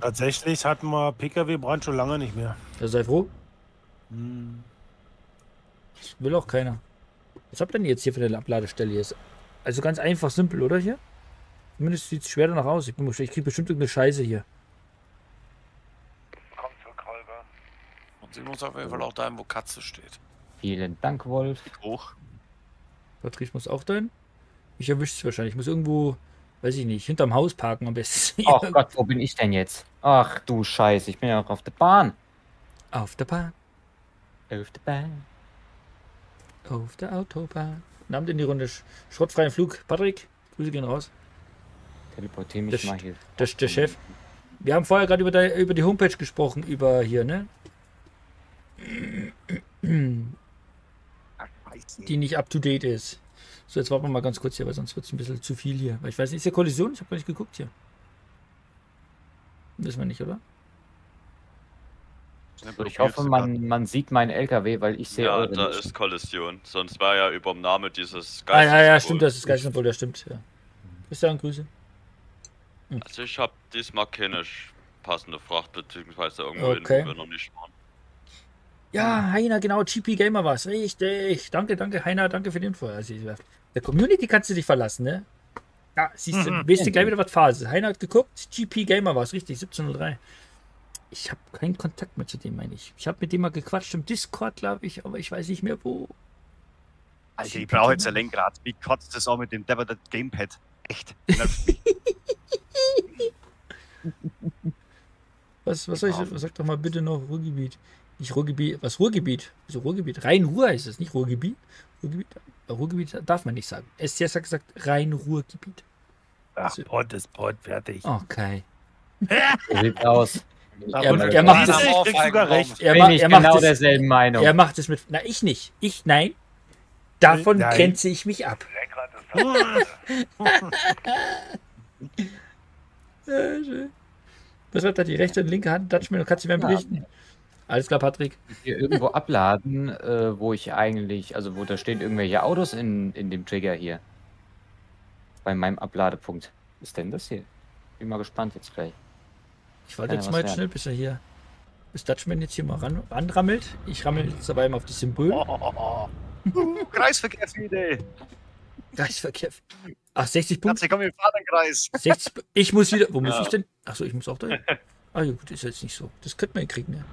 Tatsächlich hatten wir Pkw-Brand schon lange nicht mehr. Da sei froh. Hm. Das will auch keiner. Was habt ihr denn jetzt hier für eine Abladestelle? Hier also ganz einfach, simpel, oder hier? Zumindest sieht es schwer danach aus. Ich, bin, ich krieg bestimmt irgendeine Scheiße hier. Komm zurück, Holger. Und sie muss auf jeden Fall auch dahin, wo Katze steht. Vielen Dank, Wolf. Hoch. Patrice muss auch dahin. Ich erwische es wahrscheinlich. Ich muss irgendwo, weiß ich nicht, hinterm Haus parken am besten. Ach Gott, wo bin ich denn jetzt? Ach du Scheiße, ich bin ja auch auf der Bahn. Auf der Bahn, Auf der Bahn. auf der Autobahn. Abend in die Runde. Sch- Schrottfreien Flug. Patrick, Grüße gehen raus. Teleportiere mich Das- mal hier. Das ist der Chef. Wir haben vorher gerade über, die- über die Homepage gesprochen, über hier, ne? Die nicht up to date ist. So, jetzt warten wir mal ganz kurz hier, weil sonst wird es ein bisschen zu viel hier. Weil ich weiß nicht, ist ja Kollision? Ich habe gar nicht geguckt hier. Wissen wir nicht, oder? Ich hoffe, man, man sieht meinen LKW, weil ich sehe Ja, eure da ist Kollision. Sonst war ja über dem Name dieses Ah, ja, ja, stimmt, das ist Geistessymbol, das stimmt. Ja. Christian, Grüße. Also ich habe diesmal keine passende Fracht, beziehungsweise irgendwo Okay. hin, wo wir noch nicht waren. Ja, Heiner, genau, GP Gamer was. Richtig. Danke, danke, Heiner, danke für den Info. Also, der Community kannst du dich verlassen, ne? Ja, siehst du, weißt du gleich wieder, was Phase. Heiner hat geguckt, GP Gamer war es, richtig, 1703. Ich habe keinen Kontakt mehr zu dem, meine ich. Ich habe mit dem mal gequatscht im Discord, glaube ich, aber ich weiß nicht mehr wo. Alter, ich brauche jetzt ein Lenkrad. Wie kotzt das auch mit dem Devered Gamepad? Echt. Was, was soll ich, was sag doch mal bitte noch Ruhrgebiet. Nicht Ruhrgebiet, was Ruhrgebiet? Wieso Ruhrgebiet? Rhein-Ruhr heißt es, nicht Ruhrgebiet. Ruhrgebiet, Ruhrgebiet darf man nicht sagen. SCS hat gesagt Rhein-Ruhrgebiet. Ach, Pott ist Pott, fertig. Okay. So sieht's aus. Er, er, macht es, sogar recht. er, Bin ma, ich er, macht genau es, derselben Meinung. er macht es mit. Na, ich nicht. Ich, nein. Davon Nein. grenze ich mich ab. Lenkrad ist Sehr schön. Was hat da die rechte und linke Hand? Dutchman und kannst du mir Ja. berichten? Alles klar, Patrick. hier irgendwo abladen, äh, wo ich eigentlich, also wo da stehen irgendwelche Autos in, in dem Trigger hier. Bei meinem Abladepunkt. Was ist denn das hier? Bin mal gespannt jetzt gleich. Ich warte jetzt mal jetzt werden. schnell, bis er hier. Bis Dutchman jetzt hier mal ran, ranrammelt. Ich rammel jetzt dabei mal auf das Symbol. Oh, Kreisverkehr, Friede. Kreisverkehr. Ach, 60 Punkte. Komm, wir fahren Kreis. 60, Pu- ich muss wieder. Wo muss Ja. ich denn? Achso, ich muss auch da. hin. Ah, ja, gut, ist jetzt nicht so. Das könnte man hinkriegen, ja.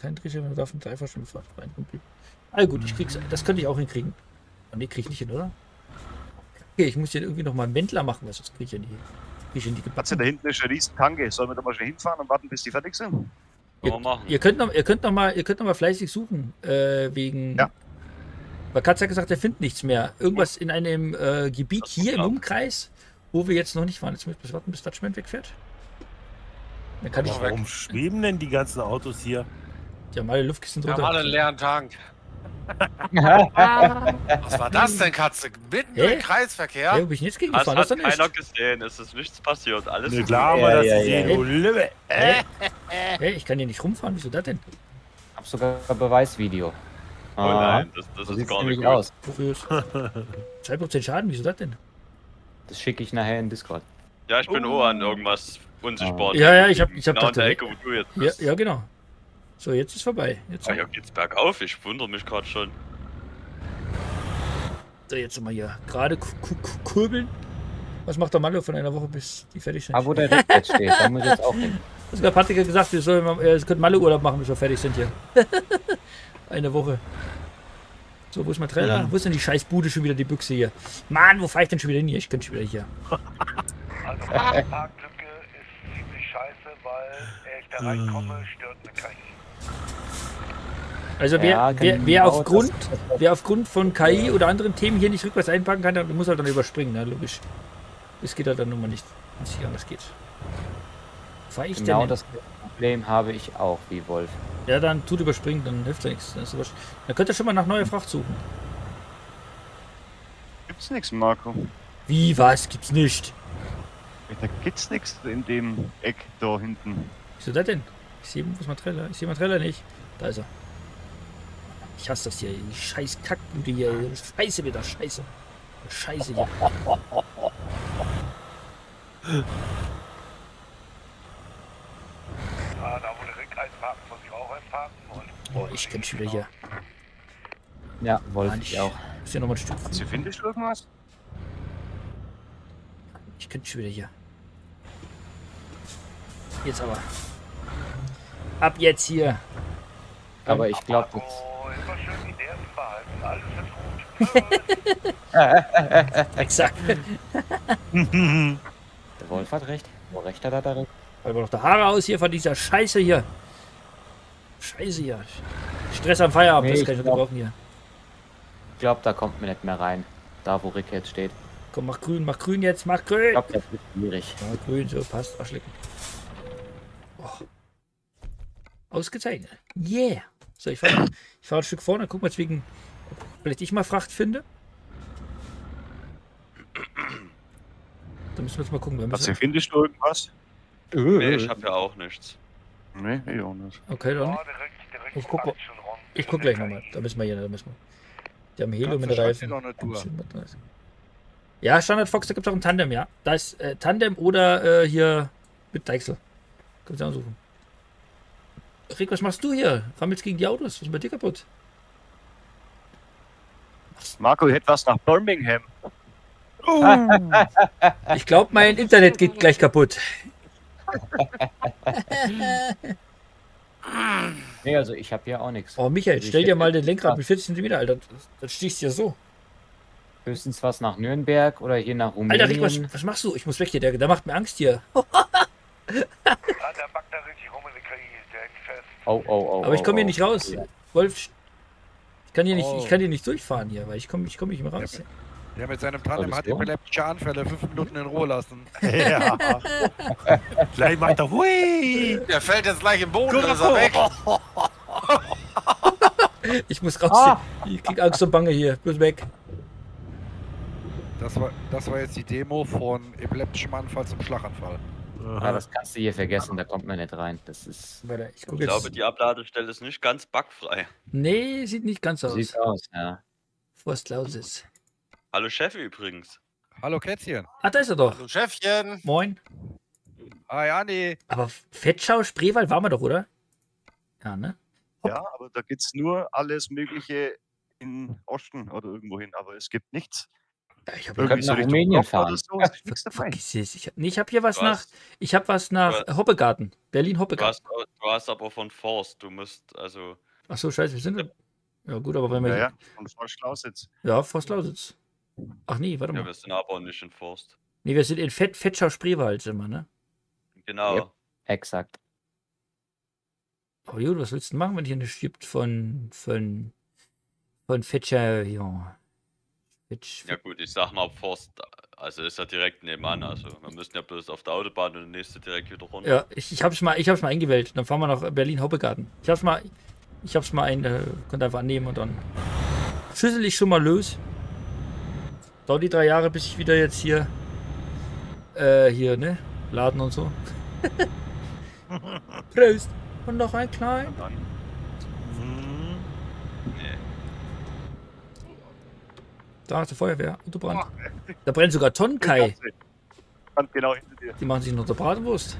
Kein Drehschirm, man darf fahren. Ah, gut, ich krieg's. Das könnte ich auch hinkriegen. Oh, nee, krieg ich nicht hin, oder? Okay, ich muss hier irgendwie noch mal einen Wendler machen, weil sonst krieg ich ja nie. Krieg ich in die gebacken. da hinten ist eine riesen Tanke. Sollen wir da mal schnell hinfahren und warten, bis die fertig sind? Machen. Ihr könnt noch, ihr könnt noch mal, ihr könnt noch mal fleißig suchen, äh, wegen. Ja. Weil Katz hat gesagt, er findet nichts mehr. Irgendwas in einem äh, Gebiet ist hier im. Umkreis, wo wir jetzt noch nicht waren. Jetzt müssen wir warten, bis Dutchman wegfährt. Dann kann ich. Aber warum schweben denn die ganzen Autos hier? Die haben alle Luftkissen Wir haben alle drunter. einen leeren Tank. Was war das denn, Katze? Mitten Hä? im Kreisverkehr? Hey, bin ich jetzt gegen Das gefahren? hat ist keiner nicht. gesehen, es ist nichts passiert, alles Ne, ist klar wir das gesehen, ja. du. Hey, hey, ich kann hier nicht rumfahren. Wieso das denn? Hab sogar ein Beweisvideo. Oh Ah, nein, das, das so ist gar nicht aus. Kurios. 2% Schaden, wieso das denn? Das schicke ich nachher in Discord. Ja, ich bin auch an irgendwas unsichtbar. Ja, ja, ich hab- ich hab genau in gedacht, der Ecke, wo du jetzt Ja, bist. ja, genau. So, jetzt ist vorbei. Jetzt, Ah, ja, geht's bergauf, ich wundere mich gerade schon. so, jetzt mal hier gerade ku- ku- ku- kurbeln. Was macht der Malo von einer Woche, bis die fertig sind? Ah, wo der Red jetzt steht, da muss ich jetzt auch hin. Sogar Patrick hat gesagt, wir sollen mal, äh, es könnten Malle Urlaub machen, bis wir fertig sind hier. Eine Woche. So, wo ist mein Trailer? Wo ist denn die scheiß Bude schon wieder, die Büchse hier? Mann, wo fahr ich denn schon wieder hin hier? Ich könnte schon wieder hier. Also meine Parklücke ist ziemlich scheiße, weil ich da reinkomme, stört eine KI. Also wer, Ja, wer, wer, aufgrund, wer aufgrund von KI oder anderen Themen hier nicht rückwärts einpacken kann, der muss halt dann überspringen, ne? logisch. Das geht halt dann nun mal nicht, wenn es nicht anders geht. Wo fahr ich Genau denn? das Problem habe ich auch, wie Wolf. Ja, dann tut überspringen, dann hilft ja nichts. Dann, ist übersch- dann könnt ihr schon mal nach neuer Fracht suchen. Gibt's nichts, Marco? Wie, was? Gibt's nicht. Da gibt's nichts in dem Eck da hinten. Wieso das denn? Ich sehe, mein Trailer? Ich sehe Trailer nicht. Da ist er. Ich hasse das hier. Die scheiß Kackbude hier. Scheiße wieder, scheiße. Scheiße hier. Ah, da wo der Rick einparken, muss ich auch einparken. Und Boah, ich kenne schon wieder hier. Ja, Wolf, Mann, ich auch. Ist hier nochmal ein Stück. Sie findest du irgendwas? Ich könnte schon wieder hier. Jetzt aber. Ab jetzt hier. Aber ich glaube, oh, immer schön die Nerven behalten. Alles ist gut. Exakt. der Wolf hat recht. Wo recht hat er da recht? Weil wir noch die Haare aus hier von dieser Scheiße hier. Scheiße hier. Stress am Feierabend, Nee, das ich kann ich glaub- gebrauchen hier. Ich glaube, da kommt mir nicht mehr rein. Da, wo Rick jetzt steht. Komm, mach grün, mach grün jetzt, mach Ich grün. glaube, das wird schwierig. Ja, grün, so passt. Arschlecken. Oh. Ausgezeichnet. Yeah. So, ich fahre ich fahr ein Stück vorne, guck mal, wegen. Vielleicht ich mal Fracht finde. Da müssen wir jetzt mal gucken. Wir Was, findest du irgendwas? Nee, ich habe ja auch nichts. Nee, ich auch nicht. okay, dann. Oh, Ich guck mal-. Ich guck gleich nochmal. Da müssen wir hier, da müssen wir. Die haben Helium mit Reifen. Ja, Standard Fox, da gibt es auch ein Tandem, ja. Da ist äh, Tandem oder äh, hier mit Deichsel. Kannst du aussuchen. Rick, was machst du hier? Rammelst gegen die Autos? Was ist bei dir kaputt? Marco hätte was nach Birmingham. Ich glaube, mein Internet geht gleich kaputt. Nee, also ich habe hier auch nichts. Oh, Michael, Ich stell dir mal den Lenkrad mit 40 cm, Alter. Das, das stichst ja so. Höchstens was nach Nürnberg oder hier nach Rumänien. Alter, Rick, was, was machst du? Ich muss weg hier, der, der macht mir Angst hier. Oh, oh, oh. Aber ich oh, komme hier oh. nicht raus. Ja. Wolf, ich kann hier nicht, Oh. ich kann hier nicht durchfahren hier, weil ich komme ich komm nicht mehr raus. Der mit seinem Tandem hat epileptische Anfälle, fünf Minuten in Ruhe lassen. Ja. Gleich macht er, hui! Der fällt jetzt gleich im Boden, dann ist er weg. Ich muss raus. Ah. Ich krieg Angst und Bange hier. Bloß weg. Das war, das war jetzt die Demo von epileptischem Anfall zum Schlaganfall. Ah, das kannst du hier vergessen, da kommt man nicht rein. Das ist. Warte, ich Ich jetzt. glaube, die Abladestelle ist nicht ganz bugfrei. Nee, sieht nicht ganz aus. Sieht aus, ja. Forst Lausis. Hallo Chef übrigens. Hallo Kätzchen. Ah, da ist er doch. Du Chefchen. Moin. Hi Andi. Aber Fettschau, Spreewald waren wir doch, oder? Ja, ne? Ja, aber da gibt es nur alles Mögliche in Osten oder irgendwo hin, aber es gibt nichts. Ja, ich habe nach Richtung Rumänien fahren. So, dabei. Vergiss es. Ich, nee, ich habe hier was Du nach. hast- Ich habe was nach du Hoppegarten. Berlin Du Hoppegarten. hast, du hast aber von Forst. Du musst also. Ach so, scheiße, wir sind. Ja, gut, aber wenn wir. Ja, Ja, ja, und Forst Lausitz. ja Forst Lausitz. Ach nee, warte Ja, mal. wir sind aber nicht in Forst. Nee, wir sind in Fett, Fettschau, Spreewald, sind wir, ne? Genau. Yep. Exakt. Oh, gut, was willst du machen, wenn hier eine gibt von. von. von Fetscher, ja. Fetsch, Ja gut, ich sag mal Forst. Also ist ja direkt nebenan. Also wir müssen ja bloß auf der Autobahn und der nächste direkt wieder runter. Ja, ich, ich hab's mal, ich hab's mal eingewählt. Dann fahren wir nach Berlin Hoppegarten. Ich hab's mal, ich hab's mal ein, äh, könnt einfach annehmen und dann schüssel ich schon mal los. Dauert die drei Jahre, bis ich wieder jetzt hier, äh, hier, ne, laden und so. Prost. Und noch ein klein. Und dann Hm. Nee. Da ist die Feuerwehr. Und du Brand. Da brennt sogar Tonnenkai. Ganz genau hinter dir. Die machen sich noch der Bratwurst.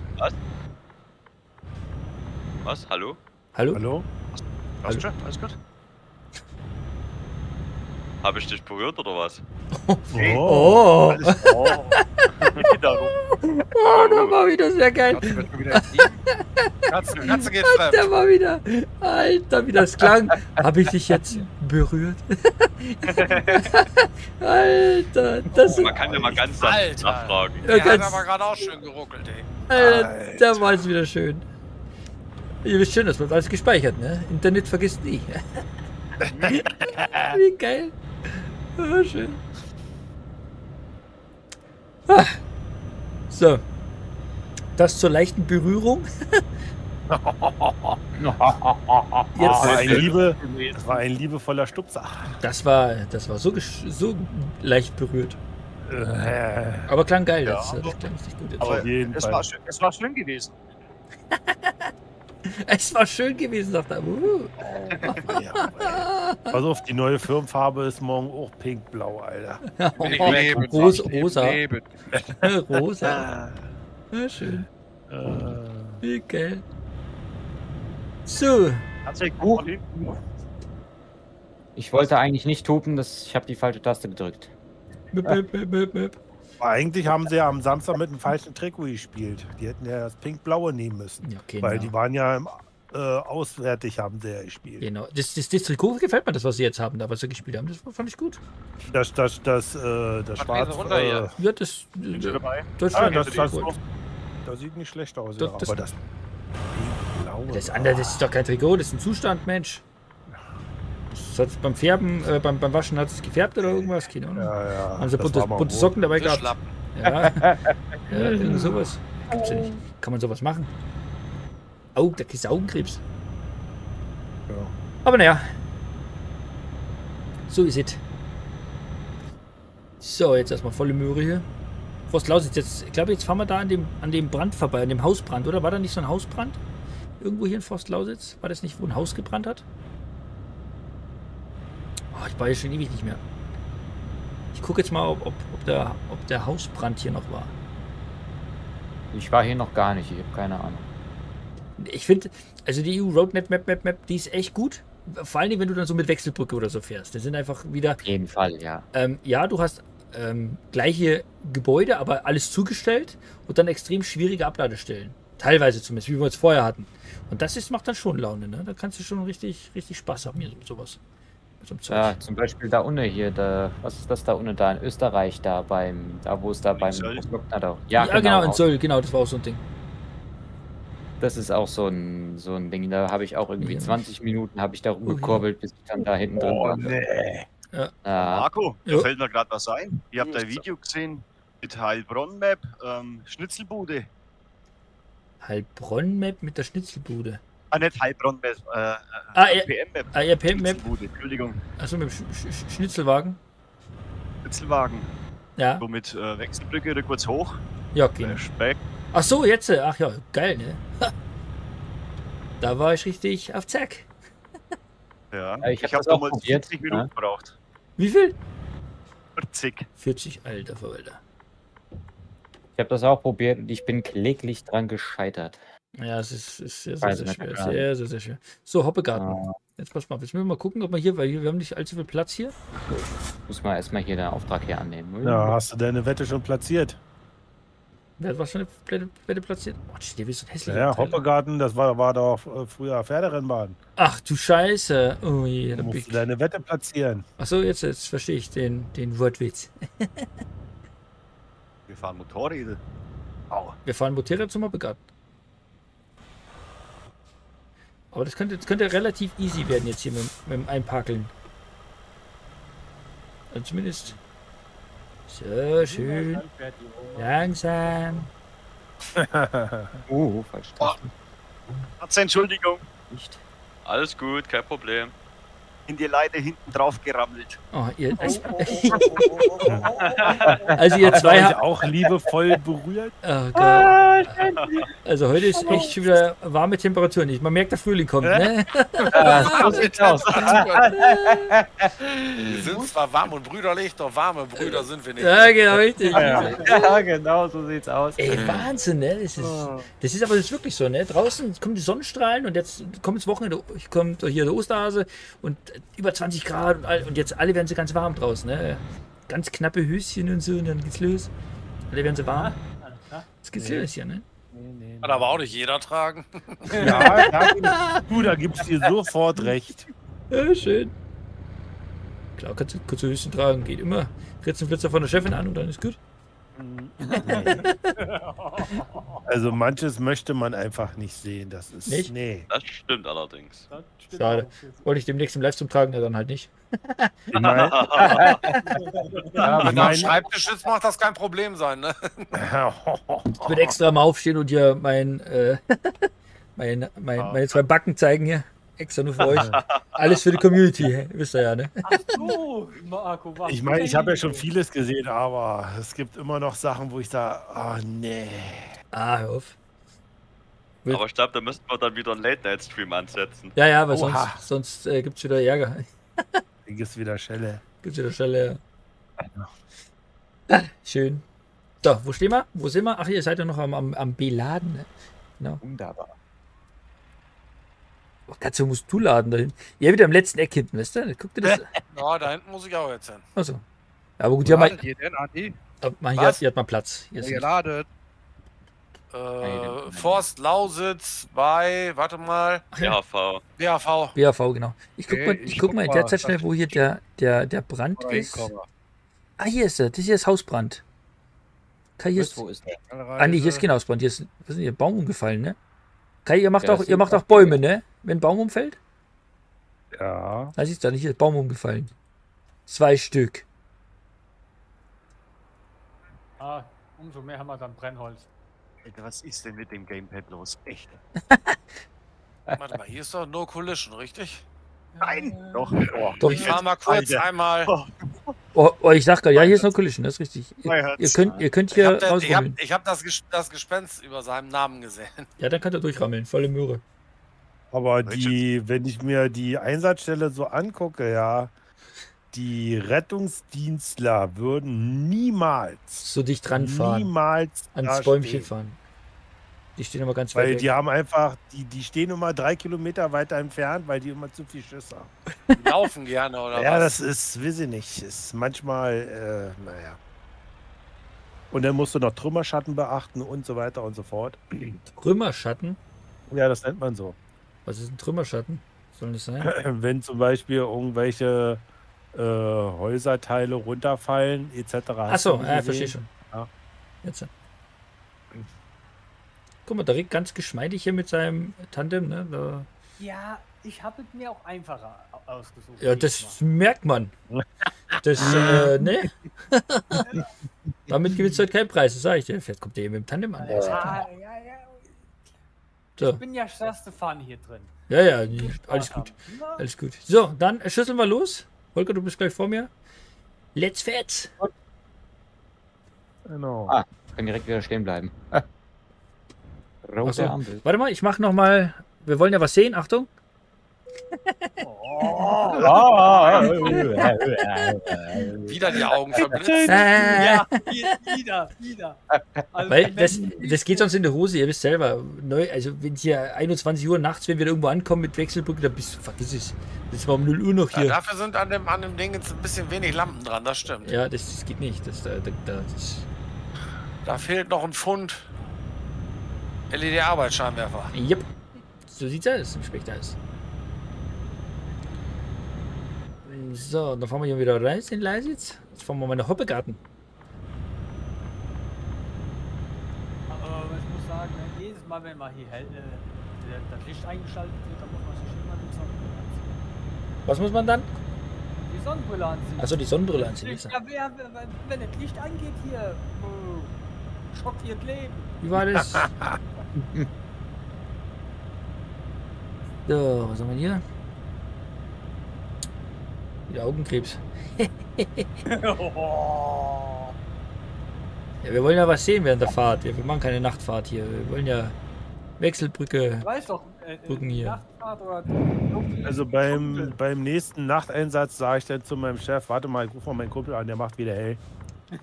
Was? Hallo? Hallo? Hallo? Passt schon? Alles gut? Habe ich dich berührt oder was? Oh, Alles oh. Genau. oh, das war wieder sehr geil. Katze wieder. Katze, Katze geht Der fremd. war wieder. Alter, wie das klang. Habe ich dich jetzt berührt? Alter, das Man kann ja mal ganz sanft Alter. nachfragen. Ja, Der hat ganz- aber gerade auch schön geruckelt, ey. Alter, der war jetzt wieder schön. Ihr wisst schon, das wird alles gespeichert, ne? Internet vergisst nie. wie geil. Ah, schön. Ah. So. Das zur leichten Berührung. Das Jetzt, war ein, Liebe, das war ein liebevoller Stupser. das war, das war so, gesch- so leicht berührt. Äh, Aber klang geil. Ja. Das, das klang richtig gut jetzt. Aber Auf jeden es Fall. war, schön, es war schön gewesen. Es war schön gewesen, sagt er. Uh. Ja. Pass auf, die neue Firmenfarbe ist morgen auch pink-blau, Alter. Oh, leben, Ros rosa. rosa. Ja, schön. Äh, Okay. So. Ich wollte eigentlich nicht hupen, das, ich habe die falsche Taste gedrückt. Möp, möp, möp, möp. Aber eigentlich haben sie ja am Samstag mit dem falschen Trikot gespielt. Die hätten ja das pink-blaue nehmen müssen. Ja, okay, Weil genau. die waren ja im, äh, auswärtig, haben sie ja gespielt. Genau. Das, das, das Trikot gefällt mir, das, was sie jetzt haben, da was sie gespielt haben. Das fand ich gut. Das, das, das, äh, das Was Schwarz. lesen runter Äh? Ja, das. Dabei? Das, ah, das, das, das, sieht nicht schlecht aus, Das- ja, das- aber das das andere, das ist doch kein Trikot, das ist ein Zustand, Mensch. Hat's beim Färben, äh, beim, beim Waschen hat es gefärbt oder irgendwas? Keine Ahnung. Ja, ja. Haben sie bunte, bunte. Socken dabei gehabt? Fischlappen. Ja. ja, irgend sowas. Gibt's ja nicht. Kann man sowas machen? Au, da kriegst du Augenkrebs. Ja. Aber naja. So ist es. So, jetzt erstmal volle Möhre hier. Forst Lausitz, jetzt, ich glaube, jetzt fahren wir da an dem, an dem Brand vorbei, an dem Hausbrand, oder? War da nicht so ein Hausbrand? Irgendwo hier in Forst Lausitz? War das nicht, wo ein Haus gebrannt hat? Oh, ich war hier schon ewig nicht mehr. Ich gucke jetzt mal, ob, ob, ob, der, ob der Hausbrand hier noch war. Ich war hier noch gar nicht, ich habe keine Ahnung. Ich finde, also die EU Roadmap Map Map Map, die ist echt gut. Vor allem, wenn du dann so mit Wechselbrücke oder so fährst. Das sind einfach wieder, Auf jeden Fall, ja. ähm, ja, du hast ähm, gleiche Gebäude, aber alles zugestellt und dann extrem schwierige Abladestellen. Teilweise zumindest, wie wir es vorher hatten. Und das ist, macht dann schon Laune, ne? Da kannst du schon richtig, richtig Spaß haben hier mit sowas. Mit so. Ja, zum Beispiel da unten hier, da, was ist das da unten da in Österreich, da beim, da wo es da beim Söll. Großglockner da. Ja, genau, in auch. Söll, genau, das war auch so ein Ding. Das ist auch so ein, so ein Ding, da habe ich auch irgendwie Ja. 20 Minuten habe ich da ja. rumgekurbelt, bis ich dann da hinten drin Oh, war. nee. Ja, Marco, da Ja. fällt mir gerade was ein. Ihr habt ein Video gesehen mit Heilbronn-Map, ähm, Schnitzelbude. Heilbronn-Map mit der Schnitzelbude. Ah, nicht Heilbronn-Map, äh, Ah, äh, ja. PM-Map. Ah, ja, PM-Map. Schnitzelbude, Entschuldigung. Achso, mit dem Sch Sch Schnitzelwagen. Schnitzelwagen. Ja, So mit äh, Wechselbrücke oder kurz hoch. ja, okay. Äh, Speck. Ach so, jetzt. äh, Ach ja, geil, ne? Ha. Da war ich richtig auf Zack. Ja. Ja, ich hab hab auch damals probiert, 40 Minuten ja. gebraucht. Wie viel? 40. 40, alter Verwalter. ich habe das auch probiert und ich bin kläglich dran gescheitert. Ja, es ist, ist sehr, sehr, Weiß sehr schwer. Sehr, sehr, sehr schwer. So, Hoppegarten. Ah, Jetzt pass mal auf. Jetzt müssen wir mal gucken, ob wir hier, weil hier- wir haben nicht allzu viel Platz hier. muss man erstmal hier den Auftrag hier annehmen. Ja, hast du deine Wette schon platziert? Wer hat was für eine Wette, Wette platziert? Oh, der ist so ein hässlicher Ja. Hoppegarten, das war, war doch äh, früher Pferderennbahn. Ach du Scheiße. Oh je, Da musst du ich. deine Wette platzieren. Achso, jetzt, jetzt verstehe ich den, den Wortwitz. Wir fahren Motorräder. Au. Wir fahren Motorrad zum Hoppegarten. Aber das könnte, das könnte relativ easy werden jetzt hier mit, mit dem Einpakeln. Also zumindest. So, schön. Langsam. Oh, falsch. Hat's Entschuldigung. Nicht. Alles gut, kein Problem. In die Leiter hinten drauf gerammelt. Oh, ihr, also, also ihr zwei ich habt. auch liebevoll berührt. Oh Gott. Also heute ist echt schon wieder warme Temperaturen. Ich- Man merkt, der Frühling kommt, ne? Ah, so sieht's aus. Wir sind zwar warm und brüderlich, doch warme Brüder sind wir nicht. Ja, genau, richtig. ja, genau, so sieht's aus. Ey, Wahnsinn, ne? Das ist, das ist aber das ist wirklich so, ne? Draußen kommen die Sonnenstrahlen und jetzt kommt das Wochenende, kommt hier der Osterhase und über 20 Grad und, all, und jetzt alle werden sie ganz warm draußen, ne? Ganz knappe Höschen und so und dann geht's los. Alle werden sie warm. Jetzt geht's los hier, ne? Kann aber auch nicht jeder tragen. Ja, da, du, da gibt's dir sofort recht. Ja, schön. Klar, kannst du kurze Höschen tragen, geht immer. Ritzen Flitzer von der Chefin an und dann ist gut. Also manches möchte man einfach nicht sehen. Das ist. Nicht? Nee. Das stimmt allerdings. Das stimmt Schade. Wollte ich demnächst im Livestream tragen, ja dann halt nicht. Ich mein, Ja, Wenn mein, Schreibtisch sitzt, macht das kein Problem sein, ne? Ich würde extra mal aufstehen und hier mein, äh, mein, mein, meine zwei Backen zeigen hier. Extra nur für euch. Alles für die Community, wisst ihr ja, ne? Ach so, Marco, was ich meine, ich habe ja schon vieles gesehen, aber es gibt immer noch Sachen, wo ich sage, oh nee. Ah, hör auf. Will- Aber ich glaube, da müssten wir dann wieder einen Late-Night-Stream ansetzen. Ja, ja, weil Oha. sonst, sonst äh, gibt es wieder Ärger. Ding ist wieder Schelle. Gibt wieder Stelle. Schön. So, wo stehen wir? Wo sind wir? Ach, ihr seid ja noch am, am, am Beladen. Ne? Genau. Wunderbar. Oh, Katze, musst du laden dahin. Ihr wieder im letzten Eck hinten, weißt du? Guck dir das Ja, da hinten muss ich auch jetzt hin. Achso. Ja, aber gut, hier hat man, Ladet ihr denn, Andi? man, hier, hat, hier hat man Platz. Hier ist Ihr nicht- ladet. Äh, Forst Lausitz bei, warte mal, Ach ja, BHV. BHV. BAV, genau. Ich guck Okay, mal, ich ich guck mal in mal, der Zeit schnell, wo hier der, der, der Brand ist. Ah, hier ist er. Das hier ist Hausbrand. Kai, hier ist, wo ist der? ah, nee, hier ist kein Hausbrand. Hier ist, was ist denn hier? Baum umgefallen, ne? Kai, ihr macht Ja, auch, ihr macht auch auch Bäume, ne? Wenn ein Baum umfällt? Ja. Da siehst du, nicht hier ist Baum umgefallen. Zwei Stück. Ah, umso mehr haben wir dann Brennholz. Alter, was ist denn mit dem Gamepad los? Echt? Warte mal, hier ist doch No Collision, richtig? Nein! Doch. Oh, Doch. Ich fahr mal kurz Alter. einmal. Oh, oh, ich sag gerade, ja, hier ist noch Collision, das ist richtig. Ihr, ihr könnt, ihr könnt Ich hier hab, ich hab, rausrummeln. ich hab das, Ges- das Gespenst über seinem Namen gesehen. Ja, dann könnt ihr durchrammeln, volle Möhre. Aber die, wenn ich mir die Einsatzstelle so angucke, ja, die Rettungsdienstler würden niemals, So dicht dran fahren, niemals ans Bäumchen stehen. fahren. Die stehen aber ganz weit Weil weg. die haben einfach, die, die stehen immer drei Kilometer weiter entfernt, weil die immer zu viel Schiss haben. Die laufen gerne, oder ja, was? das ist, weiß ich nicht, ist manchmal, äh, naja. Und dann musst du noch Trümmerschatten beachten und so weiter und so fort. Trümmerschatten? Ja, das nennt man so. Was ist ein Trümmerschatten? Soll das sein? Wenn zum Beispiel irgendwelche äh, Häuserteile runterfallen, etc. Achso, ja, verstehe schon. Ja. Jetzt. Guck mal, direkt ganz geschmeidig hier mit seinem Tandem, ne? Da, Ja, ich habe es mir auch einfacher au- ausgesucht. ja, das merkt man. Das, äh, ne? Damit gewinnst du halt keinen Preis, das sag ich dir. Vielleicht kommt der hier mit dem Tandem an. Ja, ja, ja. So. Ich bin ja erste Fahne hier drin. Ja, ja, alles gut. Na, Alles gut. So, dann schüsseln wir los. Holger, du bist gleich vor mir. Let's fetz. Genau. Ah. Kann direkt wieder stehen bleiben. Rote Ach so. Ampel. Warte mal, ich mach noch mal. Wir wollen ja was sehen. Achtung. Wieder die Augen verblitzt. Äh, Ja, wieder, wieder. Also, Weil das, das geht sonst in die Hose, ihr wisst selber. Neu, also wenn hier 21 Uhr nachts, wenn wir da irgendwo ankommen mit Wechselbrücke, dann bist du, vergiss es. Das war um 0 Uhr noch Ja, hier. dafür sind an dem, an dem Ding jetzt ein bisschen wenig Lampen dran, das stimmt. Ja, das, das geht nicht. Das, da, da, da, das, Da fehlt noch ein Pfund LED-Arbeitsscheinwerfer. yep. So sieht's aus im Spechters. So, dann fahren wir hier wieder rein in Leisitz. Jetzt fahren wir mal nach Hoppegarten. Aber ich muss sagen, ne, jedes Mal, wenn man hier äh, das Licht eingeschaltet wird, dann muss man sich immer die Sonnenbrille anziehen. Was muss man dann? Die Sonnenbrille anziehen. Achso, die Sonnenbrille anziehen. Ja, ist er. wer, wenn das Licht angeht hier, schockt ihr Leben. Wie war das? so, was haben wir hier? Augenkrebs. Ja, wir wollen ja was sehen während der Fahrt. Wir machen keine Nachtfahrt hier. Wir wollen ja Wechselbrücke. Weiß doch, äh, äh, Brücken hier. Also beim, beim nächsten Nachteinsatz sage ich dann zu meinem Chef, warte mal, ich rufe mal meinen Kumpel an, der macht wieder hell.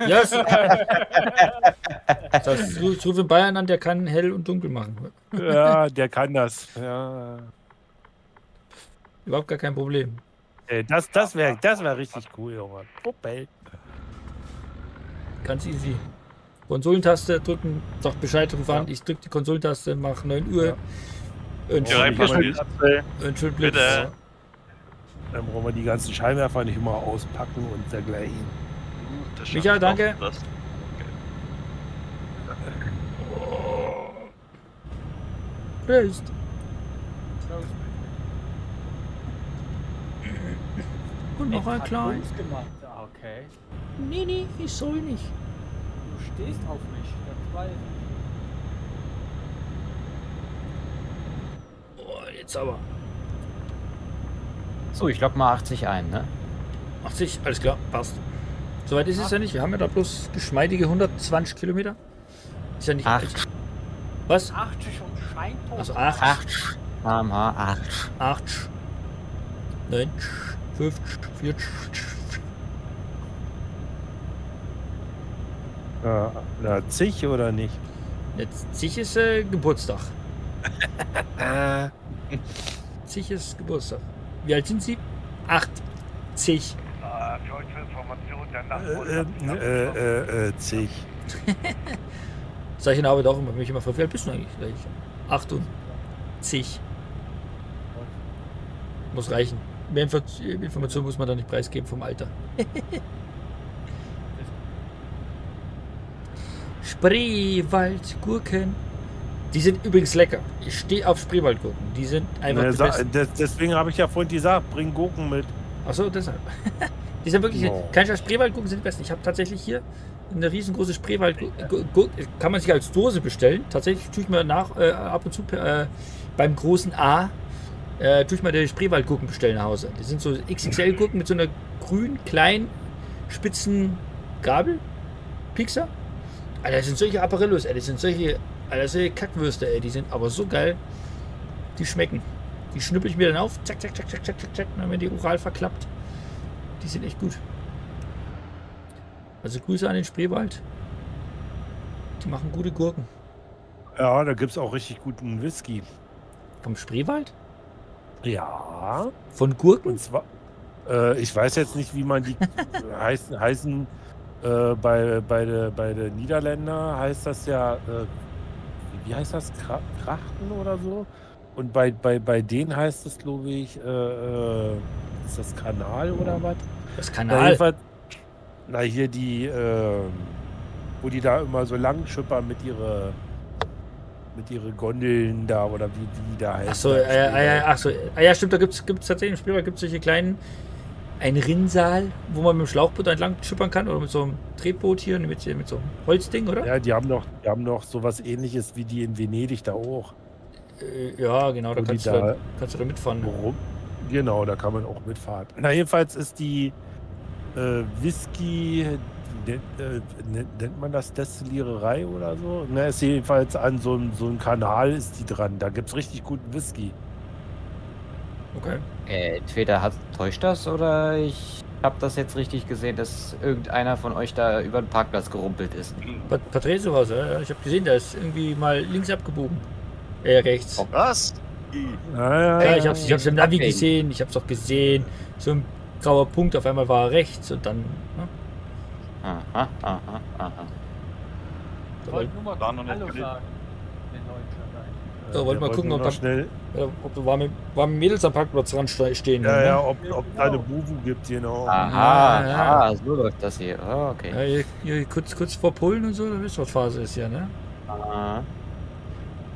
Yes. das rufe in Bayern an, der kann hell und dunkel machen. Ja, der kann das. Ja. Überhaupt gar kein Problem. Ey, Das, das wäre das wär richtig cool, Junge. Puppel. Ganz easy. Konsolentaste drücken, sagt Bescheid, ruf an. Ich drücke die Konsolentaste, mach 9 Uhr. Und Ja, und schon Blitz. Bitte. Dann brauchen wir die ganzen Scheinwerfer nicht immer auspacken und dergleichen. Das Micha, schafft danke. Das. Prost. Und noch ein Hat klein. Bums gemacht. Ah, okay. Nee, nee, ich soll nicht. Du stehst auf mich. Ich. Oh, jetzt aber. So, ich lock mal 80 ein, ne? 80, alles klar, passt. Soweit ist es ja nicht. Wir haben ja da bloß geschmeidige 120 Kilometer. Ist ja nicht. Ach. Ist ja nicht. 80. Was? 80 und Scheintot. Also 8, 8 km/h, 8. 8, 9, 50, 40. Ja, na, zig oder nicht? Jetzt zig ist äh, Geburtstag. Äh, Zig ist Geburtstag. Wie alt sind Sie? 8. Zig. Äh, für Information, der äh, Nachbar. äh, äh, äh, zig. Sag ich in der Arbeit auch immer, wenn mich immer fragt, wie alt bist du eigentlich? Sag ich, 8 und zig. Muss reichen. Mehr Info Information muss man da nicht preisgeben vom Alter. Spreewald, Gurken. Die sind übrigens lecker. Ich stehe auf Spreewaldgurken. Die sind einfach die sa- besten. des- deswegen habe ich ja vorhin gesagt, bring Gurken mit. Achso, deshalb. die sind wirklich. No. Kann ich als Spreewaldgurken sind die besten. Ich habe tatsächlich hier eine riesengroße Spreewaldgurke. Kann man sich als Dose bestellen. Tatsächlich tue ich mir nach, äh, ab und zu äh, beim großen A. Äh, tue ich mal die Spreewaldgurken bestellen nach Hause. Die sind so XXL-Gurken mit so einer grün, kleinen, spitzen Gabel. Pixar. Alter, das sind solche Apparillos, ey. Das sind solche, Alter, solche Kackwürste, ey. Die sind aber so geil. Die schmecken. Die schnippel ich mir dann auf. Zack, zack, zack, zack, zack, zack, zack. Dann werden die oral verklappt. Die sind echt gut. Also Grüße an den Spreewald. Die machen gute Gurken. Ja, da gibt es auch richtig guten Whisky. Vom Spreewald? Ja. Von Gurken? Und zwar, äh, ich weiß jetzt nicht, wie man die heißen, heißen äh, bei, bei, der, bei der Niederländer heißt das ja, äh, wie heißt das, Kra Krachten oder so? Und bei, bei, bei denen heißt es, glaube ich, äh, äh, ist das Kanal oder was? Das Na, Kanal. jedenfalls- Na, hier die, äh, wo die da immer so lang schippern mit ihre mit ihre Gondeln da oder wie die da heißen. Achso, äh, äh, ach so, äh, ja, stimmt, da gibt es tatsächlich im Spielwald gibt's solche kleinen, ein Rinnsal, wo man mit dem Schlauchboot entlang schippern kann oder mit so einem Tretboot hier, mit, mit so einem Holzding, oder? Ja, die haben noch, die haben noch sowas ähnliches wie die in Venedig da auch. Äh, ja genau, da kannst du, da- da, kannst du da mitfahren. Worum? Genau, da kann man auch mitfahren. Na, jedenfalls ist die äh, Whisky, nennt, äh, nennt, nennt man das Destilliererei oder so? Na, ist jedenfalls an so einem so einem Kanal ist die dran. Da gibt es richtig guten Whisky. Okay. Äh, entweder hat, täuscht das oder ich habe das jetzt richtig gesehen, dass irgendeiner von euch da über den Parkplatz gerumpelt ist. Pat Patrese zu Hause, ja, ich habe gesehen, der ist irgendwie mal links abgebogen. Äh, rechts. Was? Ja, Ja, ich hab's, ich hab's im Navi gesehen, ich hab's auch gesehen. So ein grauer Punkt, auf einmal war er rechts und dann. Ne? Aha, aha, aha. Da Ich wollte nur mal Da noch nicht Hallo sagen. Den Leuten da. Wollte mal gucken, ob schnell, ob da warme, warme Mädels am Parkplatz dran ste- stehen. ja, ne? ja, ob, ob da eine Bubu gibt, genau. Aha, Ja, ja. ah, so läuft das hier. Oh, okay. Ja, hier, hier kurz, kurz vor Polen und so, da wisst ihr, was Phase ist ja, ne? Ah.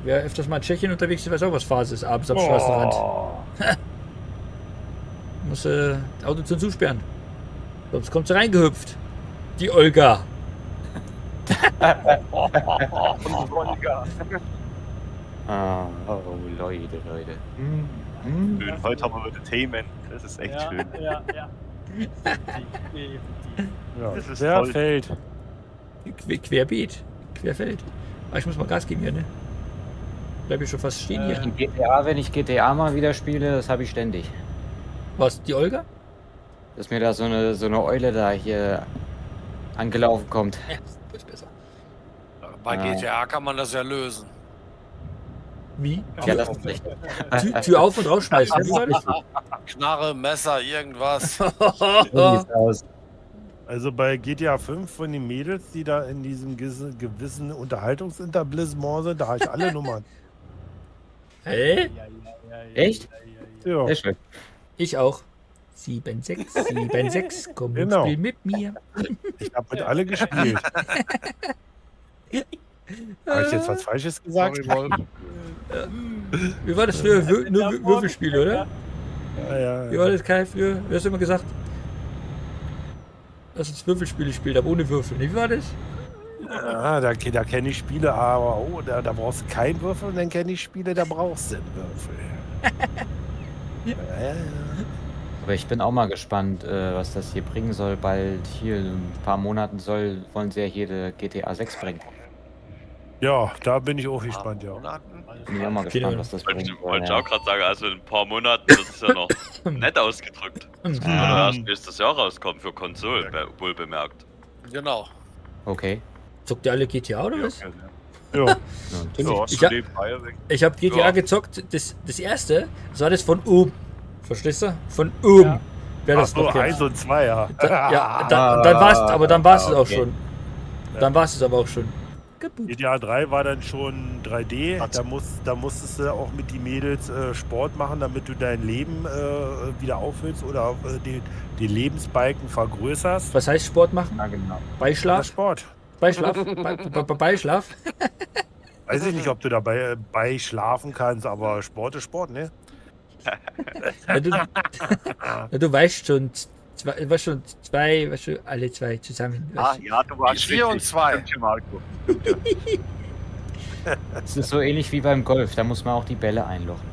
Wer öfters mal in Tschechien unterwegs ist, weiß auch, was Phase ist, abends am Straßenrand. Oh, Muss äh, das Auto zum Zusperren. Sonst kommt sie reingehüpft. Die Olga. Ah, oh, Leute, Leute. Schön. Heute haben wir Entertainment. Das ist echt ja, schön. Ja, ja. Ja, Das ist wer toll. Querbeet. Querfeld. Ah, ich muss mal Gas geben hier, ne? Bleib ich schon fast stehen hier. In GTA, wenn ich GTA mal wieder spiele, das habe ich ständig. Was, die Olga? Dass mir da so eine, so eine Eule da hier angelaufen kommt. Ja, ist besser. Bei Ah. GTA kann man das ja lösen. Wie? Ja, das ist echt. Tür, Tür auf und rausschmeißen. Knarre, Messer, irgendwas. So sieht's aus. Also bei GTA 5 von den Mädels, die da in diesem gewissen Unterhaltungsinterblissement sind, da habe ich alle Nummern. Hä? Ja, Echt? Ja, ja, Ja. Sehr schön. Ich auch. 7, 6, 7, 6. Komm Genau. und spiel mit mir. Ich habe mit alle gespielt. Habe ich jetzt was Falsches gesagt? Sorry. Wie war das früher? Wür nur Wür- Würfelspiel, oder? Ja, ja, Wie war das, Kai, früher? Du hast immer gesagt, dass uns Würfelspiele spielt, aber ohne Würfel. Wie war das? ja da, da kenne ich Spiele, aber oh, da, da brauchst du keinen Würfel und dann kenne ich Spiele, da brauchst du einen Würfel. Ja, ja, ja. Aber ich bin auch mal gespannt, äh, was das hier bringen soll. Bald hier in ein paar Monaten soll, wollen sie ja hier die GTA 6 bringen. Ja, da bin ich auch gespannt, ja. Monaten? Bin ich auch mal gespannt, was das Wollte ich, bringt. wollte ich Ja. auch gerade sagen, also in ein paar Monaten, das ist ja noch nett ausgedrückt. Das würde Ja. erst nächstes Jahr rauskommen für Konsolen, be- wohl bemerkt. Genau. Okay. Zockt ihr alle GTA oder was? Ja. Ja, Ich, So, hast ich, hab- ich habe GTA Ja. gezockt, das, das erste, das war das von oben. Verstehst du? Von oben. Ja. Wer Ach das so, noch kennt. eins und zwei, ja. Da, ja, da, dann war's, aber dann war es es auch okay. schon. Dann war es es aber auch schon. GTA 3 war dann schon 3D. Da, muss, da musstest du auch mit die Mädels äh, Sport machen, damit du dein Leben äh, wieder auffüllst oder äh, den, den Lebensbalken vergrößerst. Was heißt Sport machen? Ja, genau. Ja, Beischlaf? Sport. Beischlaf? Be Be Be Beischlaf? Weiß ich nicht, ob du dabei äh, bei schlafen kannst, aber Sport ist Sport, ne? Ja, du, ja, du weißt schon, zwei, weißt schon zwei, weißt du, alle zwei zusammen. Ah, ja, du warst Vier und zwei. Schon, Marco. Das ist so ähnlich wie beim Golf, da muss man auch die Bälle einlochen.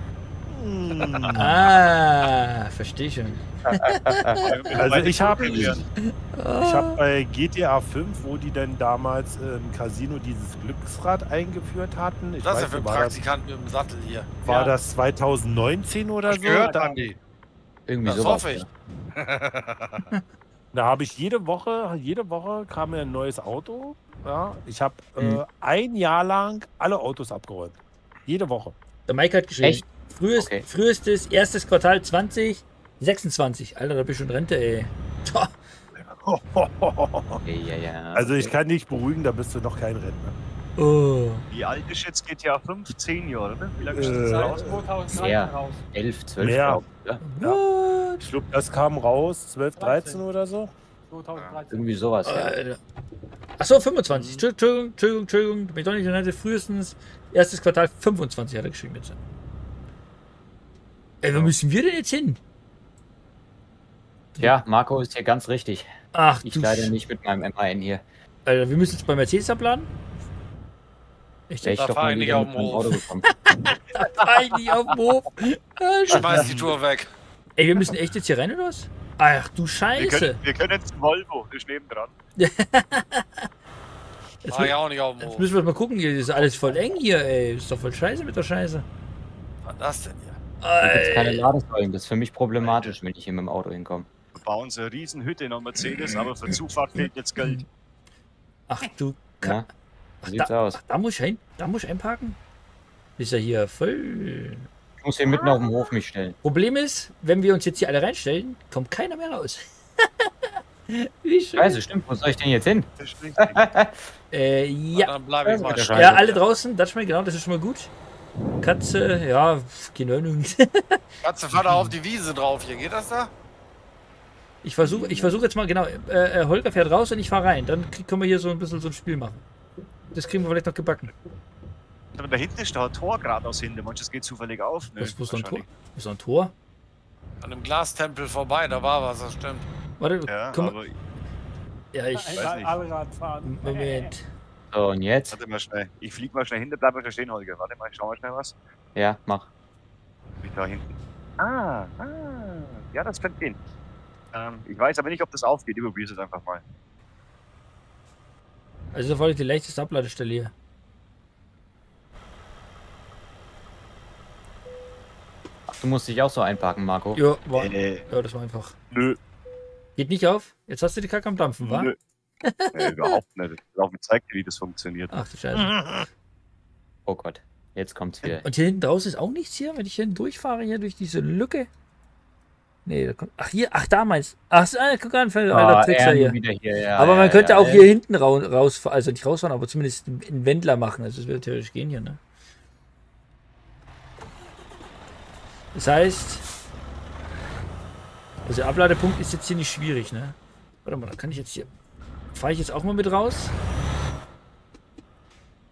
Ah, verstehe schon. Also ich habe ich hab bei GTA 5, wo die dann damals im Casino dieses Glücksrad eingeführt hatten. Ich Das ist ja weiß für nicht, einen war, das, Praktikanten mit dem Sattel hier. war Ja. das 2019 oder so? gehört, Andi? Irgendwie Das sowas. hoffe ich. ja. Da habe ich jede Woche, jede Woche kam mir ein neues Auto. Ja, ich habe äh, Mhm. ein Jahr lang alle Autos abgeräumt. Jede Woche. Der Mike hat geschrieben. Echt? Frühest, Okay. Frühestes erstes Quartal 2026. Alter, da bist du in Rente, ey. Tja, Ja, ja, ja. Also ich kann dich beruhigen, da bist du noch kein Rentner. Oh. Wie alt ist jetzt GTA 5? 10 Jahre, ne? Wie lange ist Äh, das Seit raus? 2013 Ja. raus. 11, 12, Mehr. glaub ich, glaube, das kam raus 12, 13 13. oder so. 2013. Irgendwie sowas, ja. Achso, 25. Entschuldigung, Entschuldigung, Entschuldigung. Bin ich doch nicht Rente. Frühestens erstes Quartal 25 hat er geschrieben jetzt. Ey, wo müssen wir denn jetzt hin? Ja, Marco ist hier ganz richtig. Ach, Ich leider Sch- nicht mit meinem MAN hier. Alter, wir müssen jetzt bei Mercedes abladen? Ich Da doch fahr mal ich nicht auf meinem Hof. Auto gekommen. Eigentlich auf dem Hof. Sch- Schmeiß die Tour weg. Ey, wir müssen echt jetzt hier rein oder was? Ach du Wir Scheiße. können, wir können jetzt zum Volvo, ist nebendran. Jetzt, Fahr ich auch nicht auf dem jetzt Hof. müssen wir mal gucken, hier ist alles voll eng hier, ey. Ist doch voll scheiße mit der Scheiße. Was ist das denn hier? Hier gibt's keine. Ladesäulen. Das ist für mich problematisch, wenn ich hier mit dem Auto hinkomme. Wir bauen so eine riesen Hütte in einer Mercedes, aber für Zufahrt fehlt jetzt Geld. Ach du Ka Ja, so sieht's da, aus. ach, da muss ich ein, da muss ich einparken? Ist ja hier voll. Ich muss hier mitten auf dem Hof mich stellen. Problem ist, wenn wir uns jetzt hier alle reinstellen, kommt keiner mehr raus. Wie schön. Scheiße, stimmt. Wo soll ich denn jetzt hin? Äh, ja. Dann bleibe ich mal Ja, alle draußen, das mal, genau, das ist schon mal gut. Katze, ja, keine Ahnung. Katze, fahr da auf die Wiese drauf hier. Geht das da? Ich versuche ich versuch jetzt mal, genau, äh, äh, Holger fährt raus und ich fahre rein. Dann können wir hier so ein bisschen so ein Spiel machen. Das kriegen wir vielleicht noch gebacken. Aber da hinten ist da ein Tor geradeaus hinten. Manches das geht zufällig auf. Nö, Was, wo ist da ein Tor? ist da ein Tor? An dem Glastempel vorbei, da war was, das stimmt. Warte, Ja, komm, aber ja, ich. weiß nicht. Moment. So, und jetzt? warte mal schnell. Ich flieg mal schnell hinter, bleib mal schnell stehen, Holger. Warte mal, ich schau mal schnell was. Ja, mach. Ich da hinten. Ah, ah. Ja, das könnte gehen. Ähm, ich weiß aber nicht, ob das aufgeht. Ich probiere es einfach mal. Also, das war die leichteste Abladestelle hier. Ach, du musst dich auch so einparken, Marco. Ja, war, Äh, ja, das war einfach. nö, Geht nicht auf? Jetzt hast du die Kacke am Dampfen, wa? nö. Äh, überhaupt nicht. Ich will auch mit zeigt dir, wie das funktioniert. Ach du Scheiße. Oh Gott, jetzt kommt's wieder. Und hier hinten draußen ist auch nichts hier, wenn ich hier durchfahre, hier durch diese Lücke. Nee, da kommt. Ach, hier, ach, da meinst Ach, so, ah, guck an, alter Ah, Trickser er hier. wieder hier. Ja, aber man ja, könnte ja, auch ja. hier hinten rau rausfahren, also nicht rausfahren, aber zumindest einen Wendler machen. Also, das würde theoretisch gehen hier, ne? Das heißt, also der Abladepunkt ist jetzt hier nicht schwierig, ne? Warte mal, da kann ich jetzt hier. Fahre ich jetzt auch mal mit raus?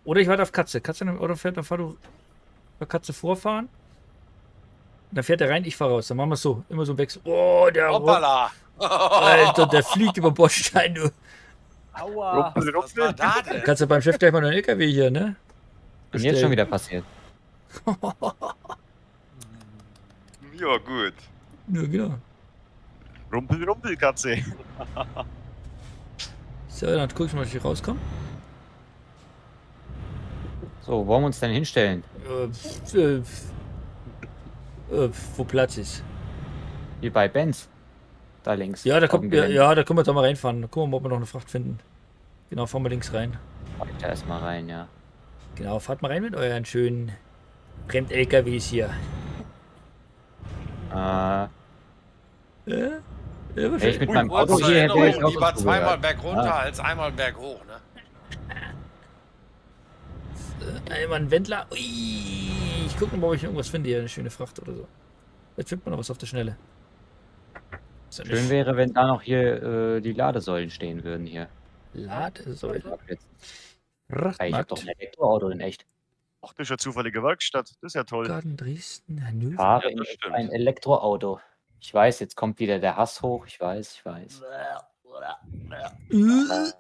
Oder ich warte auf Katze. Katze oder fährt, dann fahr du bei Katze vorfahren. Dann fährt er rein, ich fahre raus. Dann machen wir es so. Immer so ein Wechsel. Oh, der Hoppala! Alter, der fliegt über Bordstein, du. Aua. Was war da denn? Kannst du beim Chef gleich mal einen LKW hier, ne? Und jetzt schon wieder passiert. Ja, gut. Ja, genau. Rumpel, rumpel, Katze. So, dann guck ich mal, ob ich hier rauskomme. So, wo wollen wir uns denn hinstellen? Äh, äh, äh, wo Platz ist. Hier bei Benz. Da links. Ja, da kommt, ja, ja, da können wir doch mal reinfahren. Da gucken wir mal, ob wir noch eine Fracht finden. Genau, fahren wir links rein. Da erstmal rein, ja. Genau, fahrt mal rein mit euren schönen Fremd-LKWs hier. Äh, Ja? Ja, ich mit Ui, meinem Auto zur hier hätte, ich auch lieber zweimal gehört. berg runter Ah. als einmal berg hoch, ne? Einmal ein Wendler. Ui, ich gucke mal, ob ich irgendwas finde hier. Eine schöne Fracht oder so. Jetzt findet man noch was auf der Schnelle. Ja Schön nicht wäre, wenn da noch hier äh, die Ladesäulen stehen würden hier. Ladesäule. Ey, ich hab doch ein Elektroauto in echt. Ach, das ist ja zufällige Werkstatt. Das ist ja toll. Garten Dresden, Hannover. Fahre Ja, in ein Elektroauto. Ich weiß, jetzt kommt wieder der Hass hoch. Ich weiß, ich weiß. Ich.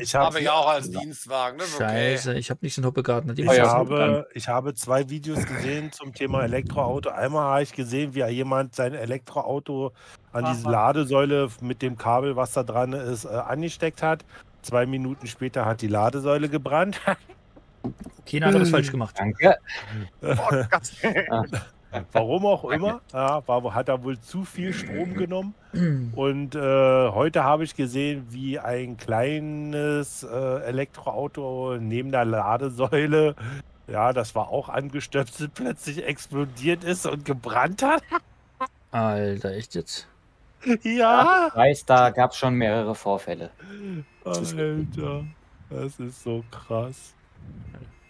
Ich habe ich auch als Dienstwagen, ne? Okay. Scheiße, ich habe nicht so einen Hoppegarten. Die Ich ja, habe, ich habe zwei Videos gesehen zum Thema Elektroauto. Einmal habe ich gesehen, wie jemand sein Elektroauto an diese Ladesäule mit dem Kabel, was da dran ist, äh, angesteckt hat. Zwei Minuten später hat die Ladesäule gebrannt. Keiner hat was falsch gemacht. Danke. Warum auch immer. Ja, war, hat er wohl zu viel Strom genommen. Und äh, heute habe ich gesehen, wie ein kleines äh, Elektroauto neben der Ladesäule, ja, das war auch angestöpselt, plötzlich explodiert ist und gebrannt hat. Alter, echt jetzt? Ja, Ich weiß, da gab es schon mehrere Vorfälle. Alter, das ist so krass.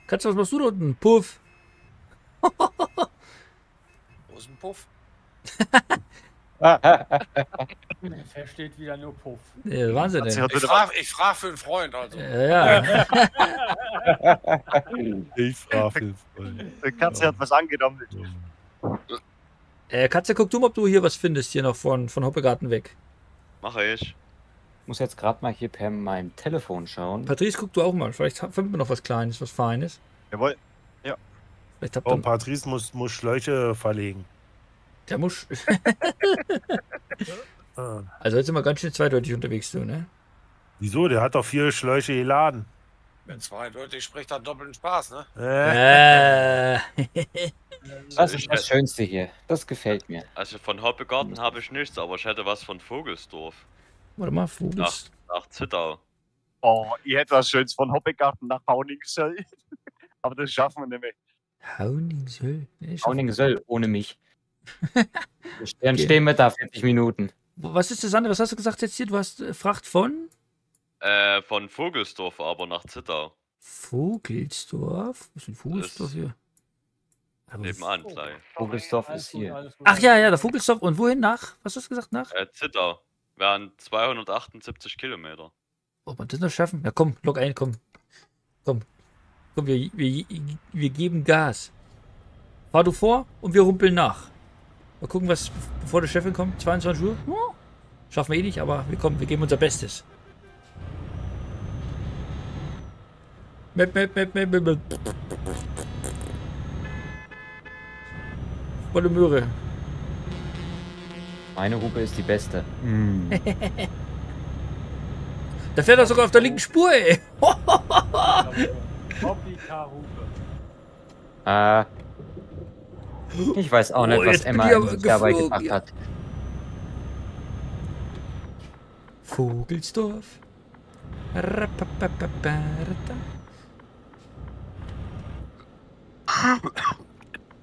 Katze, was machst du da unten? Puff. Ist ein Puff? Er versteht wieder nur Puff. Ja, Wahnsinn, Ich frage frag für einen Freund, also. Ja, ja. Ich frage jetzt Die Katze hat was angenommen. Äh, Katze, guck du mal, ob du hier was findest, hier noch von, von Hoppegarten weg. Mache ich. Ich muss jetzt gerade mal hier per meinem Telefon schauen. Patrice, guck du auch mal. Vielleicht finden wir noch was Kleines, was Feines. Jawohl. Vielleicht habt Oh, ihr. Patrice muss, muss Schläuche verlegen. Der muss. Also jetzt sind wir ganz schön zweideutig unterwegs, du, ne? Wieso? Der hat doch vier Schläuche geladen. Wenn zweideutig spricht, hat doppelten Spaß, ne? Äh. Das ist das Schönste hier. Das gefällt mir. Also von Hoppegarten habe ich nichts, aber ich hätte was von Vogelsdorf. Warte mal, Vogels. Nach Zittau. Oh, ich hätte was Schönes von Hoppegarten nach Hauningsöll. Aber das schaffen wir nicht mehr. Hauningsöl. Nee, ich Auning soll ohne mich. Dann Okay. stehen wir da 40 Minuten. Was ist das andere? Was hast du gesagt jetzt hier? Du hast äh, Fracht von Äh, von Vogelsdorf aber nach Zittau. Vogelsdorf? Was ist denn Vogelsdorf hier? Aber- Nebenan gleich. Vogelsdorf ist hier. Ach ja, ja, der Vogelsdorf. Und wohin nach? Was hast du gesagt? Nach? Äh, Zittau. Wären 278 Kilometer. Ob wir das noch schaffen? Ja, komm, log ein, komm. Komm. Komm, wir, wir, wir geben Gas. Fahr du vor und wir rumpeln nach. Mal gucken, was bevor der Chefin kommt. 22 Uhr. Schaffen wir eh nicht, aber wir kommen, wir geben unser Bestes. Map, map, map, map, map. Volle Möhre. Meine Hupe ist die beste. Da fährt er sogar auf der linken Spur, ey. Hobby Karupe. Äh, ich weiß auch Oh, nicht, was jetzt bin Emma dabei gebracht ja. hat. Vogelsdorf.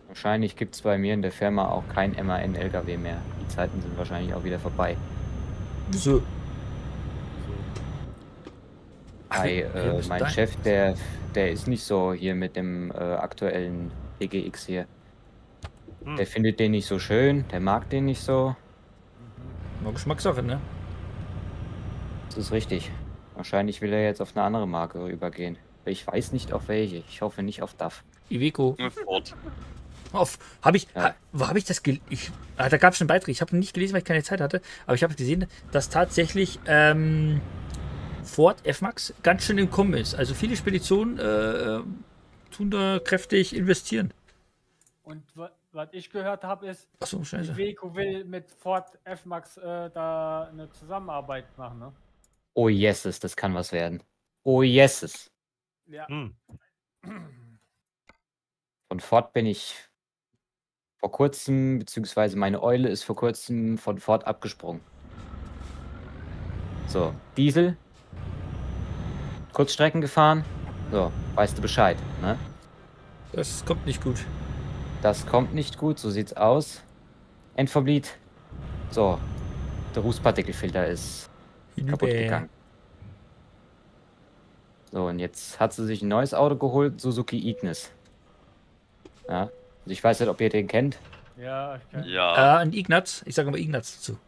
Wahrscheinlich gibt es bei mir in der Firma auch kein MAN-LKW mehr. Die Zeiten sind wahrscheinlich auch wieder vorbei. Wieso? Wir äh, mein dahin. Chef, der, der ist nicht so hier mit dem äh, aktuellen DGX hier. Hm. Der findet den nicht so schön, der mag den nicht so. Nur Geschmackssache, ne? Das ist richtig. Wahrscheinlich will er jetzt auf eine andere Marke übergehen. Ich weiß nicht auf welche. Ich hoffe nicht auf DAF. Iveco. Ford. Auf. Habe ich. Ja. Ha, wo habe ich das gelesen? Ich, ah, da gab es einen Beitrag. Ich habe ihn nicht gelesen, weil ich keine Zeit hatte. Aber ich habe gesehen, dass tatsächlich ähm, Ford F-Max ganz schön im Kommen ist. Also viele Speditionen äh, äh, tun da kräftig investieren. Und wa- was ich gehört habe, ist, Achso, scheiße. Iveco will mit Ford F-Max äh, da eine Zusammenarbeit machen, ne? Oh yeses, das kann was werden. Oh yeses. Ja. Hm. Von Ford bin ich vor kurzem, beziehungsweise meine Eule ist vor kurzem von Ford abgesprungen. So, Diesel. Kurzstrecken gefahren. So, weißt du Bescheid, ne? Das kommt nicht gut. Das kommt nicht gut, so sieht's aus. Endverbliet. So, der Rußpartikelfilter ist kaputt Hinüber. gegangen. So, und jetzt hat sie sich ein neues Auto geholt, Suzuki Ignis. Ja, also ich weiß nicht, ob ihr den kennt. Ja, ich kann. Ja, Äh, ein Ignaz. Ich sage mal Ignaz dazu.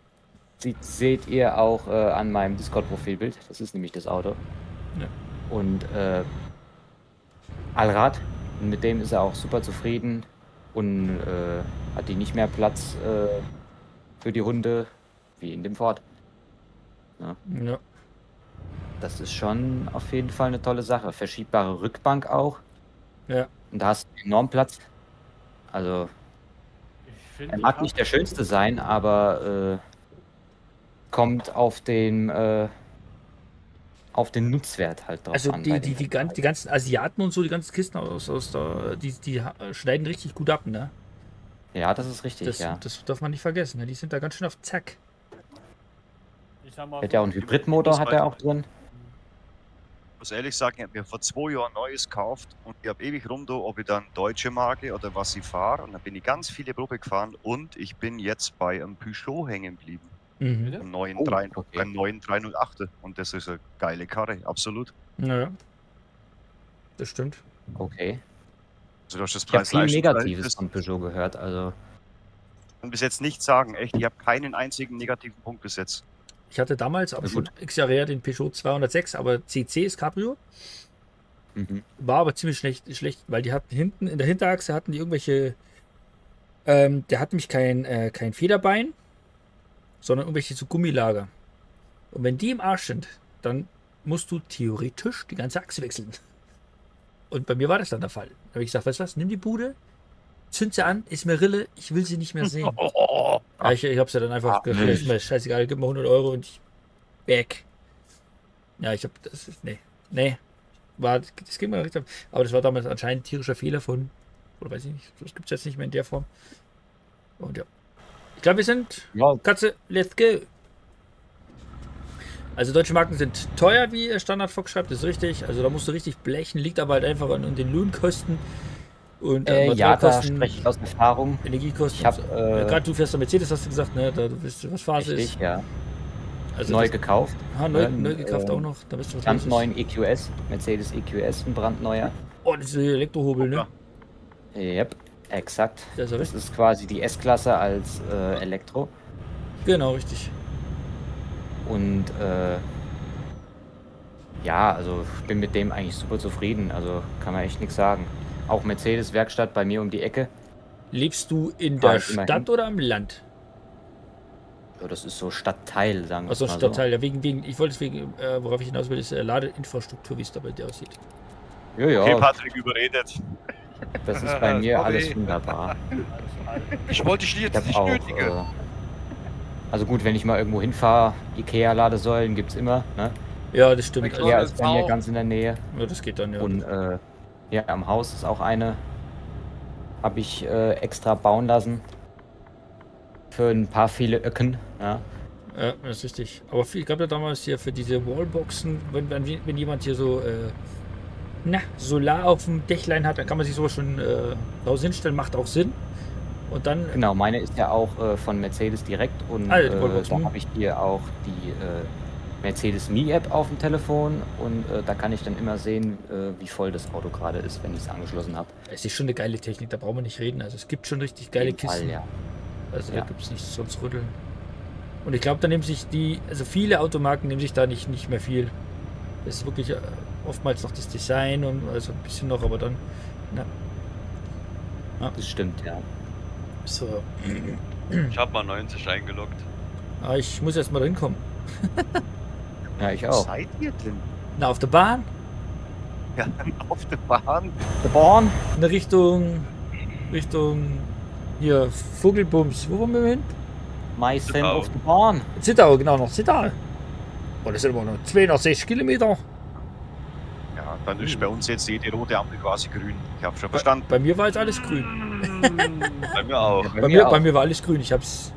Sieht, seht ihr auch äh, an meinem Discord-Profilbild. Das ist nämlich das Auto. Ja. Und äh, Allrad. Mit dem ist er auch super zufrieden und äh, hat die nicht mehr Platz äh, für die Hunde wie in dem Ford. Ja. Das ist schon auf jeden Fall eine tolle Sache. Verschiebbare Rückbank auch. Ja. Und da hast du enorm Platz. Also, er mag nicht der schönste sein, aber äh, kommt auf den äh, auf den Nutzwert halt drauf Also an. die, bei die, die, gan- die ganzen Asiaten und so, die ganzen Kisten aus, aus der, die, die schneiden richtig gut ab, ne? Ja, das ist richtig, Das, ja. das darf man nicht vergessen, ne? Die sind da ganz schön auf Zack. Ich hat ja auch einen Hybridmotor, hat er auch drin. Ich muss ehrlich sagen, ich habe mir vor zwei Jahren Neues gekauft und ich habe ewig rum, da, ob ich dann deutsche Marke oder was ich fahre. Und dann bin ich ganz viele Probe gefahren und ich bin jetzt bei einem Peugeot hängen geblieben. Mhm. Einem neuen, Oh, 3, okay. neuen 308. Und das ist eine geile Karre, absolut. Naja. Das stimmt. Okay. Also du hast das Ich habe viel Negatives von Peugeot gehört, also kann bis jetzt nicht sagen, echt. Ich habe keinen einzigen negativen Punkt bis jetzt. Ich hatte damals Na schon x Jahre her den Peugeot 206, aber CC ist Cabrio. mhm. War aber ziemlich schlecht, schlecht weil die hatten hinten, in der Hinterachse hatten die irgendwelche, ähm, der hat nämlich kein, äh, kein Federbein, sondern irgendwelche so Gummilager. Und wenn die im Arsch sind, dann musst du theoretisch die ganze Achse wechseln. Und bei mir war das dann der Fall. Da habe ich gesagt, weißt du was, nimm die Bude, zünd sie an, ist mir Rille, ich will sie nicht mehr sehen. Ja, ich, ich habe sie dann einfach Ah, ist mir scheißegal, gib mir 100 Euro und ich weg. Ja, ich habe das nee, nee, war, das ging mir richtig, aber das war damals anscheinend ein tierischer Fehler von, oder weiß ich nicht, das gibt es jetzt nicht mehr in der Form. Und ja, ich glaube, wir sind ja, Katze, let's go. Also deutsche Marken sind teuer, wie Standard Fox schreibt, das ist richtig. Also da musst du richtig blechen, liegt aber halt einfach an, den Lohnkosten und äh, ja, da Materialkosten, spreche ich aus Erfahrung. Energiekosten. Ich habe. Äh, äh, Gerade du fährst der Mercedes, hast du gesagt, ne? Da du wisst, was Phase richtig, ist. ja, Also neu das, gekauft. ah, neu, ne, neu gekauft äh, auch noch. Da bist du was Ganz los ist. neuen EQS, Mercedes EQS, ein brandneuer. Oh, diese Elektrohobel, ne? Yep, exakt. Das ist ja Das ist quasi die S-Klasse als äh, Elektro. Genau, richtig. Und äh, ja, also ich bin mit dem eigentlich super zufrieden. Also kann man echt nichts sagen. Auch Mercedes Werkstatt bei mir um die Ecke. Lebst du in Fahr der immerhin. Stadt oder am Land? Ja, das ist so Stadtteil, sagen wir Also mal Stadtteil, ja, wegen, wegen, ich wollte deswegen, äh, worauf ich hinaus will, ist äh, Ladeinfrastruktur, wie es da bei dir aussieht. So. Ja, Okay, ja, Patrick überredet. Das ist bei mir alles wunderbar. Ich wollte dich Ich jetzt nicht auch, nötige. äh, also gut, wenn ich mal irgendwo hinfahre, Ikea-Ladesäulen gibt's immer. Ne? Ja, das stimmt. Ikea Gott, ist bei mir auch. ganz in der Nähe. ja, das geht dann, ja. Und äh, ja, am Haus ist auch eine. Habe ich äh, extra bauen lassen. Für ein paar viele Öcken. Ja. Ja, das ist richtig. Aber viel, gab ja damals hier für diese Wallboxen, wenn, wenn, wenn jemand hier so äh, na, Solar auf dem Dächlein hat, dann kann man sich sowas schon äh, raus hinstellen, macht auch Sinn. Und dann, Genau, meine ist ja auch äh, von Mercedes direkt und Ah, äh, da habe ich hier auch die äh, Mercedes Me-App auf dem Telefon und äh, da kann ich dann immer sehen, äh, wie voll das Auto gerade ist, wenn ich es angeschlossen habe. es ist schon eine geile Technik, da brauchen wir nicht reden. Also es gibt schon richtig geile Kisten. ja. Also Ja. da gibt es nichts sonst rütteln. Und ich glaube, da nehmen sich die, also viele Automarken nehmen sich da nicht, nicht mehr viel. Das ist wirklich äh, oftmals noch das Design und also ein bisschen noch, aber dann. Na, Das stimmt, ja. so. ich habe mal 90 eingeloggt. Ah, ich muss erst mal hinkommen. Ja, ich Wo auch. seid ihr denn? Na, auf der Bahn, Ja, auf der Bahn. Der Born? in der Richtung. Richtung. Hier, Vogelbums. Wo wollen wir hin? Zittau. of the Born. Zittau, genau, noch Zittau. Oh, das sind aber noch 260 Kilometer. Dann ist bei uns jetzt jede rote Ampel quasi grün. Ich habe schon verstanden. Bei mir war jetzt alles grün. Bei mir auch. Bei mir, bei mir war alles grün. Ich hab's.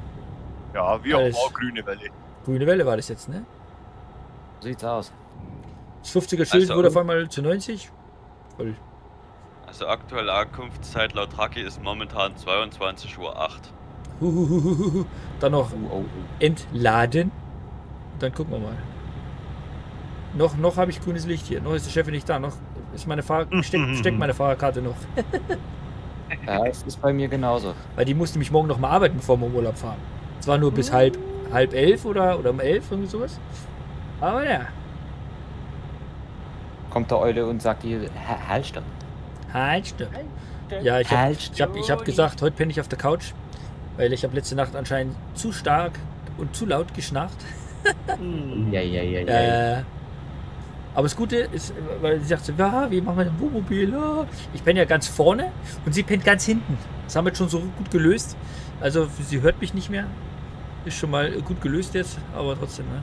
Ja, wir Alles. haben auch grüne Welle. Grüne Welle war das jetzt, ne? So sieht's aus. Das 50er Schild Also- wurde auf einmal zu 90. Voll. Also aktuelle Ankunftszeit laut Haki ist momentan 22.08 Uhr. Dann noch Oh, oh, oh. entladen. Dann gucken wir mal. Noch, noch habe ich grünes Licht hier. Noch ist der Chef nicht da. Noch ist meine Fahr steck, steckt meine Fahrerkarte noch. Ja, es ist bei mir genauso. Weil die musste mich morgen noch mal arbeiten, bevor wir im Urlaub fahren. Zwar nur bis halb, halb elf oder, oder um elf, irgendwie sowas. Aber ja, Kommt der Eule und sagt dir, "Ha- halt stopp. halt, stopp. Ja, ich habe ich hab, ich hab gesagt, heute penne ich auf der Couch. Weil ich habe letzte Nacht anscheinend zu stark und zu laut geschnarcht. Ja, ja, ja, ja. Äh, aber das Gute ist, weil sie sagt so, ja, wie machen wir denn Wohnmobil? Ja. Ich penne ja ganz vorne und sie pennt ganz hinten. Das haben wir jetzt schon so gut gelöst. Also sie hört mich nicht mehr. Ist schon mal gut gelöst jetzt, aber trotzdem, ne?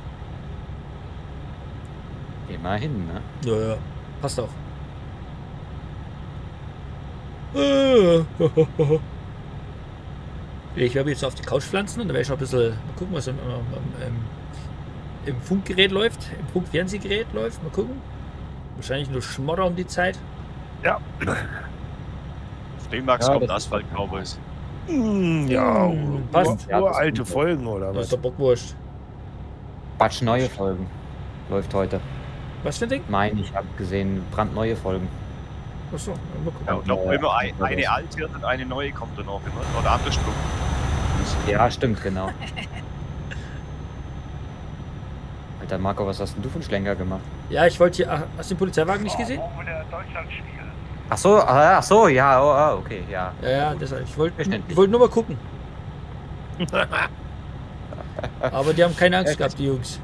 Immerhin, ne? Ja, ja. Passt auch. Ich werde jetzt auf die Couch pflanzen und dann werde ich noch ein bisschen mal gucken, was im, im, im, im Funkgerät läuft, im Funkfernsehgerät läuft. Mal gucken. Wahrscheinlich nur Schmodder um die Zeit. Auf D-Max Ja, kommt das- Asphalt Cowboys. Hm, ja, Mm, passt. Ur, Ja, das gut. Folgen oder Das was? ist doch Bockwurst. Quatsch, neue Folgen. Läuft heute. Was für ein Ding? Nein, ich habe gesehen, brandneue Folgen. Achso, mal gucken. Ja, und noch Ja, immer ein, ja, eine das- alte und eine neue kommt dann auch immer. Oder andersrum. Ja, stimmt, genau. Alter Marco, was hast denn du für einen Schlenker gemacht? Ja, ich wollte hier. ach, Hast du den Polizeiwagen nicht gesehen? Wo wieder Deutschland spielt. Ach so, ah, ach so, ja, oh, ah, okay, ja. Ja, ja, deshalb. Ich wollte wollte nur mal gucken. Aber die haben keine Angst gehabt, die Jungs.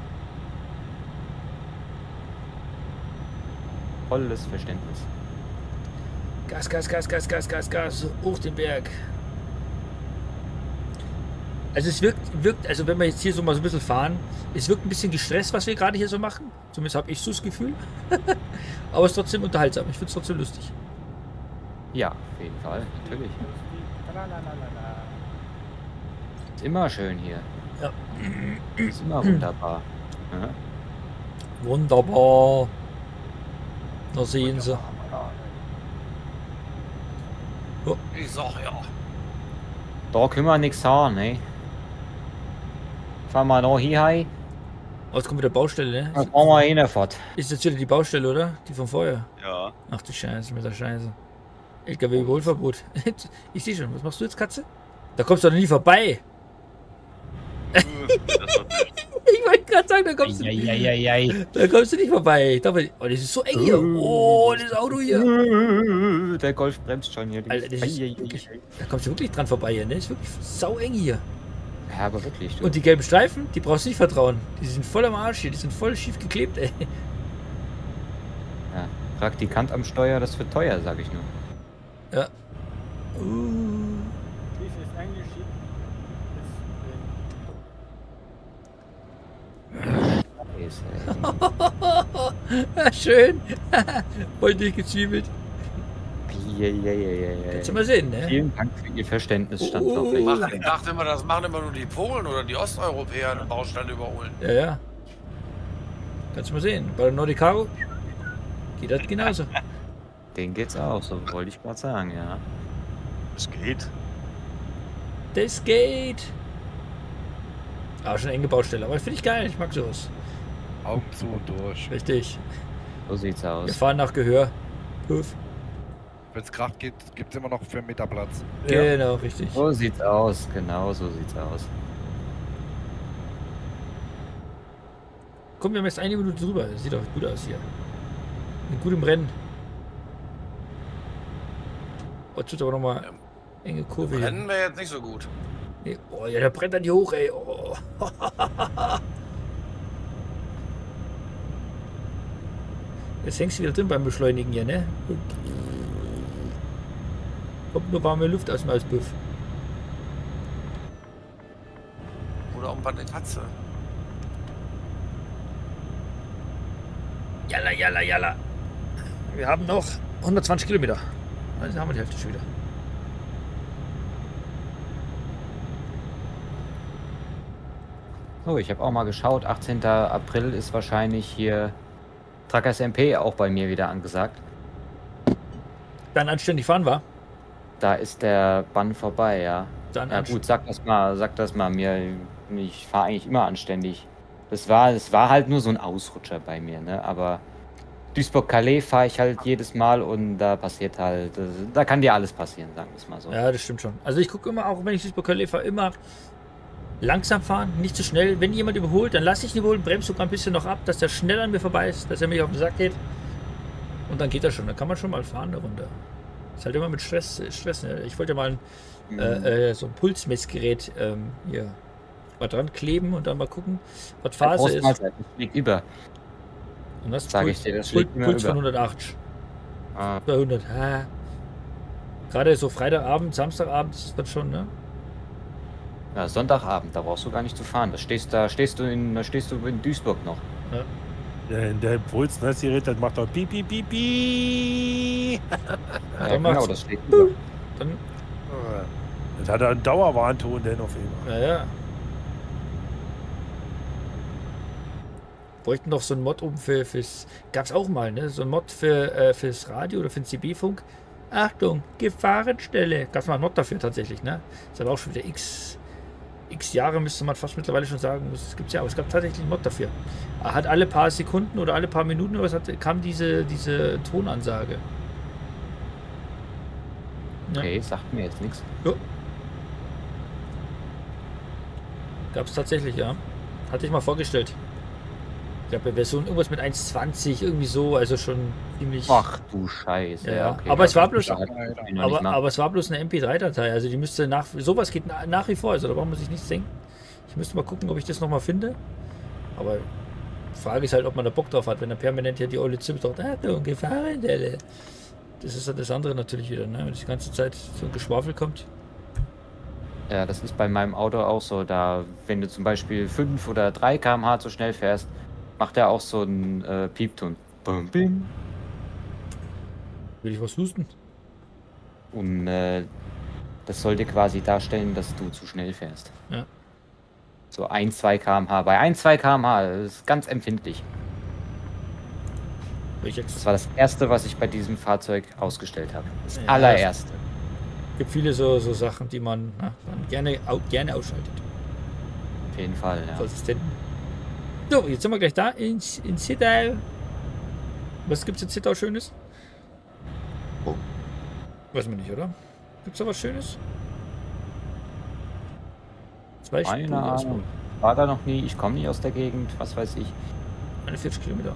Volles Verständnis. Gas, Gas, Gas, Gas, Gas, Gas, Gas, hoch den Berg. Also es wirkt, wirkt, also wenn wir jetzt hier so mal so ein bisschen fahren, es wirkt ein bisschen gestresst, was wir gerade hier so machen. Zumindest habe ich so das Gefühl. Aber es ist trotzdem unterhaltsam. Ich finde es trotzdem lustig. Ja, auf jeden Fall, natürlich. Ist immer schön hier. Ja. Ist immer wunderbar. Ja. Wunderbar. Da sehen Sie. Ich sag ja. Da können wir nichts haben, ne? Fahren wir noch hier rein, Oh, jetzt kommt wieder Baustelle, ne? dann fahren wir hinfort. Ist jetzt wieder die Baustelle, oder? Die von vorher. Ja. Ach du Scheiße, mit der Scheiße. LKW-Überholverbot. Ich sehe schon, was machst du jetzt, Katze? Da kommst du doch nie vorbei. Ich wollte gerade sagen, da kommst, du, Eieieiei. da kommst du nicht vorbei. Ich dachte, oh, das ist so eng hier. Oh, das Auto hier. Der Golf bremst schon hier. Alter, das ist da kommst du wirklich dran vorbei hier, ne? Das ist wirklich sau eng hier. Ja, aber wirklich. Du. Und die gelben Streifen, die brauchst du nicht vertrauen. Die sind voll am Arsch hier, die sind voll schief geklebt, ey. ja. Praktikant am Steuer, das wird teuer, sag ich nur. Uh. Ja, Schön. voll durchgezwiebelt. Eieieiei. Kannst du mal sehen, ne? Vielen Dank für Ihr Verständnis, Oh. Standort. Mach, ich dachte immer, das machen immer nur die Polen oder die Osteuropäer eine Baustelle überholen. Ja, ja. Kannst du mal sehen. Bei der Nordicago geht das genauso. Den geht's auch, so wollte ich gerade sagen, ja. Es geht. Das geht. Aber schon eine enge Baustelle. Aber finde ich geil. Ich mag sowas. Augen zu und durch. Richtig. So sieht's Wir aus. fahren nach Gehör. Puff. Wenn es Kracht geht, gibt es immer noch 4 Meter Platz. Genau, richtig. So sieht's aus, genau so sieht's aus. Komm, wir haben jetzt eine Minute drüber. Das sieht doch gut aus hier. Mit gutem Rennen. Oh, jetzt wird aber nochmal enge Kurve. Rennen wäre jetzt nicht so gut. Nee. Oh, ja, der brennt dann hier hoch, ey. Oh. Jetzt hängst du wieder drin beim Beschleunigen hier, ne? Kommt nur warme Luft aus dem Auspuff. Oder auch bei der Katze. Jalla, jalla, jalla. Wir haben noch 120 Kilometer. Also haben wir die Hälfte schon wieder. So, ich habe auch mal geschaut. 18. April ist wahrscheinlich hier Trackers MP auch bei mir wieder angesagt. Dann anständig fahren war. Da ist der Bann vorbei, ja. Dann Ja gut, sag das mal, sag das mal mir. Ich fahre eigentlich immer anständig. Das war, das war halt nur so ein Ausrutscher bei mir, ne? Aber Duisburg-Calais fahre ich halt jedes Mal und da passiert halt, da kann dir alles passieren, sagen wir es mal so. Ja, das stimmt schon. Also ich gucke immer, auch wenn ich Duisburg-Calais fahre, immer langsam fahren, nicht zu schnell. Wenn jemand überholt, dann lasse ich ihn überholen, bremse sogar ein bisschen noch ab, dass der schnell an mir vorbei ist, dass er mich auf den Sack geht. Und dann geht er schon. Dann kann man schon mal fahren eine Runde. Ist halt immer mit Stress. Stress ne? Ich wollte mal ein, Mhm. äh, äh, so ein Pulsmessgerät ähm, hier mal dran kleben und dann mal gucken, was Phase ist. Das fliegt über. Und das Sag Puls, ich dir, das schlägt immer Puls von über. 180. Ah, 200. Ha. Gerade so Freitagabend, Samstagabend ist das schon, ne? Ja, Sonntagabend, da brauchst du gar nicht zu fahren. Da stehst, da stehst du in, da stehst du in Duisburg noch. Der, der Pulsmessgerät, das macht doch piep, piep, piep, piep. Ja, dann genau, das steht über. Dann, Das hat einen Dauerwarnton denn auf jeden ja, ja. Bräuchten doch so ein Mod um für, fürs. Gab's auch mal, ne? So ein Mod für, äh, fürs Radio oder für den CB-Funk. Achtung, Gefahrenstelle. Gab's mal einen Mod dafür tatsächlich, ne? Ist aber auch schon wieder x, x Jahre, müsste man fast mittlerweile schon sagen. Es gibt's ja, aber es gab tatsächlich einen Mod dafür. Er Hat alle paar Sekunden oder alle paar Minuten oder was hat, kam diese, diese Tonansage. Ja. Okay, sagt mir jetzt nichts. Gab es tatsächlich, ja. Hatte ich mal vorgestellt. Ich glaube, Version irgendwas mit 1,20, irgendwie so, also schon ziemlich. Ach du Scheiße. Ja, ja. okay, aber es war das bloß- aber, aber es war bloß eine MP3-Datei, also die müsste nach. Sowas geht na, nach wie vor, also da braucht man sich nichts denken. Ich müsste mal gucken, ob ich das nochmal finde. Aber die Frage ist halt, ob man da Bock drauf hat, wenn er permanent hier die olle Zimmer sagt, Achtung, Gefahrenstelle. Das ist halt das andere natürlich wieder, ne? wenn die ganze Zeit so ein Geschwafel kommt. Ja, das ist bei meinem Auto auch so. Da, wenn du zum Beispiel 5 oder 3 km/h zu schnell fährst, macht er auch so einen äh, Piepton. Bum, bim. Will ich was husten? Und äh, das sollte quasi darstellen, dass du zu schnell fährst. Ja. So 1, 2 km/h. Bei 1, 2 km/h ist ganz empfindlich. Das war das erste, was ich bei diesem Fahrzeug ausgestellt habe. Das Ja, allererste. gibt viele so, so Sachen, die man na, gerne, gerne ausschaltet. Auf jeden Fall, ja. Assistenten. So, jetzt sind wir gleich da in, in Zittau. Was gibt's in Zittau Schönes? Oh. Weiß man nicht, oder? Gibt's da was Schönes? Zwei aus- Ahnung. War da noch nie, ich komme nicht aus der Gegend, was weiß ich. 41 Kilometer.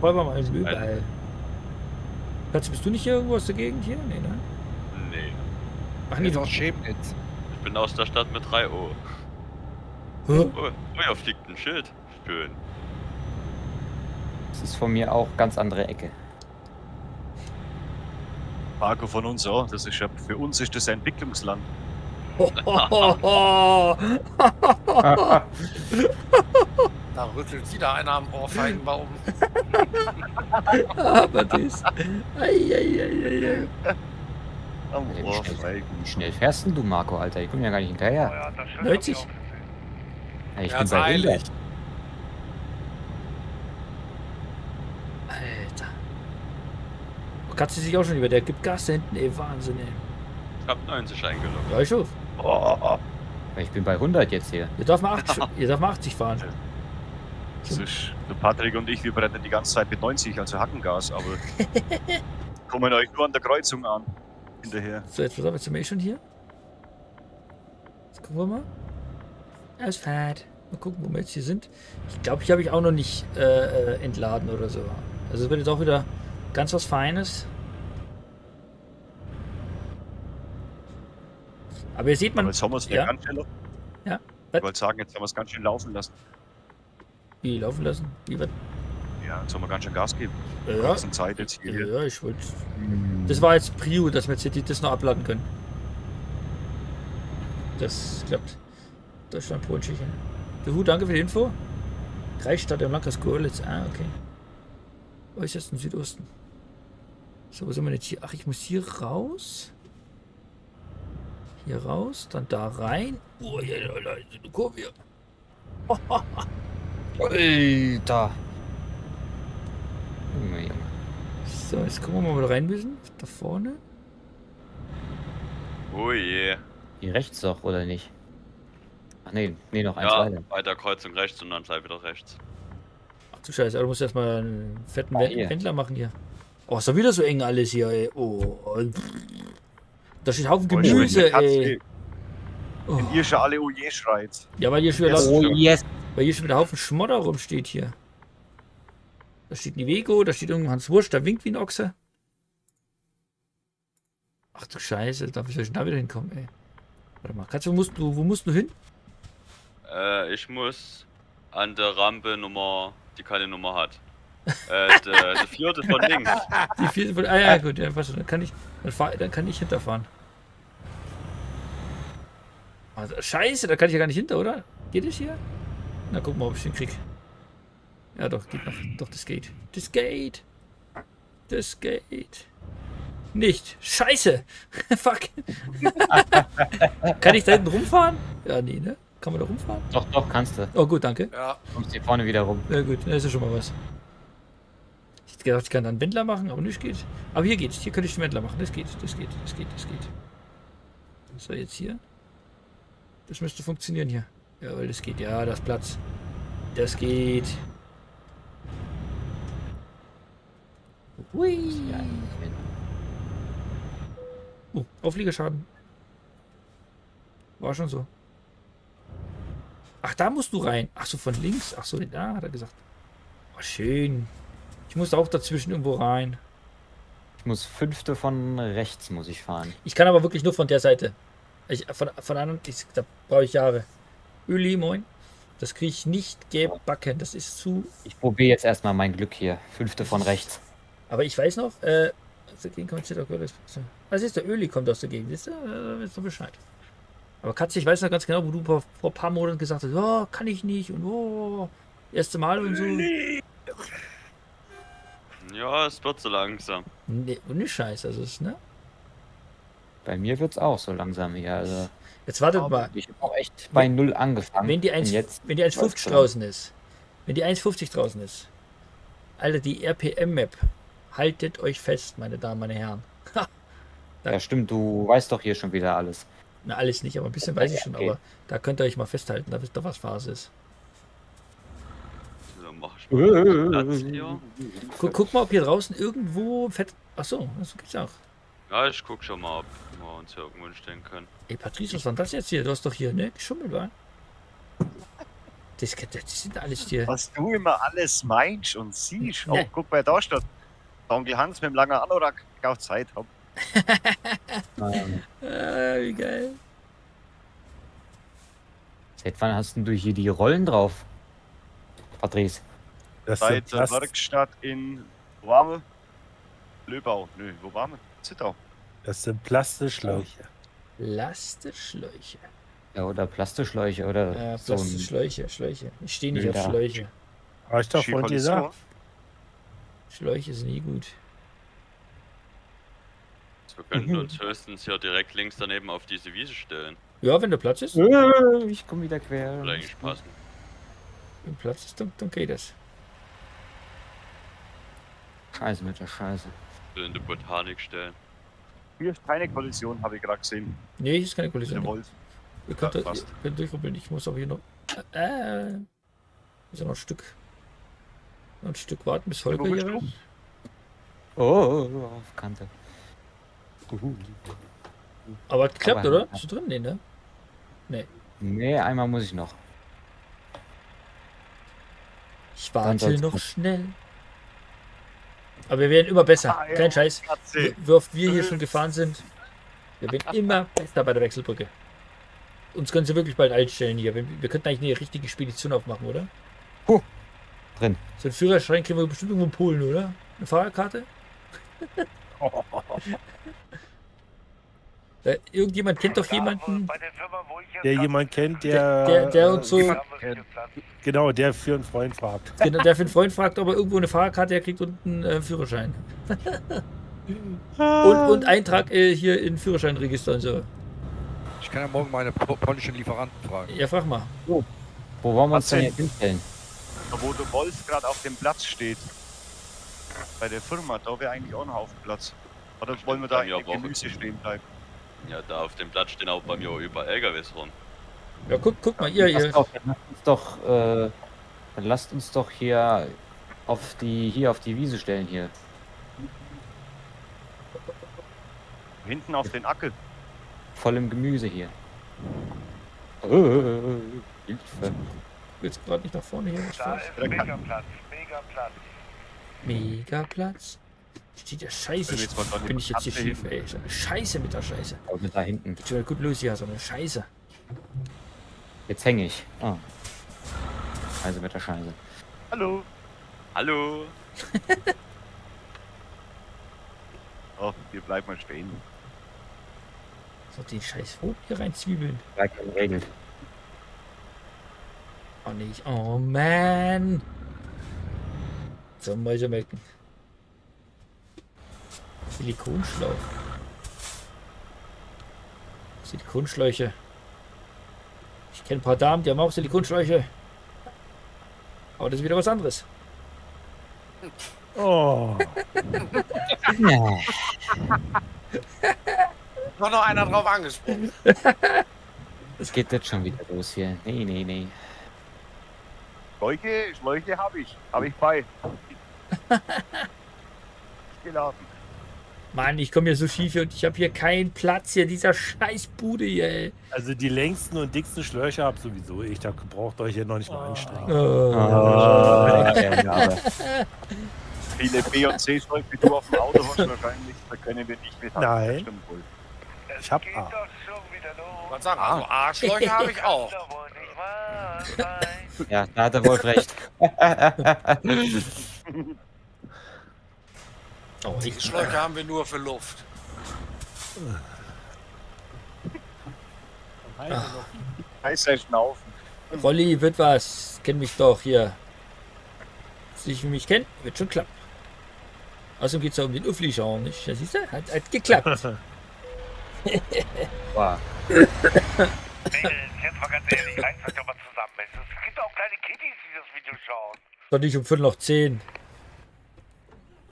Wollen wir mal in Lübeck. Platz, bist du nicht hier irgendwo aus der Gegend hier? Nee, ne? Nee. Ach nee, auch Chemnitz. Ich bin aus der Stadt mit 3 O. Hä? Oh, oh, da fliegt ein Schild. Schön. Das ist von mir auch ganz andere Ecke. Marco von uns auch. Das ist ja, für uns ist das ein Entwicklungsland. Da rüttelt wieder einer am Ohrfeigenbaum. Aber das. Eieieiei. Am Wie schnell, feigen. wie schnell fährst denn du, Marco, Alter? Ich komme ja gar nicht hinterher. Oh ja, das Schild 90? hab ich auch gesehen. Ja, ich Ja, bin bei 100. eilig. Alter. Oh, Katze sich auch schon über, der gibt Gas da hinten, ey, Wahnsinn, ey. Ich hab 90 eingeloggt. Ja, ich schon. Oh, Ich bin bei 100 jetzt hier. Ihr darf mal 80, ihr darf mal 80 fahren. das ist, der Patrick und ich, wir brennen die ganze Zeit mit 90, also Hackengas, aber kommen euch nur an der Kreuzung an. Hinterher. So, jetzt pass auf, jetzt sind wir eh schon hier. Jetzt gucken wir mal. Ausfahrt. Mal gucken, wo wir jetzt hier sind. Ich glaube, hier habe ich auch noch nicht äh, äh, entladen oder so. Also es wird jetzt auch wieder ganz was Feines. Aber seht Aber man, jetzt haben wir es ja. ganz schön. Ja. Ich wollte sagen, jetzt haben wir es ganz schön laufen lassen. wie laufen lassen. Wie wird, Ja, jetzt haben wir ganz schön Gas geben. ja, Zeit jetzt hier. ja, ich wollte. Das war jetzt Prio, dass wir jetzt hier das noch abladen können. Das klappt. Deutschland, Polen, Tschechien. Juhu, danke für die Info. Kreisstadt im Landkreis Görlitz. Ah, okay. Äußersten Südosten. So, wo sind wir jetzt hier? Ach, ich muss hier raus. Hier raus, dann da rein. Oh, ja, ja, ja, eine Kurve hier. Alter. Junge, Junge. So, jetzt gucken wir mal, wo wir rein müssen. Da vorne. Oh je. Hier rechts doch, oder nicht? Ach nee, nee, noch eins Ja, weiter. bei der Kreuzung rechts und dann gleich wieder rechts. Ach du Scheiße, aber du musst erstmal einen fetten Ah. Wendler machen hier. Oh, ist doch wieder so eng alles hier, ey. Oh. Da steht Haufen ich Gemüse, eine ey. Oh. Ihr schon alle Oje schreit. Ja, weil hier schon wieder, Oh yes. weil hier schon wieder Haufen Schmodder rumsteht hier. Da steht Nivego, da steht irgendein Hans Wurst, da winkt wie ein Ochse. Ach du Scheiße, da wie soll ich denn da wieder hinkommen, ey? Warte mal, Katze, wo musst du, wo musst du hin? Äh, ich muss an der Rampe Nummer, die keine Nummer hat. Äh, der, der vierte von links. Die vierte von, ah ja, gut, ja, warte, dann kann ich, dann, fahr, dann kann ich hinterfahren. Also, Scheiße, da kann ich ja gar nicht hinter, oder? Geht es hier? Na, guck mal, ob ich den krieg. Ja, doch, geht noch. Doch, das geht. Das geht. Das geht. Nicht. Scheiße. Fuck. kann ich da hinten rumfahren? Ja, nee, ne? Kann man da rumfahren? Doch, doch, kannst du. Oh, gut, danke. Ja, Kommst hier vorne wieder rum. Ja, gut, das ist schon mal was. Ich gedacht, ich kann dann Wendler machen, aber nicht geht. Aber hier geht's. Hier könnte ich den Wendler machen. Das geht, das geht, das geht, das geht. So, jetzt hier. Das müsste funktionieren hier. Jawohl, das geht. Ja, das Platz. Das geht. Hui. Oh, Aufliegerschaden. War schon so. Ach, da musst du rein. Ach so, von links. Ach so, da hat er gesagt. Oh, schön. Ich muss auch dazwischen irgendwo rein. Ich muss fünfte von rechts muss ich fahren. Ich kann aber wirklich nur von der Seite. Ich, von, von anderen, ich, da brauche ich Jahre. Öli, moin. Das kriege ich nicht gebacken. Das ist zu. Ich probiere jetzt erstmal mein Glück hier. Fünfte von rechts. Aber ich weiß noch, äh, Was ist der Öli kommt aus der Gegend? Ihr? Äh, wisst ihr Bescheid. Aber Katze, ich weiß noch ganz genau, wo du vor, vor ein paar Monaten gesagt hast, oh, kann ich nicht und oh, erste Mal und so. Ja, es wird so langsam. Nee, und nicht scheiße, also ist, ne? Bei mir wird's auch so langsam hier. Also Jetzt wartet mal. ich habe auch echt bei null angefangen. Wenn die Und 1, jetzt wenn die 1,50 läuft's schon. draußen ist, wenn die 1,50 draußen ist, Alter, die RPM-Map, haltet euch fest, meine Damen, meine Herren. Ha, Ja, stimmt, du weißt doch hier schon wieder alles. Na, alles nicht, aber ein bisschen weiß ich schon, Okay. aber da könnt ihr euch mal festhalten, da wisst ihr, was Phase ist. Mach ich mal Platz hier. Guck, guck mal, ob hier draußen irgendwo fett. Achso, das gibt's auch. Ja, ich guck schon mal, ob wir uns hier irgendwo hinstellen können. Ey, Patrice, was war das jetzt hier? Du hast doch hier, ne? Geschummelt, wa? Das, das sind alles hier. Was du immer alles meinst und siehst. Ne. Oh, guck mal, da steht. Der Onkel Hans mit dem langen Anorak. Ich auch Zeit hab. Ähm, Ah, wie geil. Seit wann hast denn du hier die Rollen drauf? Patrice. Das Seit sind der Werkstatt in wo waren wir? Löbau. Nö, wo waren wir? Zittau. das sind Plastischläuche. Lasteschläuche. Ja, oder Plastischläuche oder Äh, so ein Plastischläuche, Schläuche. Ich stehe nicht auf Ja. Schläuche. Habe ich doch vorhin gesagt. Schläuche sind nie gut. Wir könnten uns höchstens hier direkt links daneben auf diese Wiese stellen. Ja, wenn der Platz ist. Äh, Ich komme wieder quer. Würde eigentlich passen. Wenn Platz ist, dann, dann geht das. Scheiße mit der Scheiße. In die Botanik stellen. Hier ist keine Kollision, habe ich gerade gesehen. Nee, hier ist keine Der Kollision. Wolf. Ihr könnt, Ja, ihr könnt durchrubbeln. Ich muss aber hier noch. Äh, ist ja noch ein Stück. Noch ein Stück warten, bis Holger hier ist. Oh, auf Kante. Aber hat geklappt, Aber- oder? Bist du drin? Nee, ne? Nee, einmal muss ich noch. Ich warte noch gut. schnell. Aber wir werden immer besser. Ah, ja. Kein Scheiß. Wie wie oft wir hier schon gefahren sind. Wir werden immer besser bei der Wechselbrücke. Uns können sie wirklich bald einstellen hier. Wir, wir könnten eigentlich eine richtige Spedition aufmachen, oder? Huh. Drin. So einen Führerschein kriegen wir bestimmt irgendwo in Polen, oder? Eine Fahrerkarte? Äh, irgendjemand kennt doch jemanden, der Firma, wo ich jetzt Der hab, jemand kennt, der, der. der, der uns so. Genau, der für einen Freund fragt. genau, der für einen Freund fragt, ob er irgendwo eine Fahrerkarte herkriegt und einen äh, Führerschein. Und, und Eintrag äh, hier in Führerscheinregister und so. Ich kann ja morgen meine po- polnischen Lieferanten fragen. Ja, frag mal. Wo wollen wir uns denn jetzt hinstellen? Wo der Wolf gerade auf dem Platz steht. Bei der Firma, da wäre eigentlich auch ein Haufen Platz. Oder wollen wir da in dem auch. Gemüse stehen bleiben? Ja, da auf dem Platz stehen auch bei mir überall LKWs rum. Ja, guck, guck mal, ihr, Lasst ihr. doch, dann lasst uns doch, äh, dann lasst uns doch hier auf die hier auf die Wiese stellen hier. Hinten auf den Ackel. Voll im Gemüse hier. Äh, Hilfe. Willst gerade nicht nach vorne hier? Da ist Megaplatz, Megaplatz. Megaplatz. Steht ja scheiße. Mal dran Bin ich jetzt hier schief, ey. Scheiße mit der Scheiße. Aber da hinten. Wieder gut los hier, so eine Scheiße. Jetzt hänge ich. Ah. Also mit der Scheiße. Hallo. Hallo! Oh, wir bleiben mal stehen. So den scheiß Rot hier rein zwiebeln. Gleich geregelt. Oh nicht. Oh man. So Mäuse melken. Silikonschlauch. Silikonschläuche. Ich kenne ein paar Damen, die haben auch Silikonschläuche. Aber das ist wieder was anderes. Oh. Noch noch einer drauf angesprochen. Es geht jetzt schon wieder los hier. Nee, nee, nee. Schläuche, Schläuche habe ich. Habe ich bei. Geladen. Mann, ich komme hier so schief hier und ich habe hier keinen Platz hier, dieser scheiß Bude hier, ey. Also die längsten und dicksten Schläuche habt sowieso ich. Da braucht euch ja noch nicht mal anstrengen. Oh. Ah. Viele B und C Schläuche, wie du auf dem Auto hast wahrscheinlich, da können wir nicht mit Nein. Ich hab A. Was sagen? Also Arschlöcher habe ich auch. Ja, da hat der Wolf recht. Oh, Die Schläuche haben wir nur für Luft. Heißer Schnaufen. Rolli wird was. Kennt mich doch hier. Sich mich kennt, wird schon klappen. Außerdem geht es ja um den auch nicht. Ja, siehst du? Hat, hat geklappt. Wow. Jetzt mal ganz ehrlich, reißt euch doch mal zusammen. Es gibt auch kleine Kiddies, die das Video schauen. Doch nicht um Viertel nach zehn.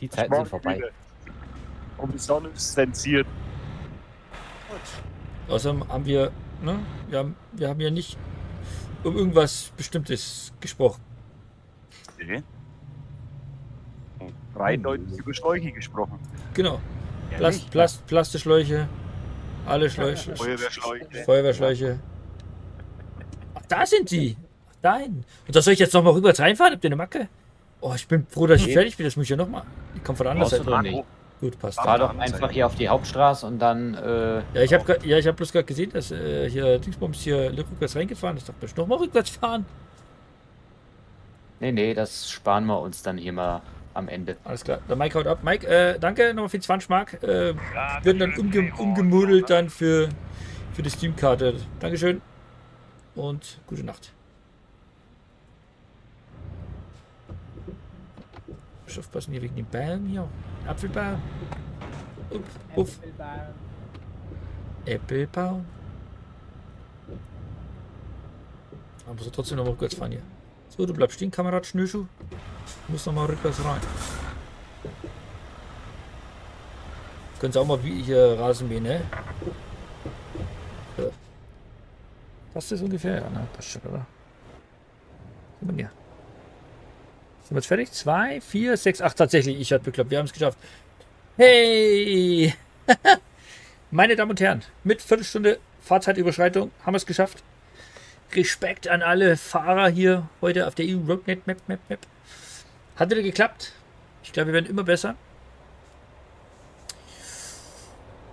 Die Zeiten sind vorbei. Und die Sonne ist zensiert. Außerdem haben wir, ne? Wir haben, wir haben ja nicht um irgendwas Bestimmtes gesprochen. Nee. Dreideutig über Schläuche gesprochen. Genau. Plast, Plast, Plastischläuche. Alle Schläuche. Feuerwehrschläuche. Feuerwehrschläuche. Ach, da sind die. Ach, da hinten. Und da soll ich jetzt nochmal rüber reinfahren? Habt ihr eine Macke? Oh, ich bin froh, dass ich fertig bin. Das muss ich ja nochmal. Ich komme von der anderen Seite. doch nicht. Gut, passt. Fahr doch einfach hier auf die Hauptstraße und dann, äh, Ja, ich habe ja, ich hab bloß gerade gesehen, dass äh, hier Dingsbums hier rückwärts reingefahren ist. Ich dachte, noch mal rückwärts fahren. nee, nee, das sparen wir uns dann hier mal am Ende. Alles klar. Der Mike haut ab. Mike, äh, danke nochmal für die 20 Mark. Äh, Ja, werden dann umge umgemodelt dann für, für die Steam-Karte. Dankeschön und gute Nacht. Muss aufpassen hier wegen dem Baum hier. Apfelbaum. Upp, uff. Äpfelbaum. Aber so trotzdem noch mal rückwärts fahren hier. So, du bleibst stehen, Kamerad Schnürschuh. Du musst noch mal rückwärts rein. Können Sie auch mal wie hier Rasenmähen, ne? So. Das ungefähr? Ja, ne? Passt schon, oder? Sind wir hier? Sind wir jetzt fertig? Zwei, vier, sechs, acht. Tatsächlich, ich hatte bekloppt. Wir haben es geschafft. Hey! Meine Damen und Herren, mit Viertelstunde Fahrzeitüberschreitung haben wir es geschafft. Respekt an alle Fahrer hier heute auf der EU Roadnet Map Map Map. Hat wieder geklappt. Ich glaube, wir werden immer besser.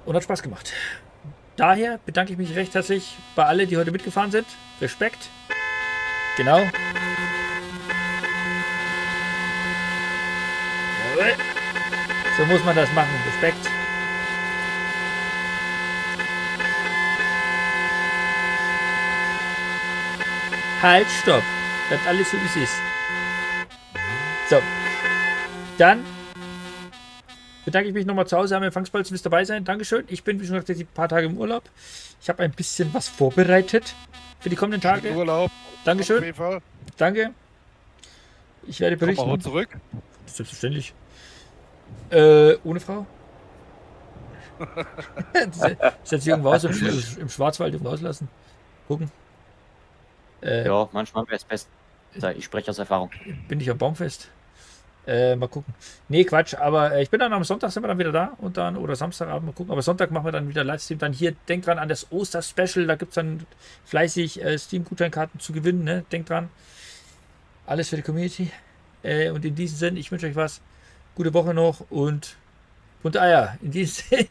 Und hat Spaß gemacht. Daher bedanke ich mich recht herzlich bei allen, die heute mitgefahren sind. Respekt. Genau. So muss man das machen. Respekt. Halt, stopp. Bleibt alles so, wie es ist. So. Dann bedanke ich mich nochmal zu Hause am Empfangsplatz, wisst dabei sein. Dankeschön. Ich bin, wie schon gesagt, ein paar Tage im Urlaub. Ich habe ein bisschen was vorbereitet für die kommenden Tage. Schönen Urlaub. Auf Dankeschön. jeden Fall. Danke. Ich werde Komm mal berichten. zurück. Selbstverständlich. Äh, ohne Frau? das hat sich irgendwo aus im, Sch- im Schwarzwald irgendwo auslassen. Gucken. Äh, Ja, manchmal wäre es besser. Ich spreche aus Erfahrung. bin ich am Baumfest. Äh, mal gucken. Nee, Quatsch, aber äh, ich bin dann am Sonntag sind wir dann wieder da und dann, oder Samstagabend, mal gucken. Aber Sonntag machen wir dann wieder Livestream. Dann hier, denkt dran an das Oster-Special, da gibt es dann fleißig äh, Steam-Gutscheinkarten zu gewinnen, ne? Denkt dran. Alles für die Community. Äh, und in diesem Sinne, ich wünsche euch was. Gute Woche noch und bunte Eier. In diesem Sinne,